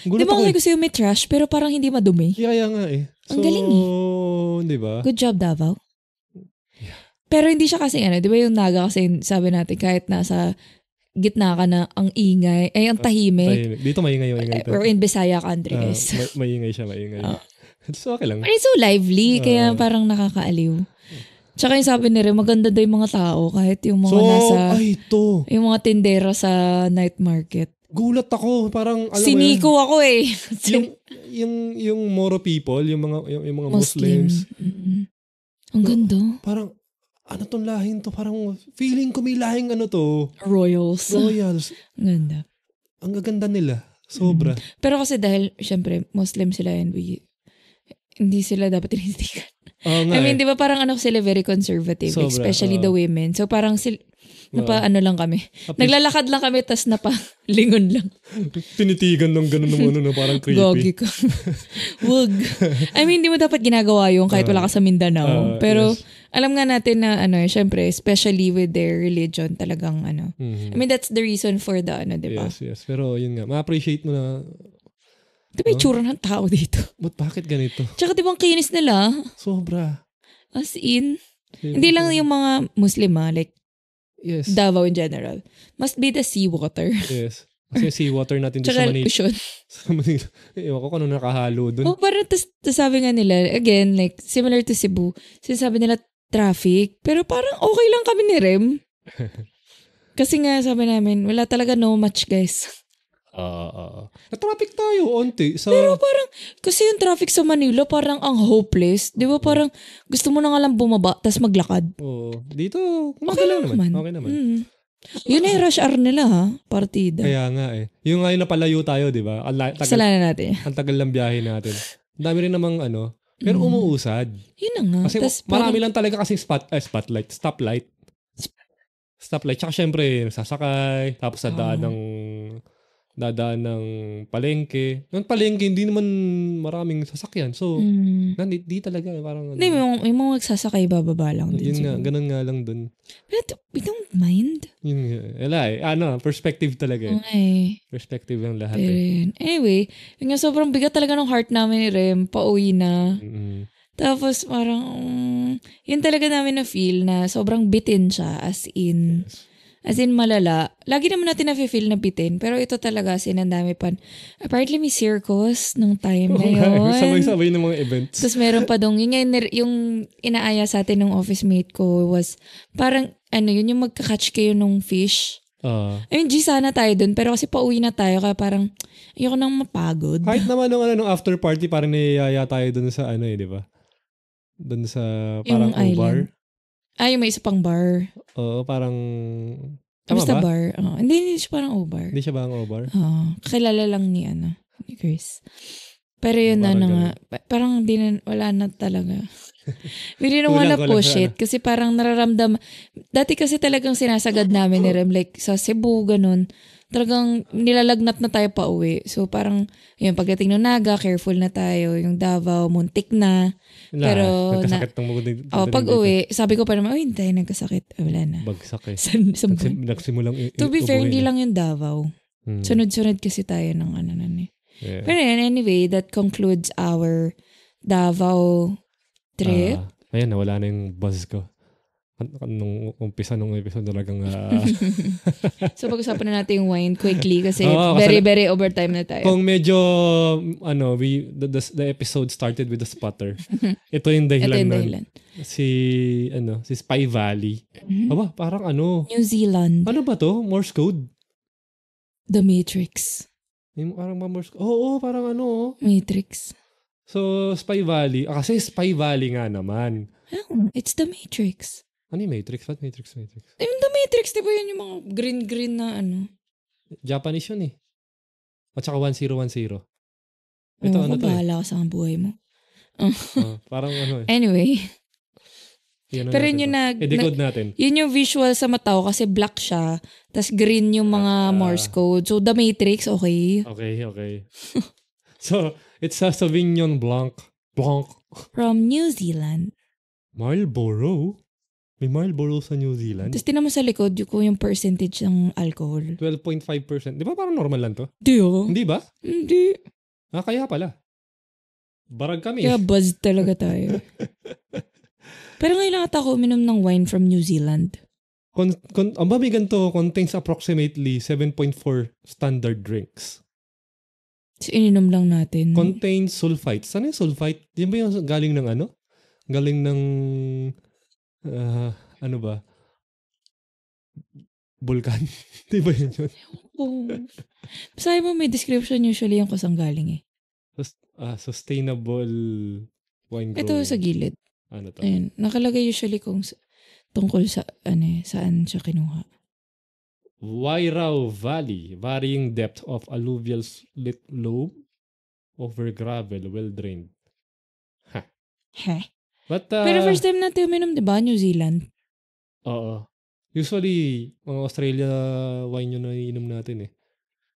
Gulat Di ba ako kasi eh. yung may trash, pero parang hindi madumi? Kaya nga eh. Ang galing eh. di ba? Good job, Davao. Pero hindi siya kasi ano, di ba yung naga kasi sabi natin kahit nasa gitna ka na ang ingay, ay ang tahimik. Tahimik. Dito maingay, maingay. Or in Bisaya country, Ah, guys. ma- maingay siya, maingay. Ah. So, okay lang. It's so lively, kaya Ah. parang nakakaaliw. Tsaka yung sabi ni Ren, maganda daw yung mga tao kahit yung mga So, nasa, ay, ito. yung mga tindera sa night market. gulat ako. Parang, alam Siniko ako eh. yung, yung, yung Moro people, yung mga, yung, yung mga Muslims, Mm-mm. Ang ganda. parang, ano tong lahing to? Parang, feeling ko may lahing ano to. Royals. Royals. Ang ganda. Ang gaganda nila. Sobra. Pero kasi dahil, syempre, Muslim sila and we, hindi sila dapat tinitigan. Oo nga I mean, eh. di ba parang ano sila very conservative, Sobra, especially the oo. women. So parang sil, napa Oo. ano lang kami. Naglalakad lang kami tas napa lingon lang. Tinitigan ng ganun ng ano, no, parang creepy. Gogi ko. Wag. I mean, di mo dapat ginagawa yung kahit wala ka sa Mindanao. Ah, Pero yes. alam nga natin na ano, syempre, especially with their religion, talagang ano. Mhm. I mean, that's the reason for the ano, di ba? Yes, yes. Pero yun nga, ma-appreciate mo na, Di ba yung tsura ng tao dito? but bakit ganito? Tsaka di ba ang kinis nila? Sobra. As in, hindi lang yung mga Muslim ah, like Yes. Davao in general. Must be the seawater. yes. Kasi yung seawater natin dito Tsaka sa Manila. ocean. Sa Manila. Ewan ko kung ano nakahalo dun. Oh, parang tas, tas sabi nga nila, again, like, similar to Cebu, sinasabi nila traffic, pero parang okay lang kami ni Rem. Kasi nga, sabi namin, wala talaga no match, guys. Ah. Na-traffic tayo, onti. Sa, Pero parang, kasi yung traffic sa Manila, parang ang hopeless. Di ba parang, gusto mo na nga lang bumaba, tas maglakad. oh, dito, Okay lang naman. naman. Okay naman. Mm. Yun yung rush hour nila, ha? Partida. Kaya nga eh. Yung ngayon napalayo tayo, di ba? Tagal, Kasalanan natin. ang tagal ng biyahe natin. Ang dami rin namang ano, pero umuusad. Yun na nga. Kasi Tas marami parang- lang talaga kasing spot, eh, spotlight, stoplight. Stoplight. Tsaka syempre, sasakay, tapos sa daan Ah. ng dadaan ng palengke. Yung palengke, hindi naman maraming sasakyan. So, Mm. nandi, di talaga. Parang, ano, Hindi, may, mga- may mga magsasakay bababa lang din. yun nga, siguro. ganun nga lang dun. But we don't mind. Yun nga. Wala eh. Ano, perspective talaga eh. Okay. Perspective lang lahat Pero eh. Anyway, yun nga sobrang bigat talaga ng heart namin ni Rem. Pauwi na. Mm-mm. Tapos parang, yun talaga namin na feel na sobrang bitin siya. As in, as in malala. Lagi naman natin na-feel na bitin. Pero ito talaga, as in, ang dami pa. Apparently may circus nung time na yun. Sabay-sabay ng mga events. Tapos meron pa dong, yun yung, yung inaaya sa atin ng office mate ko was, parang, ano, yun yung magka-catch kayo nung fish. Ah. I mean, G sana tayo dun, pero kasi pauwi na tayo, kaya parang, ayoko nang mapagod. Kahit naman nung, ano, nung after party, parang niyayaya tayo dun sa ano eh, di ba? Dun sa parang Yung O-bar. Island. Ay, may isa pang bar. Oo, parang... Tama Basta ba? bar. Oo. hindi, hindi siya parang O-bar. Hindi siya ba ang O-bar? Oo. kakilala lang ni, ano, ni Chris. Pero yun na, Parang na nga. Pa- Parang di na, wala na talaga. We didn't Kulang, wanna kulang push sa it kasi parang nararamdam. Dati kasi talagang sinasagad namin ni Rem, like sa Cebu, ganun. Talagang nilalagnat na tayo pa uwi. So parang, yun, pagdating ng Naga, careful na tayo. Yung Davao, muntik na. Wala, Pero nagkasakit ng mga dito. O, pag uwi, sabi ko pa naman, oh, hindi tayo nagkasakit. Ah, wala na. Bagsak eh. Sa, sa Nagsim, nagsimulang i- To be fair, hindi eh. lang yung Davao. Hmm. Sunod-sunod kasi tayo ng ano na eh. Yeah. Pero anyway, that concludes our Davao trip. Ah, ayan, nawala na yung buzz ko. Nung umpisa nung episode talagang ah, so pag-usapan na natin yung wine quickly kasi kasi very, na- very overtime na tayo. kung medyo ano we the, the, the episode started with a sputter ito yung Ito dahilan yung nun. dahilan. si ano si Spy Valley Mhm. aba parang ano New Zealand, ano ba to Morse code The Matrix. yung parang Morse code oo parang ano oh. Matrix. so Spy Valley ah, kasi Spy Valley nga naman Oh, it's The Matrix. Ano yung Matrix what Matrix Matrix Yung The Matrix, di ba yun yung mga green-green na ano? Japanese yun eh at saka 1010 ito Oo, ano to eh bahala ka sa buhay mo. Oh, parang ano eh Anyway, Yan Pero yun yung nag- i-decode natin yun yung visual sa mata ko kasi black siya, tas green yung mga Ah. Morse code. So, The Matrix, okay. Okay, okay. so, it's a Sauvignon Blanc. Blanc. From New Zealand. Marlboro? May Marlboro sa New Zealand? Tapos tinan mo sa likod yung, yung percentage ng alcohol. 12.5%. Di ba parang normal lang to? Di oh. Hindi ba? Hindi. Ah, kaya pala. Barag kami. Kaya buzz talaga tayo. Pero ngayon lang ata ako uminom ng wine from New Zealand. Con- con- ang babi ganito contains approximately 7.4 standard drinks. So, ininom lang natin. Contains sulfite. Saan yung sulfite? Yan ba yung galing ng ano? Galing ng... ah, ano ba? Vulcan. Di ba yun yun? Oh. Sabi mo may description usually yung kusang galing eh. Sus- ah, sustainable wine growing. Ito sa gilid. Ano to? Ayun. Nakalagay usually kung sa- tungkol sa ano eh, saan siya kinuha. Wairau Valley, varying depth of alluvial slit lobe over gravel, well drained. Heh. But, uh, Pero first time natin uminom, di ba? New Zealand. Oo. Usually, mga Australia wine yun na iniinom natin eh.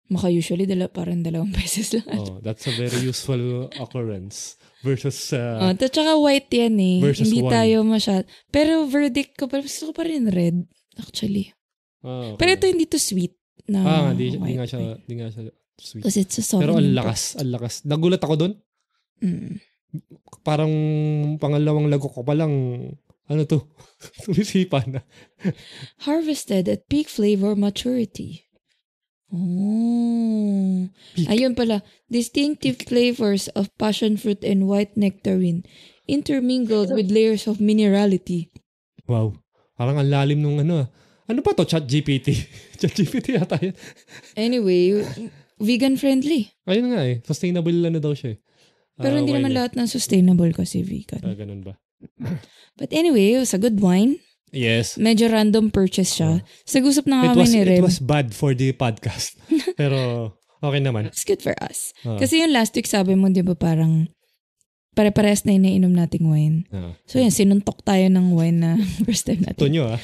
Maka usually dala, parang dalawang beses lang. Oh, that's a very useful occurrence versus Oh, uh, to, tsaka white yan eh. versus Hindi one. tayo masyad. Pero verdict ko, parang gusto ko pa rin red. Actually. ah, okay. Pero ito hindi to sweet na Ah, di, di white nga siya, wine. di nga siya sweet. Kasi it's a. Pero ang lakas, ang lakas. Nagulat ako doon. Mm. Parang pangalawang lago ko pa lang, ano to, tumisipa na. Harvested at peak flavor maturity. Oh. Peak. Ayun pala. Distinctive flavors of passion fruit and white nectarine intermingled with layers of minerality. Wow. Parang ang lalim nung ano ah. Ano pa to? Chat GPT. Chat GPT yata yan. Anyway, vegan friendly. Ayun nga eh. Sustainable ano daw siya eh. Pero Ah, hindi naman lahat ng sustainable kasi vegan. Ah, ganun ba? But anyway, it was a good wine. Yes. Medyo random purchase siya. Sagusap na It kami ni it Rem. was bad for the podcast. Pero okay naman. It's good for us. Ah. Kasi yung last week sabi mo, di ba parang pare-pares na iniinom nating wine. Ah. So yan, sinuntok tayo ng wine na first time natin. Ito nyo ah.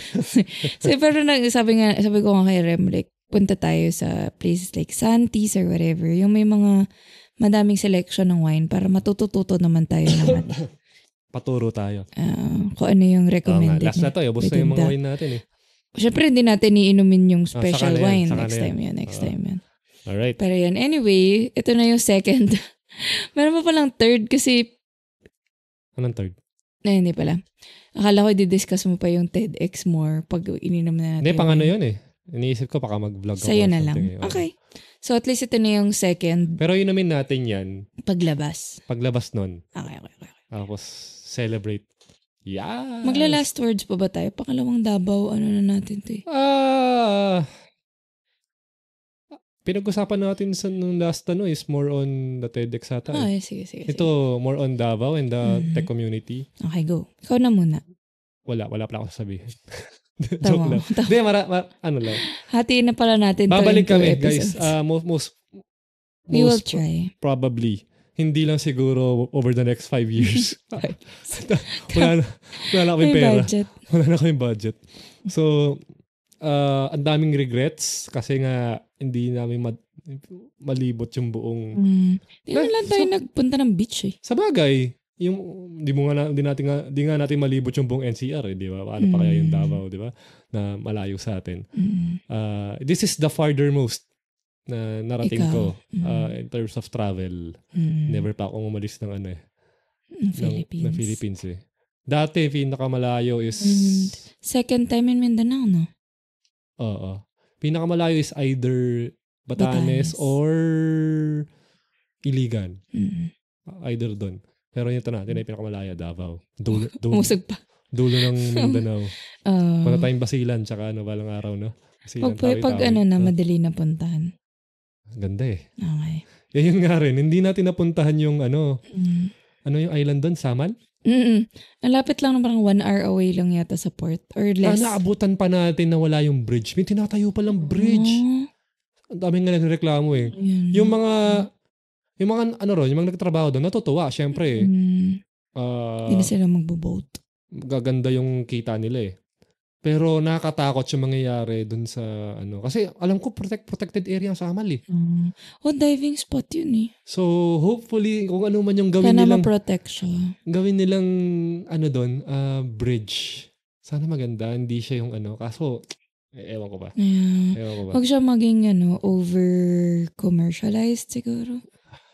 so pero nag, sabi nga, sabi ko nga kay Rem, like, punta tayo sa places like Santis or whatever. Yung may mga madaming selection ng wine para matutututo naman tayo naman. Paturo tayo. ah, kung ano yung Oo nga. recommended Last na to. eh. Ubus na yung mga wine natin eh. Siyempre, hindi natin iinumin yung Ah, special yan, wine. saka Next yan. time yan, next Oo. time yan. Alright. Pero yan, anyway, ito na yung second. Meron pa palang third kasi, Anong third? na hindi pala. Akala ko i-discuss mo pa yung TEDx more pag ininom na natin. Hindi, pang ano yun eh. Iniisip ko baka mag-vlog ako. Sa'yo na lang. eh. Oo. Okay. So at least ito na yung second Pero inumin natin yan paglabas. paglabas nun. Okay, okay, okay. Tapos celebrate. Yeah. Magla-last words pa ba tayo? Pangalawang Davao, ano na natin to eh. Ah. pinag-usapan natin sa nung last ano is more on the TEDx ata. eh. Eh, sige, sige. sige. Ito, more on Davao and the Mhm. tech community. Okay, go. Ikaw na muna. Wala, wala pala ako sasabihin. Joke lang. Hindi, mara, ma- ano lang. Hatiin na pala natin Babalik kami, guys. episodes. Uh, most, most, We will try. probably. Hindi lang siguro over the next five years. wala, na, wala na kaming pera. budget. Wala na kaming budget. So, uh, ang daming regrets kasi nga hindi namin ma- malibot yung buong... Mm. Di Eh, na lang tayo so- nagpunta ng beach eh. Sa bagay, yung di mo nga na, di natin nga, di nga natin malibot yung buong NCR, eh, di ba? Paano pa kaya yung Mm. Davao, di ba? Na malayo sa atin. Mm. Uh, this is the farthermost na narating Ikaw. ko Mm. uh, in terms of travel. Mm. Never pa akong umalis ng ano eh, Mm, ng, Philippines. ng Philippines eh. Dati, pinakamalayo is, Mm. Second time in Mindanao, no? oo. Pinakamalayo is either Batanes. Batanes, or Iligan. Mm. Either doon. Pero yung ito natin ay pinakamalayo, Davao. Dulo, dulo, Umusog pa. dulo ng Mindanao. Uh, Punta tayong Basilan, tsaka ano, balang araw, no? Basilan, pag, pag Tawi-Tawi. ano na, Ah, madali na puntahan. Ganda eh. Okay. Yan yun nga rin, hindi natin napuntahan yung ano, Mm. ano yung island doon, Samal? Mm-mm. Ang lapit lang na parang one hour away lang yata sa port. Or Ah, less. naabutan pa natin na wala yung bridge. May tinatayo pa lang bridge. Oh, Ang daming nga nagreklamo eh. yun. Yung mga, yung mga ano ron, yung mga nagtatrabaho doon, natutuwa, syempre. Mm, Ah, Hindi sila magbo-boat. gaganda yung kita nila eh. Pero nakakatakot yung mangyayari dun sa ano. Kasi alam ko protect, protected area ang Samal eh. Mm. Oh, diving spot yun eh. So hopefully kung ano man yung gawin Sana nilang ma-protect siya. gawin nilang ano doon, ah, bridge. Sana maganda, hindi siya yung ano. Kaso eh, ewan ko ba. Yeah. Ewan ko ba. Huwag siya maging ano, over-commercialized siguro.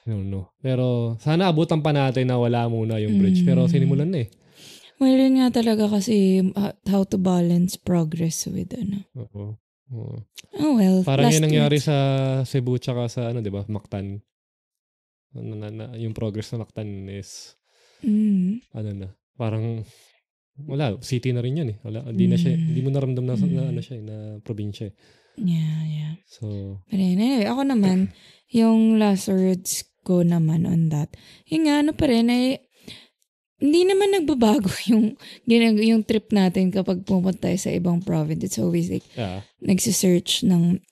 I don't know. Pero sana abutan pa natin na wala muna yung bridge. Mm. Pero sinimulan na eh. Well, yun nga talaga kasi uh, how to balance progress with ano. Oo. Oo. Oh well, Parang last yan nangyari week. sa Cebu tsaka sa ano, 'di ba? Mactan. Ano na, na, yung progress ng Mactan is Mm. ano na, parang wala, city na rin yun eh. Wala, hindi na siya, Mm. hindi mo naramdam na, na Mm. ano siya, eh, na probinsya eh. Yeah, yeah. So, But anyway, ako naman, yung last words ko naman on that, yung nga, ano pa rin, ay, hindi naman nagbabago yung, ginag- yung trip natin kapag pumunta tayo sa ibang province. It's always like, yeah. nagsisearch ng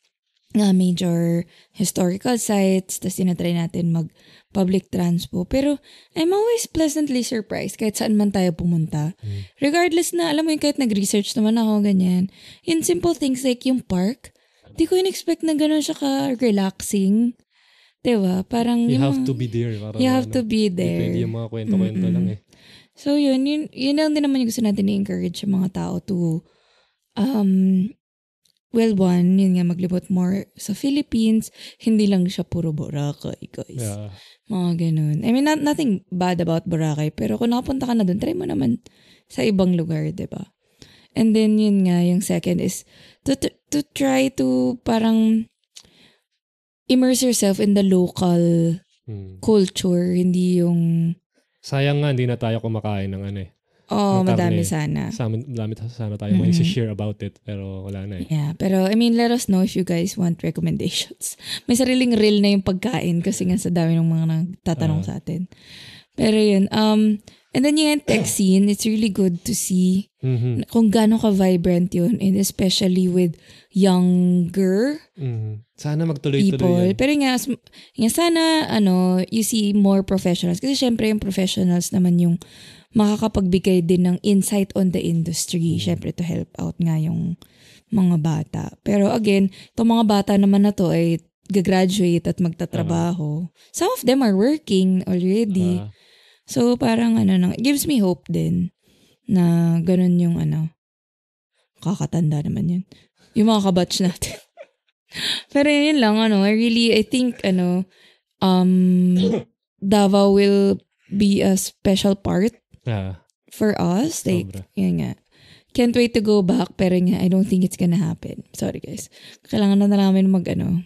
nga major historical sites, tapos tinatry natin mag public transpo. Pero I'm always pleasantly surprised kahit saan man tayo pumunta. Mm. Regardless na, alam mo yung kahit nag-research naman ako, ganyan. In simple things like yung park, di ko in-expect na gano'n siya ka-relaxing. Diba? Parang You have mga- to be there. Para, You have ano, to be there. pwede yung mga kwento-kwento Mm-mm. lang eh. So yun, yun, yun lang din naman yung gusto natin i-encourage yung mga tao to, um, well, one, yun nga, maglibot more sa Philippines. Hindi lang siya puro Boracay, guys. Yeah. Mga ganun. I mean, not, nothing bad about Boracay, pero kung nakapunta ka na dun, try mo naman sa ibang lugar, ba? And then, yun nga, yung second is to, to, to try to parang immerse yourself in the local Mm. culture, hindi yung Sayang nga, hindi na tayo kumakain ng ano eh. Oh, Ng madami sana. Sa madami sana tayo Mm-mm. mm share about it. Pero wala na eh. Yeah, pero I mean, let us know if you guys want recommendations. May sariling reel na yung pagkain kasi nga sa dami ng mga nagtatanong Ah. sa atin. Pero yun, um, and then yung tech scene, it's really good to see Mhm. kung gaano ka-vibrant yun and especially with younger Mhm. Sana magtuloy-tuloy people. yan. Pero nga, nga sana, ano, you see more professionals. Kasi syempre yung professionals naman yung makakapagbigay din ng insight on the industry. Mm. Syempre to help out nga yung mga bata. Pero again, itong mga bata naman na to ay gagraduate at magtatrabaho. Some of them are working already. Ah, So parang ano, nang- gives me hope din na ganun yung ano, kakatanda naman yun. Yung mga kabatch natin. Pero yun lang, ano, I really, I think, ano, um, Davao will be a special part ah, for us. Like, sobra. yun nga. Can't wait to go back, pero nga, I don't think it's gonna happen. Sorry guys. Kailangan na namin mag, ano,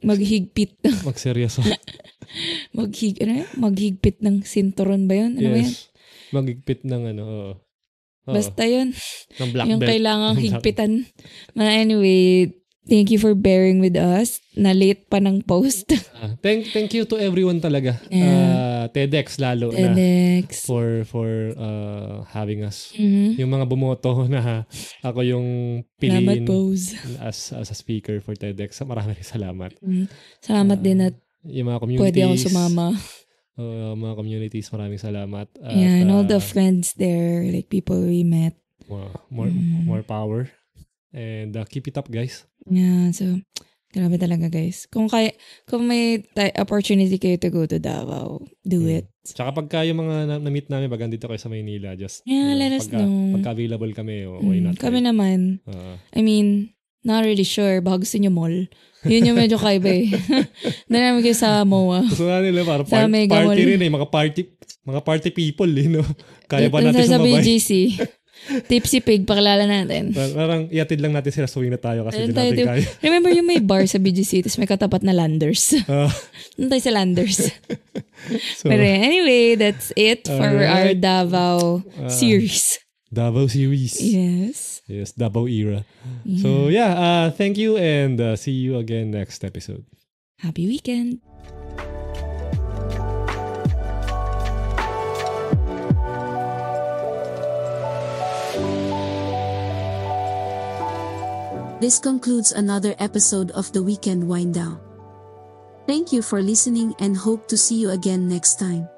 maghigpit, Magseryoso. maghig, ano yun? Maghigpit ng sinturon ba yun? Ano ba yun? yes. Magigpit ng ano. Oo. Oo. Basta yun. ng black yung belt. kailangang higpitan. Ma anyway, thank you for bearing with us. Na late pa ng post. Ah, thank thank you to everyone talaga. Yeah. Ah, TEDx lalo na TEDx. for for uh, having us. Mhm. Yung mga bumoto na ako yung piliin as as a speaker for TEDx. Maraming salamat. Mm. Salamat din at Yung mga communities. pwede ako sumama. uh, mga communities, maraming salamat. At, yeah, and all the uh, friends there, like people we met. more more, Mm. more power. And uh, keep it up, guys. Yeah, so, grabe talaga guys. Kung kaya, kung may opportunity kayo to go to Davao, do Mm. it. Tsaka pagka yung mga na- na-meet namin, pag andito kayo sa Maynila, just Yeah, ano, let us pagka, know. Pagka available kami, oh, why Mm, not? kami right? naman. Ah, I mean, not really sure. Baka gusto nyo mall. Yun yung medyo kaiba eh. Doon namin kayo sa MOA. gusto nga nila, para Sa par- party Mall. rin eh, mga party, mga party people, eh, no? Kaya Doon natin sa sumabay. BGC. Tipsy Pig, pakilala natin. Par- Parang iatid lang natin sila, suwi na tayo kasi hindi natin kaya. Remember yung may bar sa BGC, tapos may katapat na Landers. Ah, Doon tayo sa Landers. so, Pero anyway, that's it for our Alright. Davao Ah. series. Davao series. Yes. Yes, Davao era. So yeah, uh, thank you and uh, see you again next episode. Happy weekend. This concludes another episode of the Weekend Wind Down. Thank you for listening and hope to see you again next time.